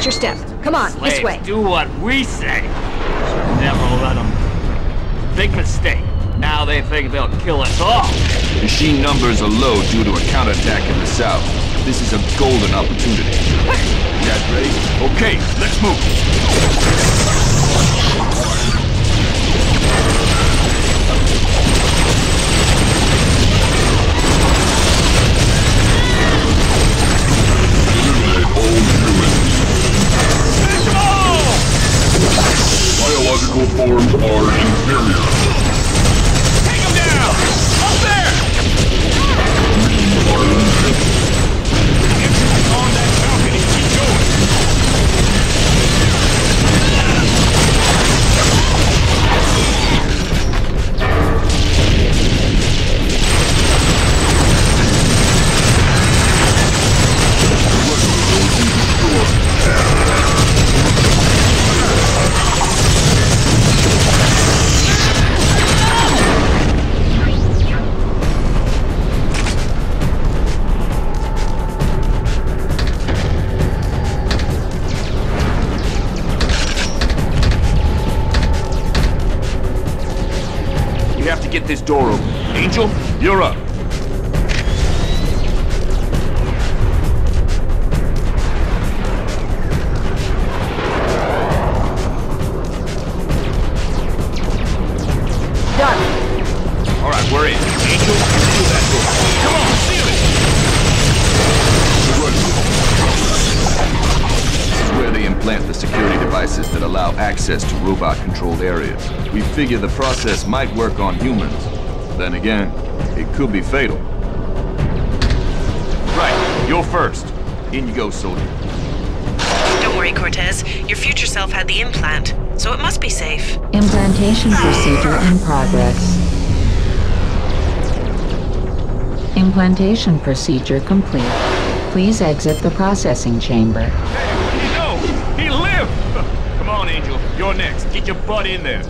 Watch your step. Come on, this way. do what we say. Never let them. Big mistake. Now they think they'll kill us all. Machine numbers are low due to a counterattack in the south. This is a golden opportunity. You guys ready? Okay, let's move. Biological forms are inferior. Figure the process might work on humans. Then again, it could be fatal. Right, you're first. In you go, soldier. Don't worry, Cortez. Your future self had the implant, so it must be safe. Implantation procedure in progress. Implantation procedure complete. Please exit the processing chamber. Hey, He know! He lived! Come on, Angel. You're next. Get your butt in there.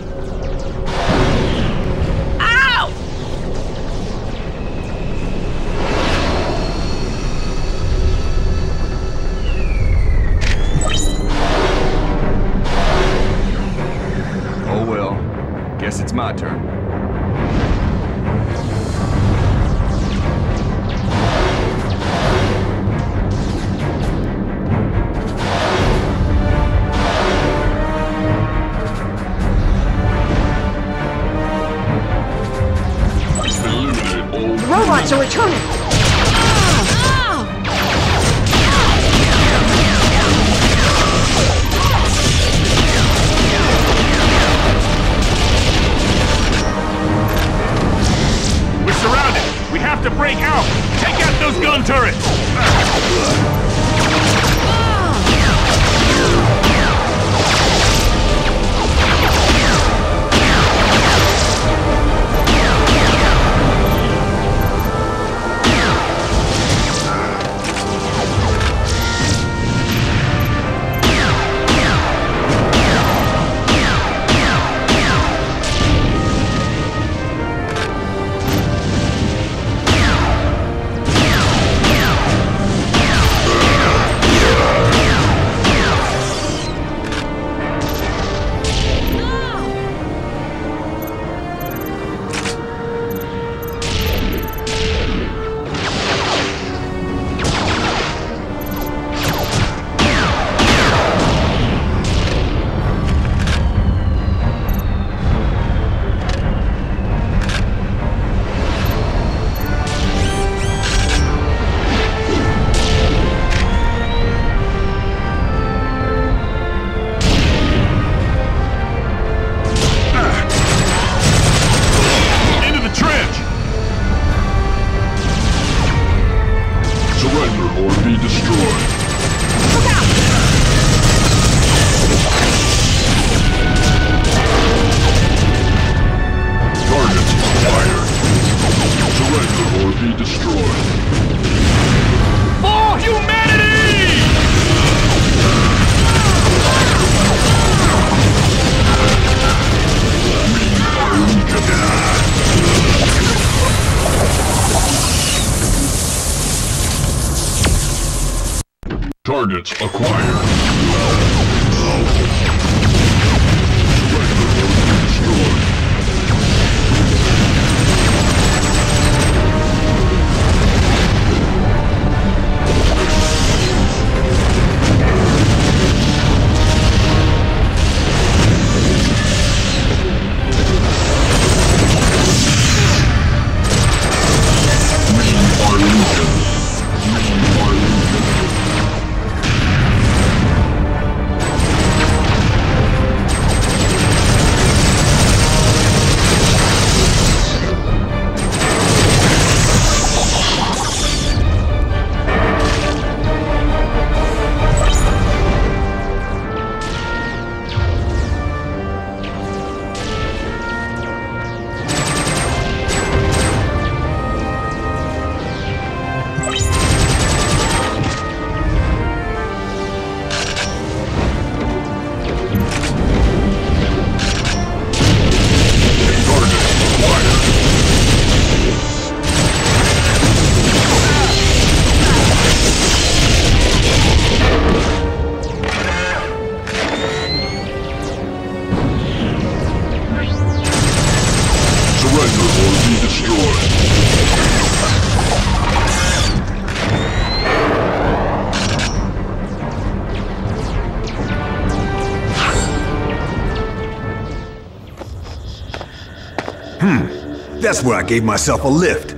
That's where I gave myself a lift.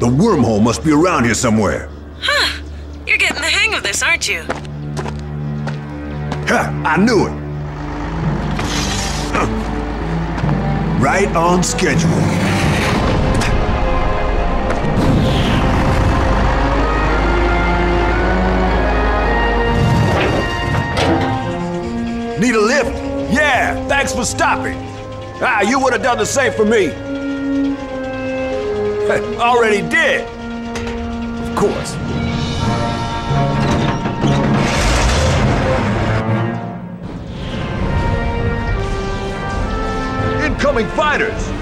The wormhole must be around here somewhere. Huh. You're getting the hang of this, aren't you? Ha! I knew it! Huh. Right on schedule. Need a lift? Yeah, thanks for stopping. Ah, you would have done the same for me. Already did. Of course. Incoming fighters!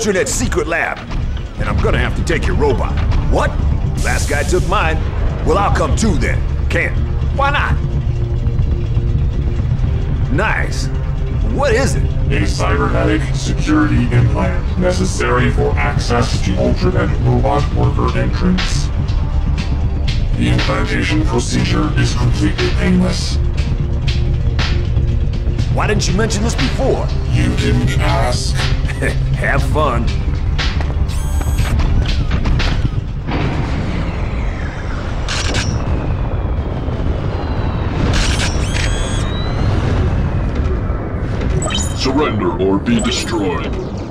Ultranet's secret lab. And I'm gonna have to take your robot. What? Last guy took mine. Well, I'll come too then. Can't. Why not? Nice. What is it? A cybernetic security implant necessary for access to Ultranet robot worker entrance. The implantation procedure is completely painless. Why didn't you mention this before? You didn't ask. Have fun. Surrender or be destroyed.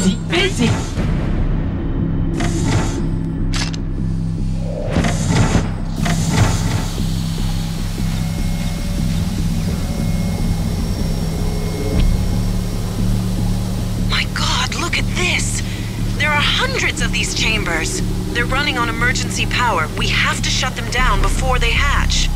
busy, busy. My God, look at this. There are hundreds of these chambers. They're running on emergency power. We have to shut them down before they hatch.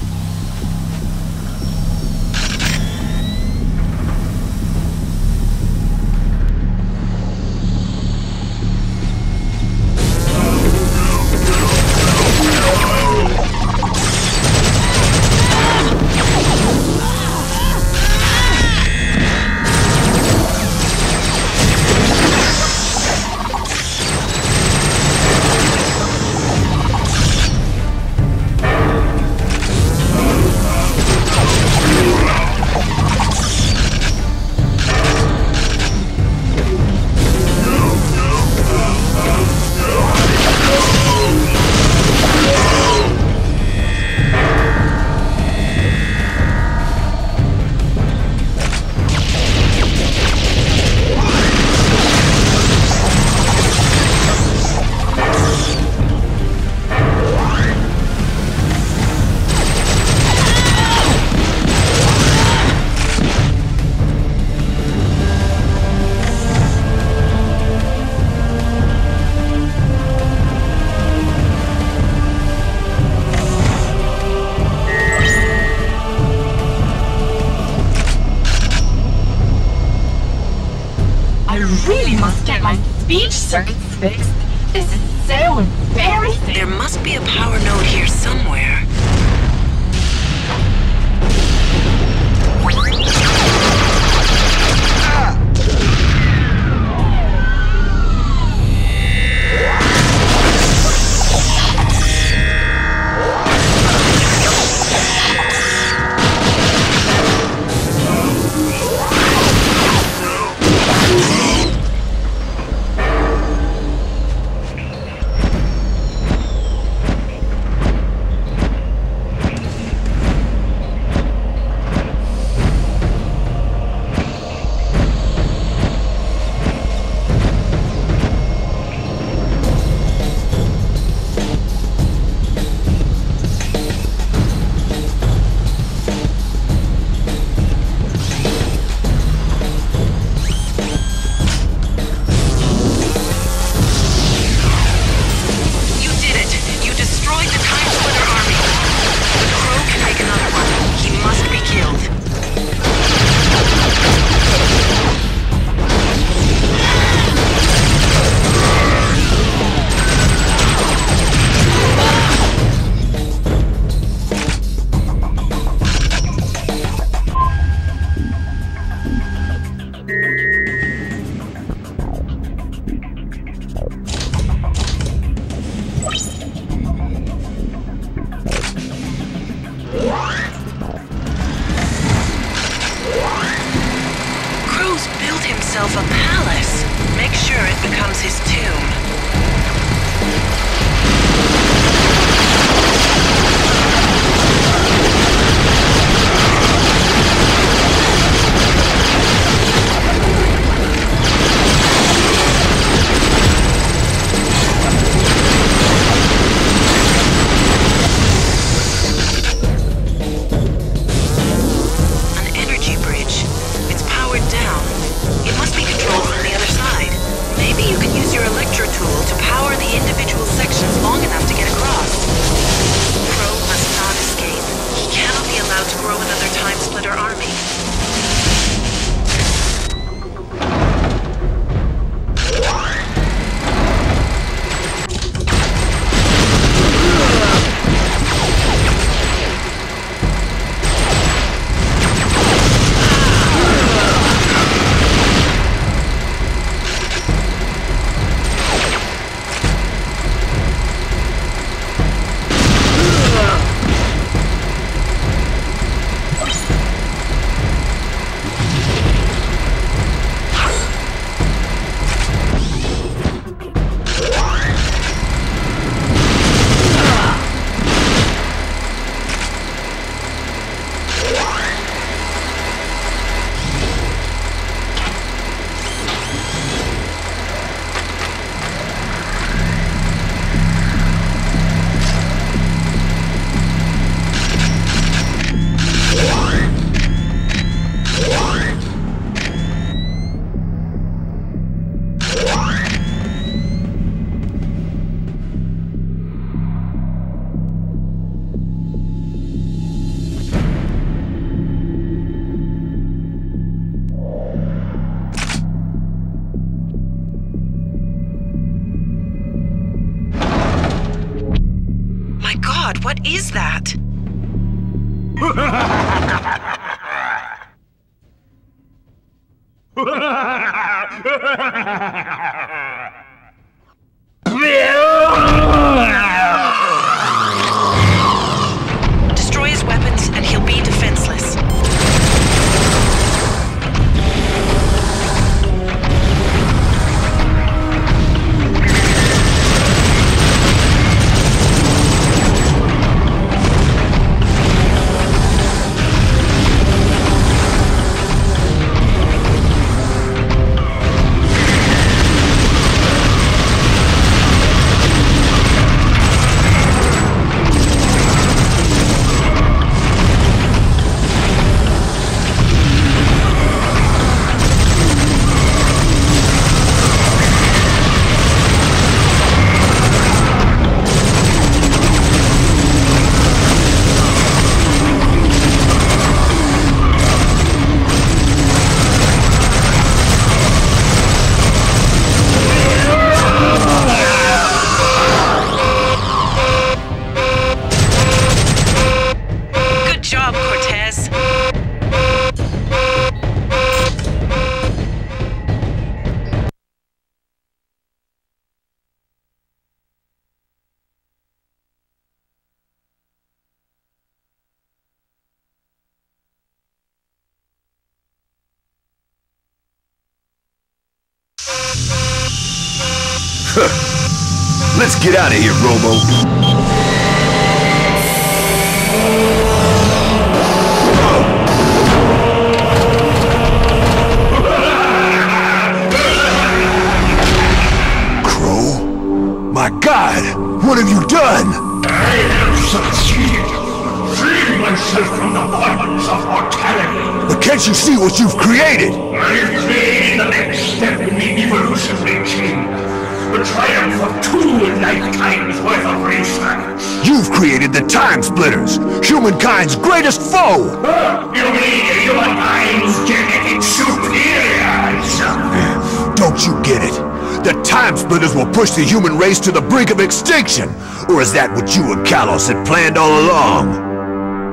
Race to the brink of extinction! Or is that what you and Khallos had planned all along?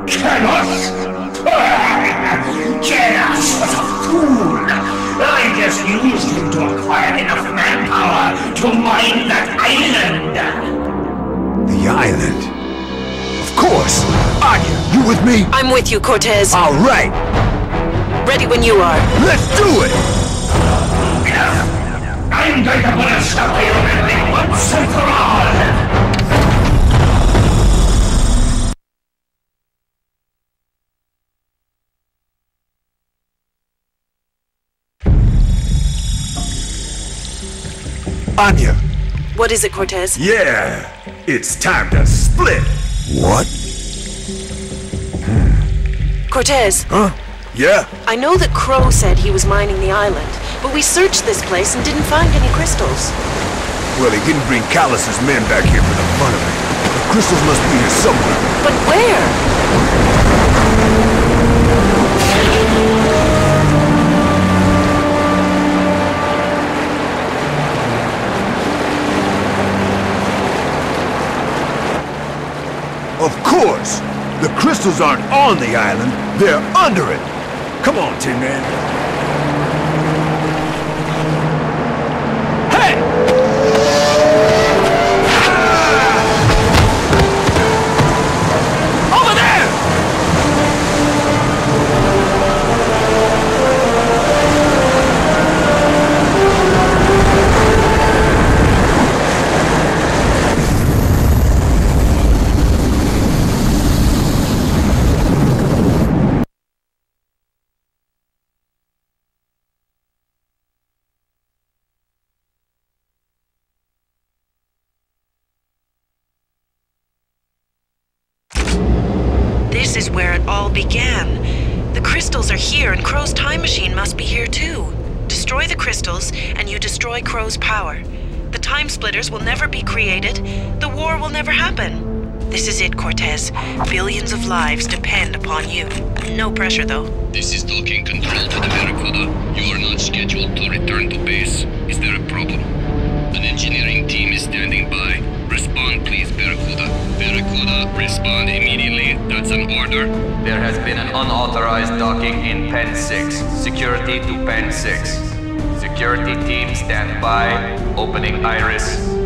Khallos? Khallos was a fool. I just used him to acquire enough manpower to mine that island. The island? Of course! Anya, you with me? I'm with you, Cortez. All right! Ready when you are. Let's do it! I'm going to put a stop to everything Anya! What is it, Cortez? Yeah! It's time to split! What? Cortez, Huh? Yeah? I know that Crow said he was mining the island, but we searched this place and didn't find any crystals. Well, he didn't bring Khallos's men back here for the fun of it. The crystals must be here somewhere. But where? Of course! The crystals aren't on the island, they're under it! Come on, Tin Man. scheduled to return to base. Is there a problem? An engineering team is standing by. Respond, please, Barracuda. Barracuda, respond immediately. That's an order. There has been an unauthorized docking in Pen 6. Security to Pen 6. Security team stand by. Opening iris.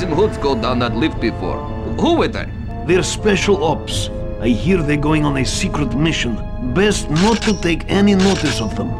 Guys hoods go down that lift before? Who were they? They're special ops. I hear they're going on a secret mission. Best not to take any notice of them.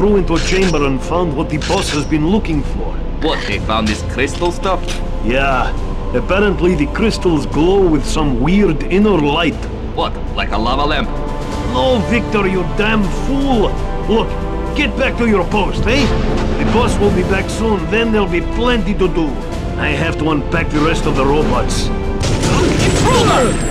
Through into a chamber and found what the boss has been looking for. What, they found this crystal stuff? Yeah. Apparently the crystals glow with some weird inner light. What, like a lava lamp? No, Victor, you damn fool! Look, get back to your post, eh? The boss will be back soon, then there'll be plenty to do. I have to unpack the rest of the robots. Intruder!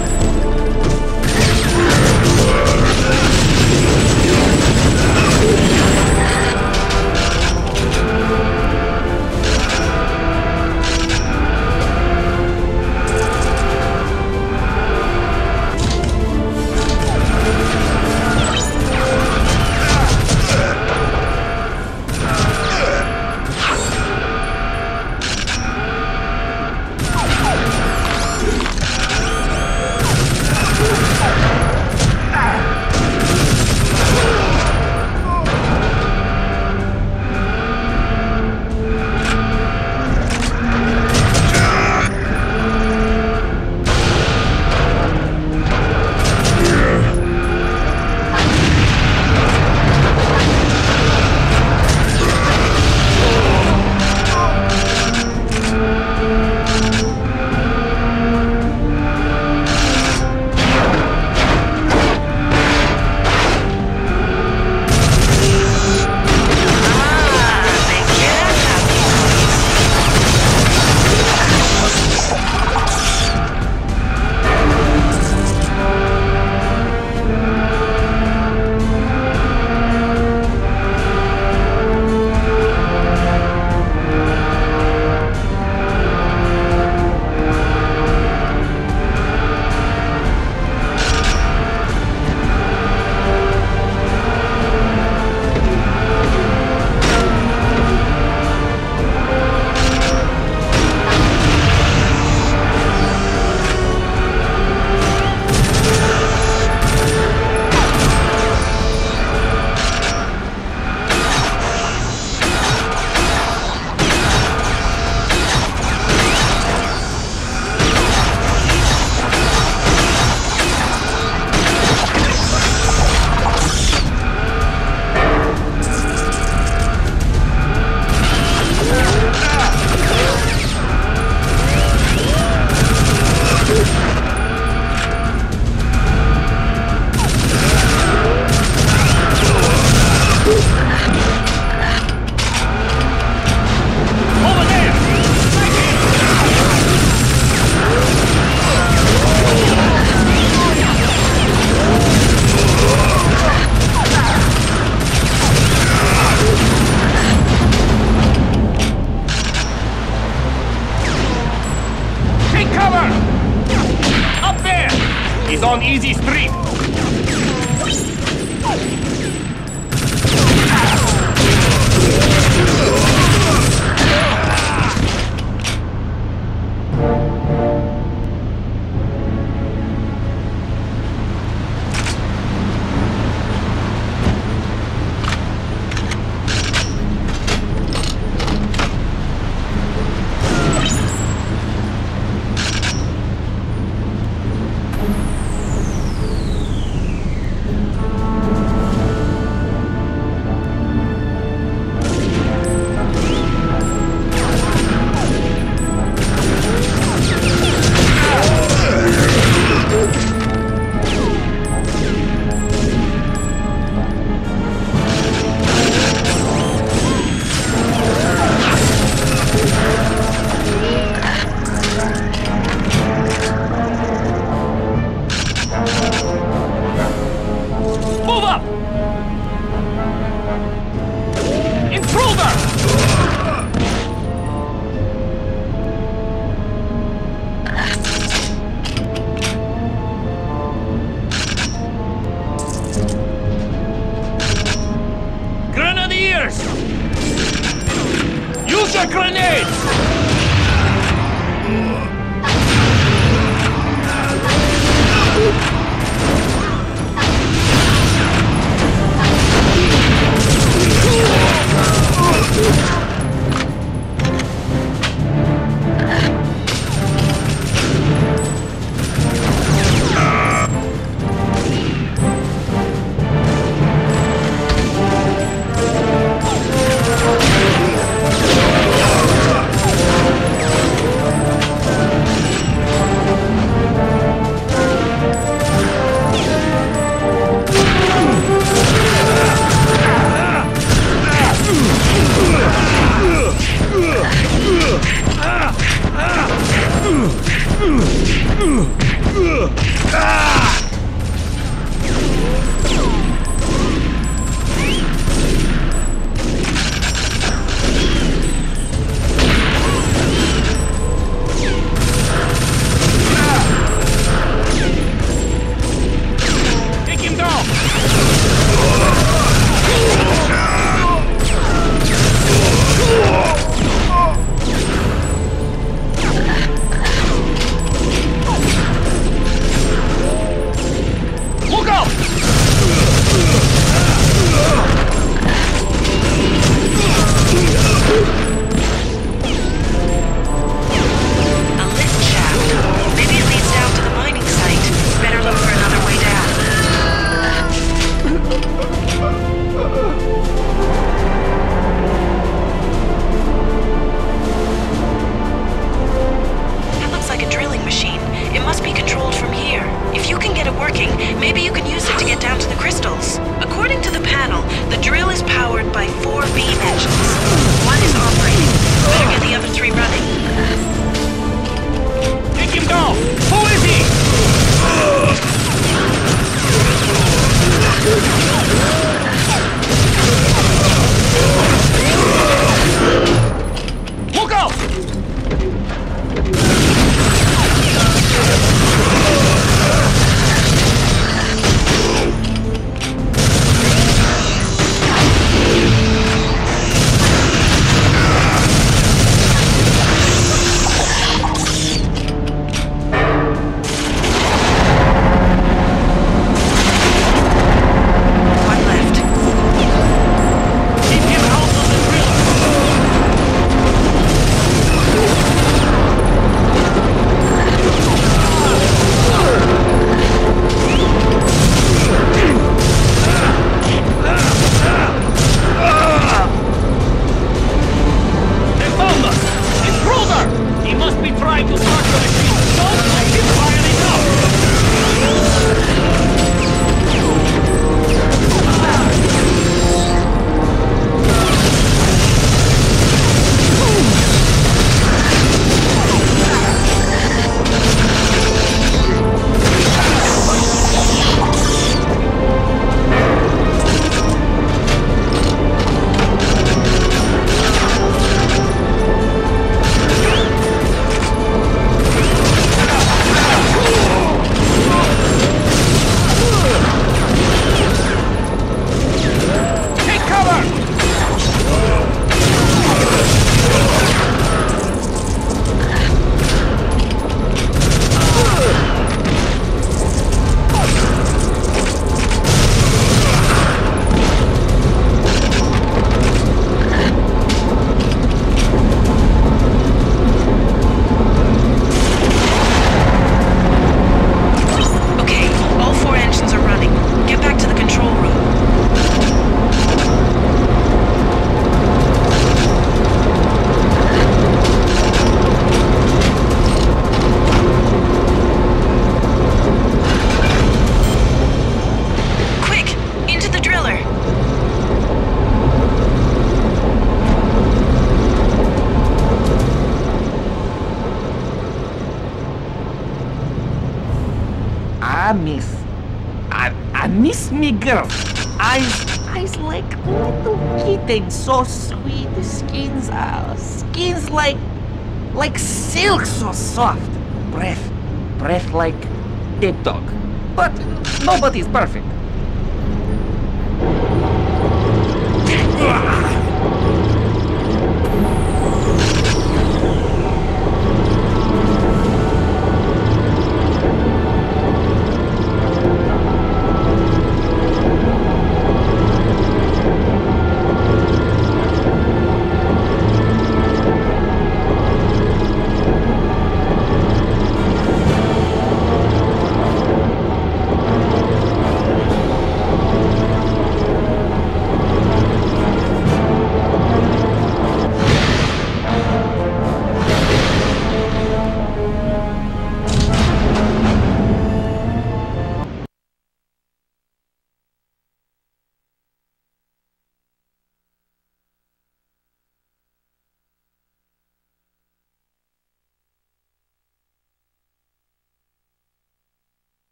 Nobody's perfect.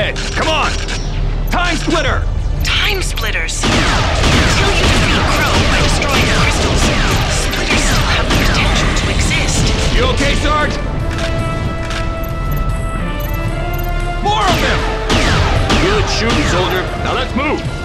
ahead. Come on! Time splitter! Time splitters! Until you defeat Crow by destroying the crystals, splitters still have the potential to exist. You okay, Sarge? More of them! Good shooting, soldier. Now let's move!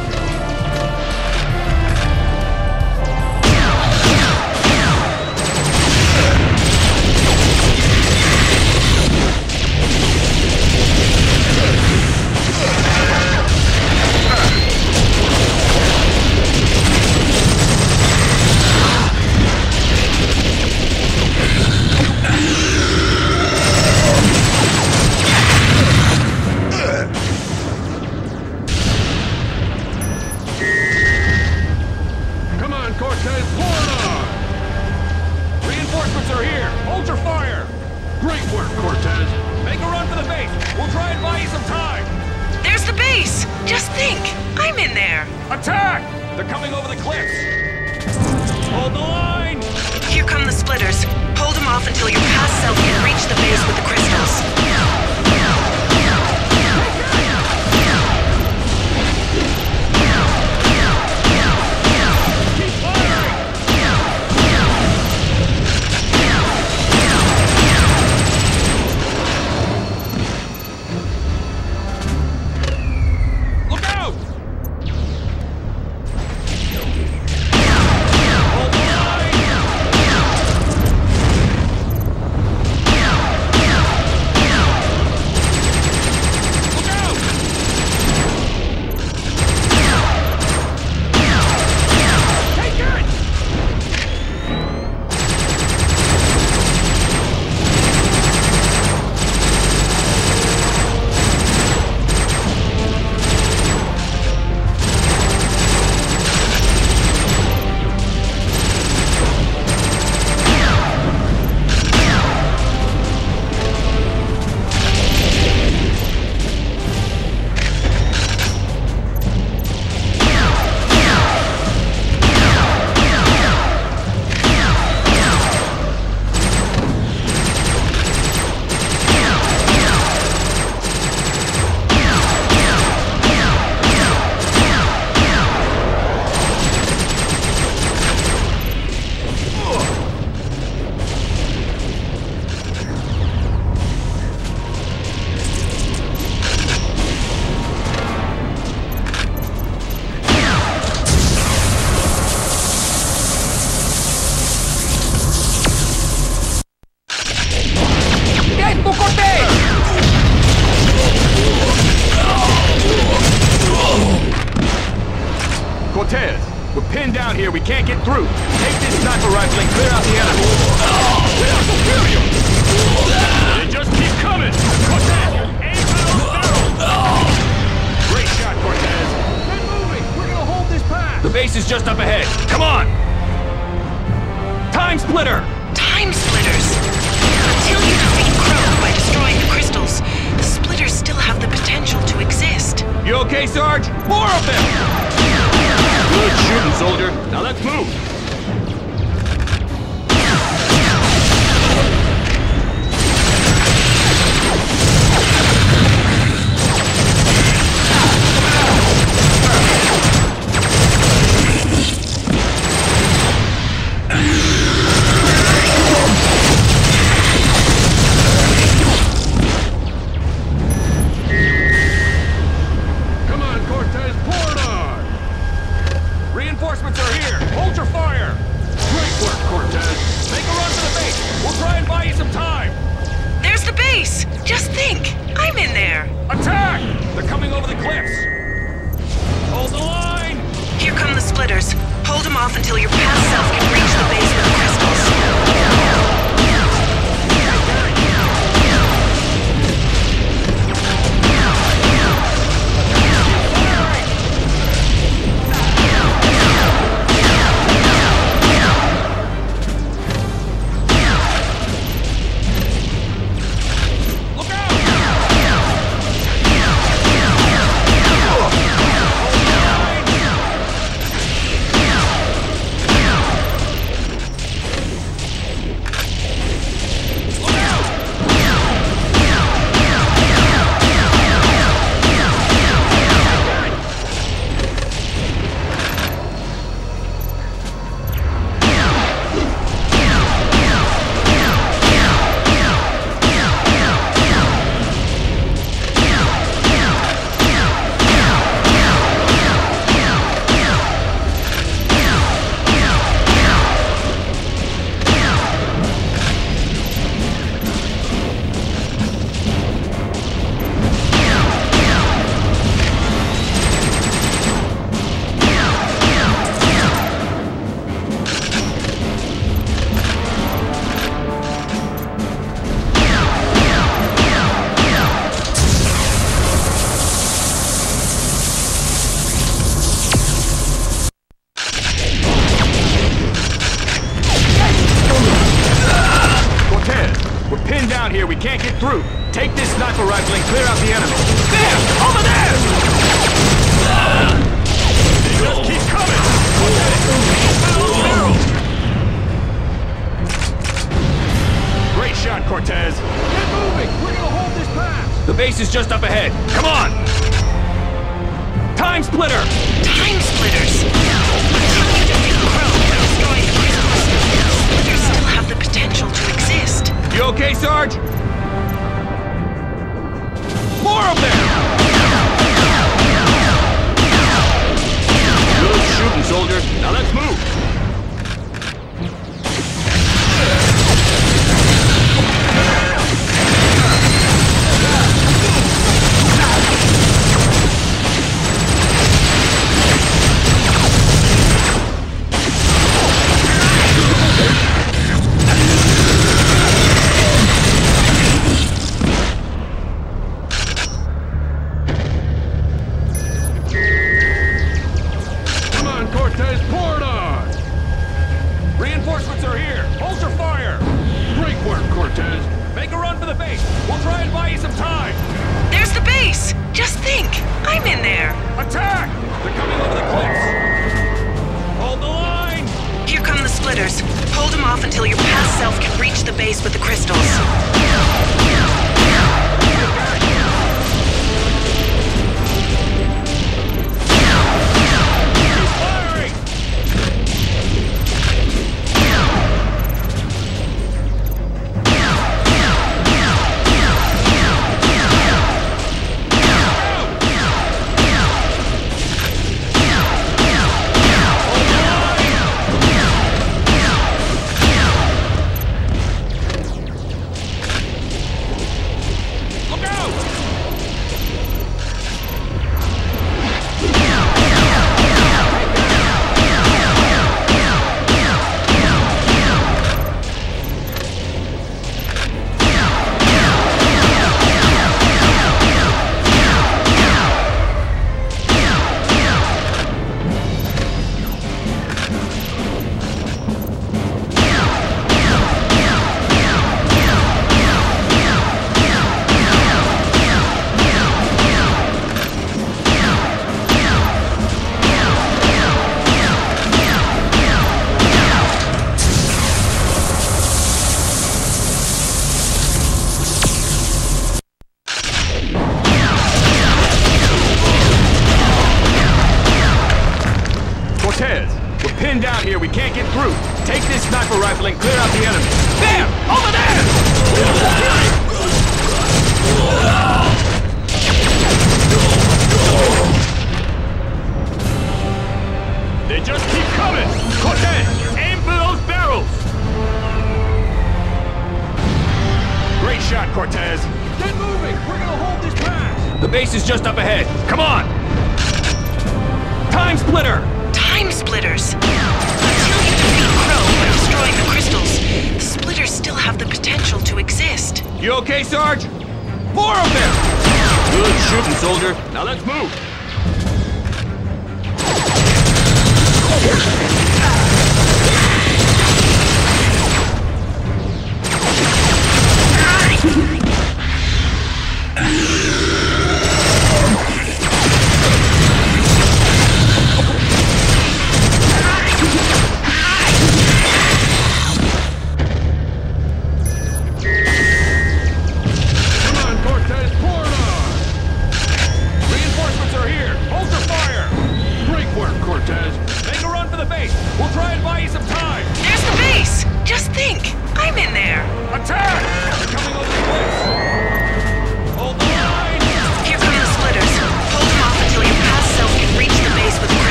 Great work, Cortez. Make a run for the base. We'll try and buy you some time. There's the base. Just think. I'm in there. Attack! They're coming over the cliffs. Hold the line! Here come the splitters. Hold them off until your past self can reach the base with the crystals.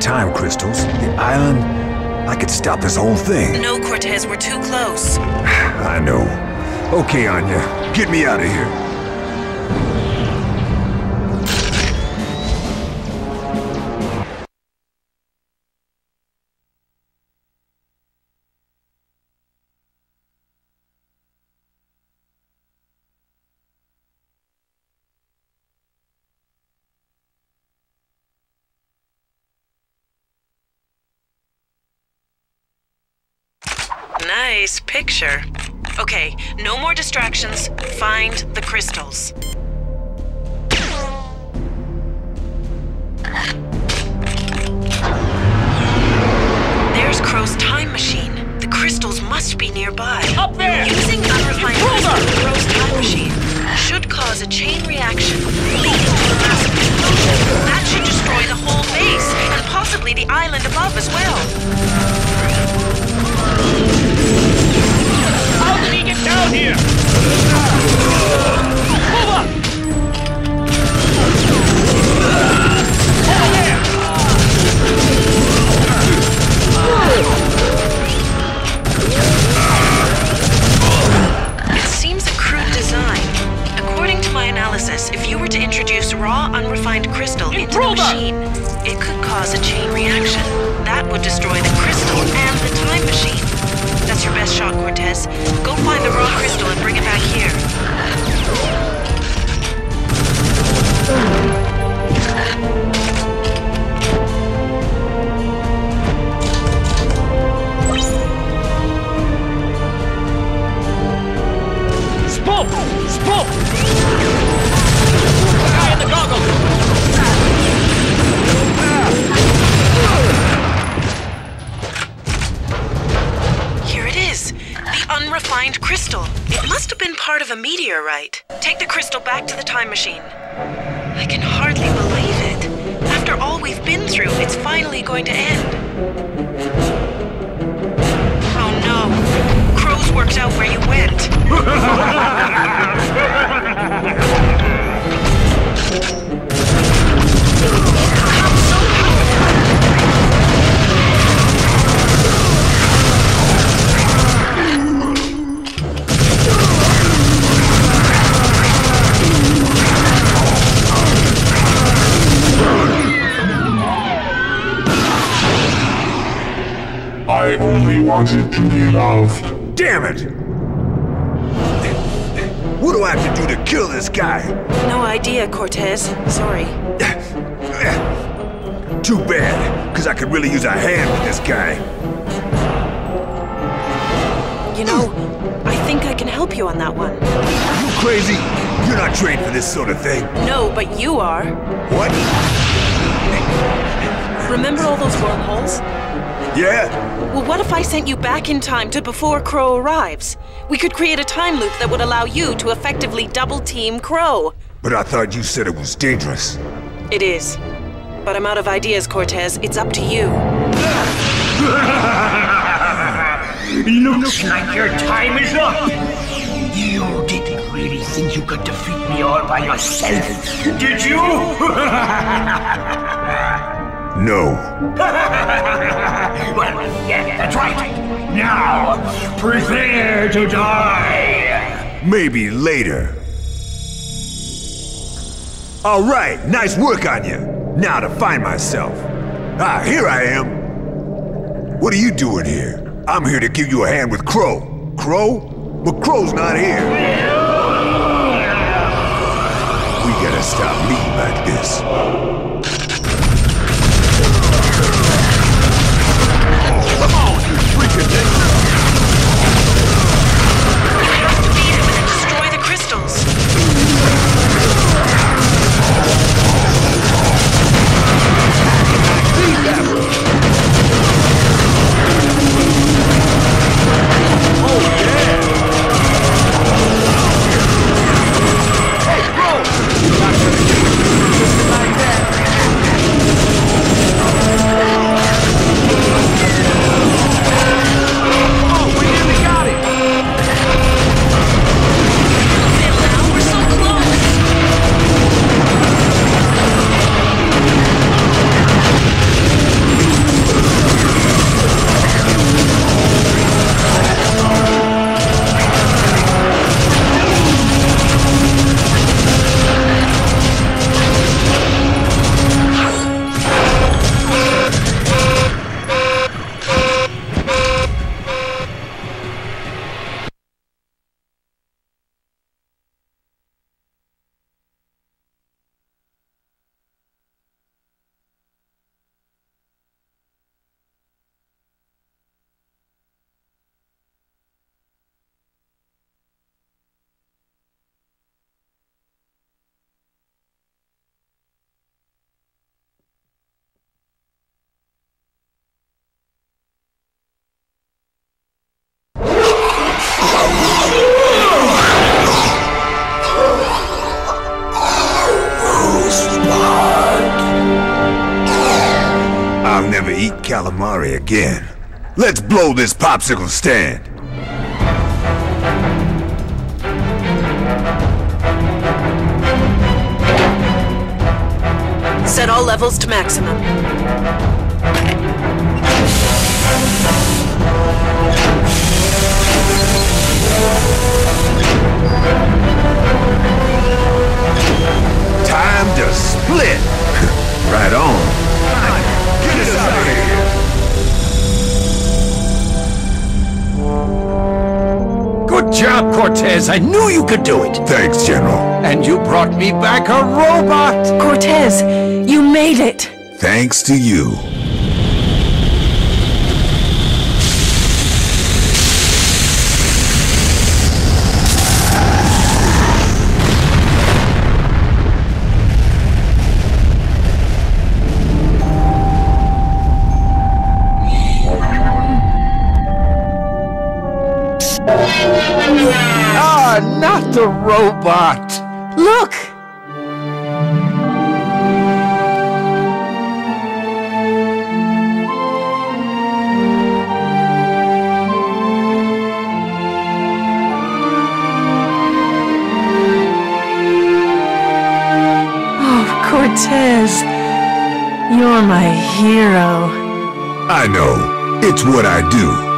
Time crystals, the island. I could stop this whole thing. No, Cortez, we're too close. I know. Okay, Anya, get me out of here. Nice back in time to before Crow arrives? We could create a time loop that would allow you to effectively double team Crow. But I thought you said it was dangerous. It is. But I'm out of ideas, Cortez. It's up to you. Looks like your time is up. You didn't really think you could defeat me all by yourself, did you? No. well, yeah, that's right. Now, prepare to die. Maybe later. All right, nice work on you. Now to find myself. Ah, here I am. What are you doing here? I'm here to give you a hand with Crow. Crow? But Crow's not here. We gotta stop meeting like this. Again. Let's blow this popsicle stand. Set all levels to maximum. Time to split. right on. Good job, Cortez. I knew you could do it. Thanks, General. And you brought me back a robot. Cortez, you made it. Thanks to you. The robot. Look! Oh, Cortez. You're my hero. I know. It's what I do.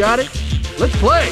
Got it. Let's play.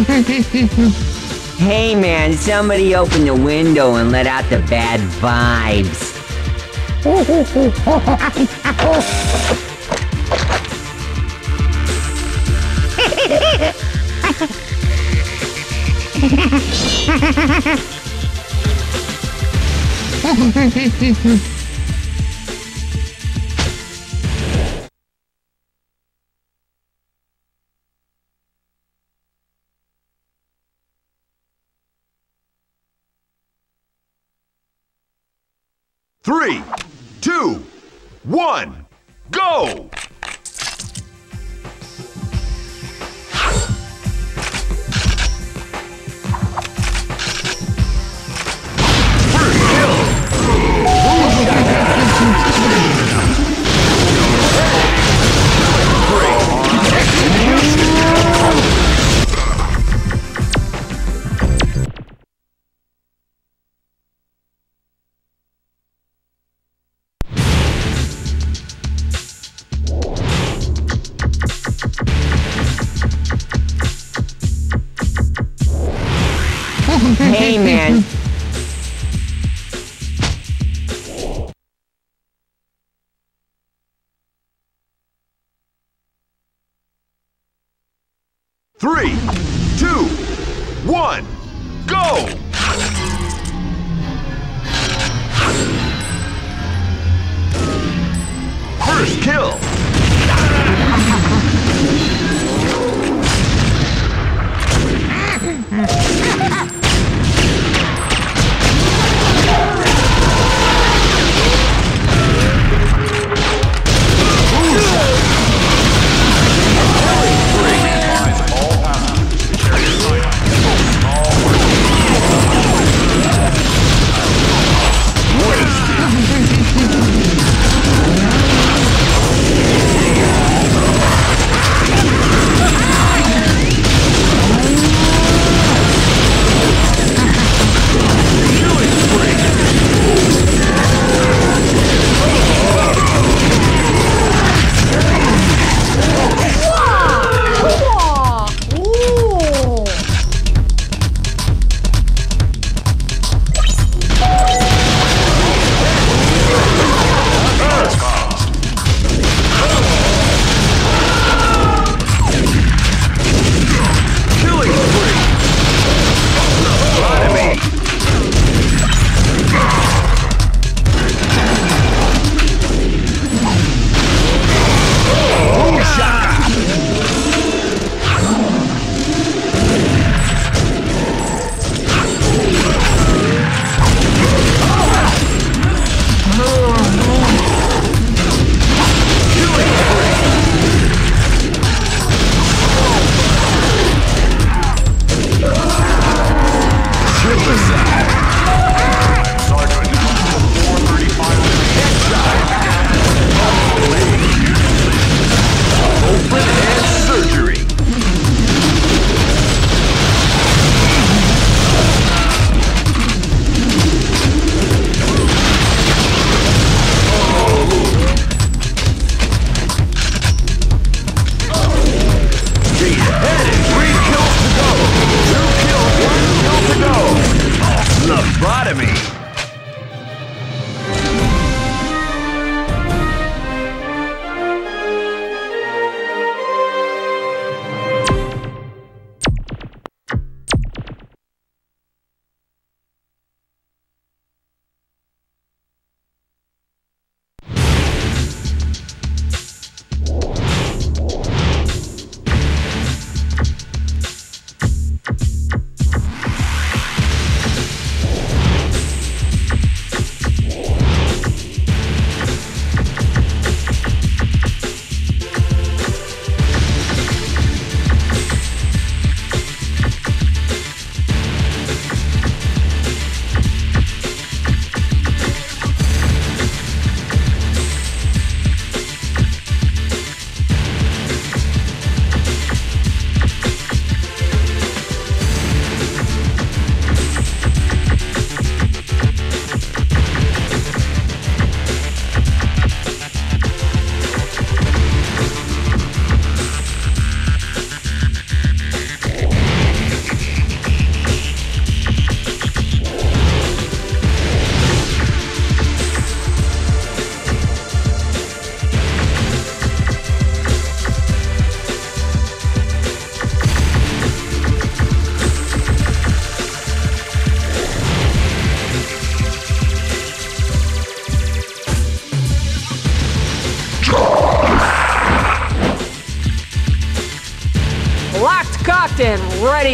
hey man, somebody open the window and let out the bad vibes.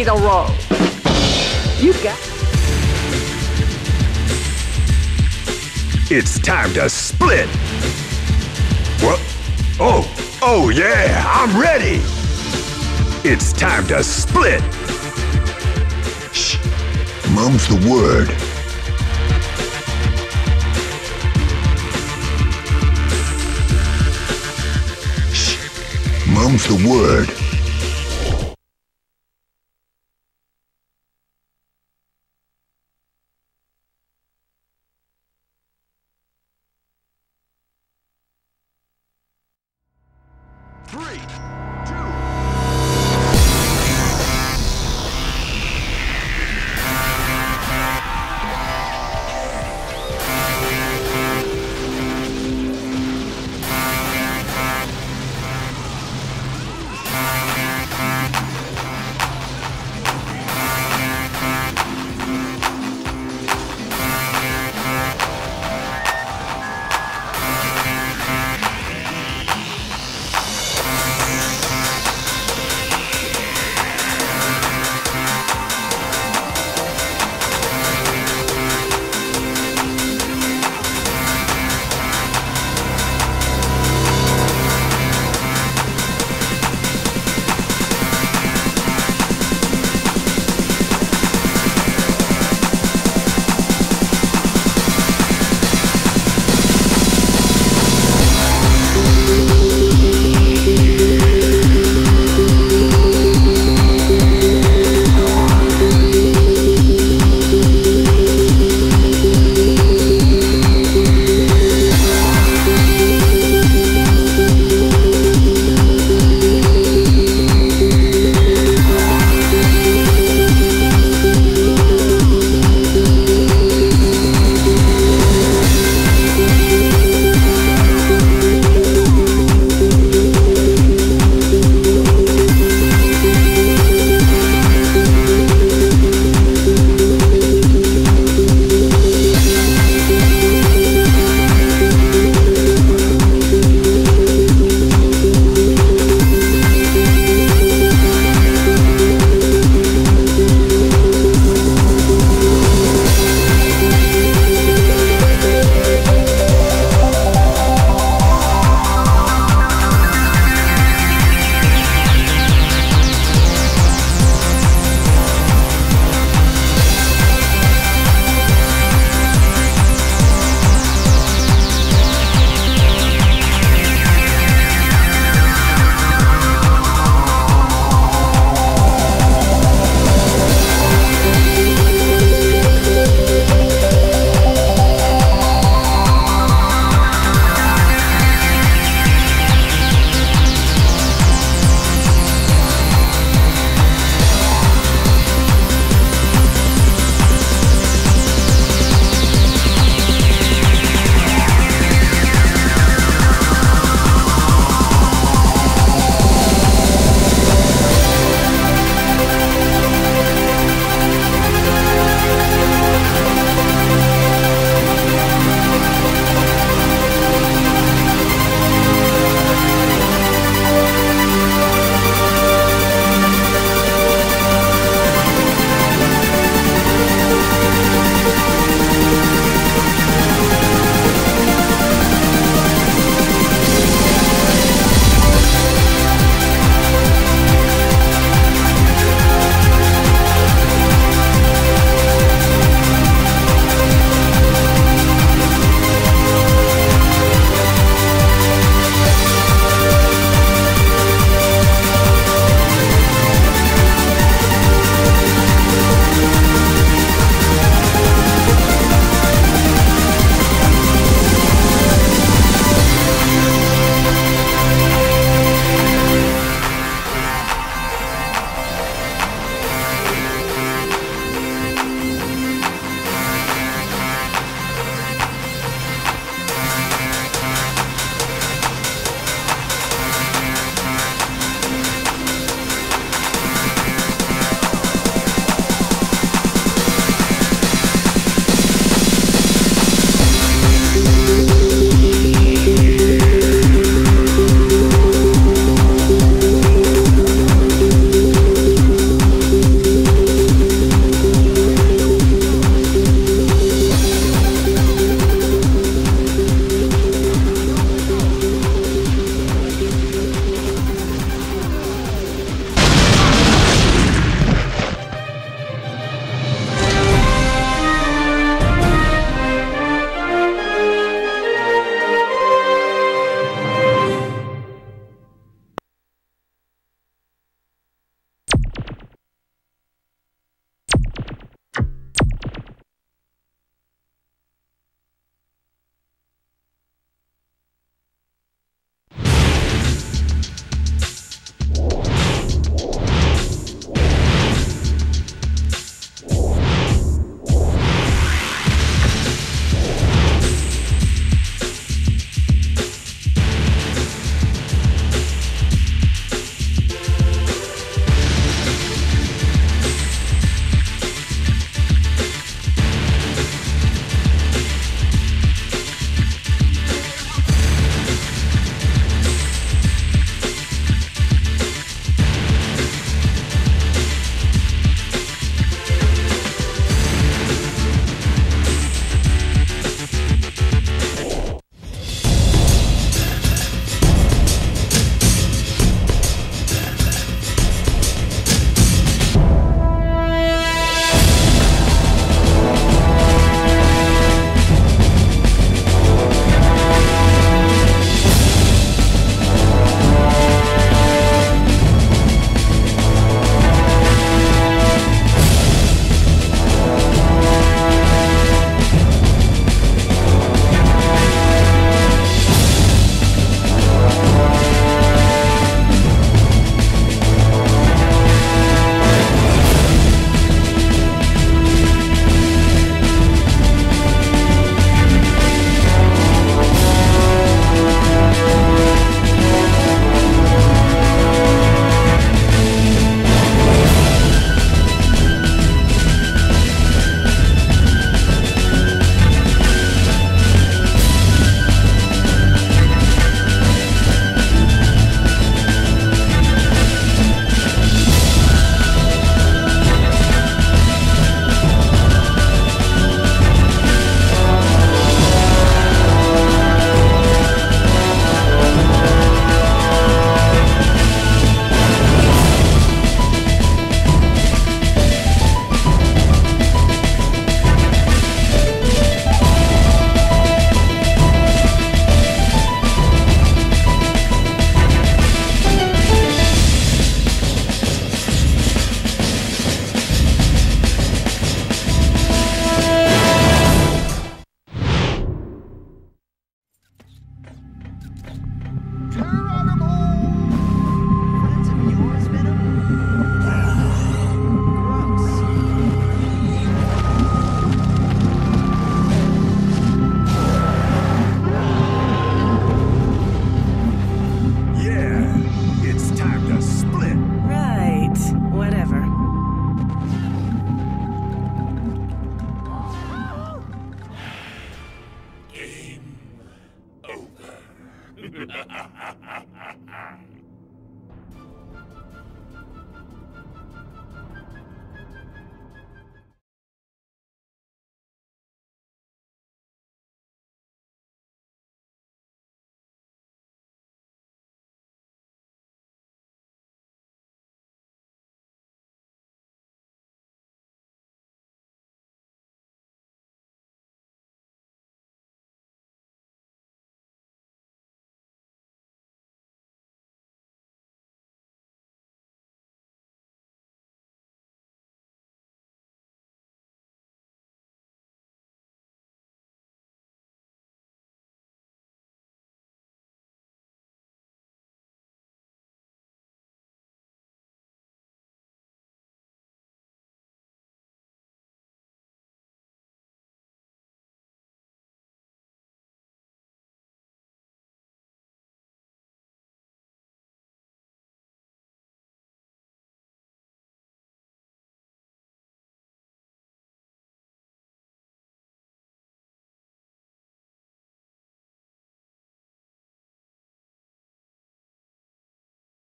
ready to. You got. It's time to split. What? Oh, oh yeah, I'm ready. It's time to split. Shh. Mum's the word. Mum's the word.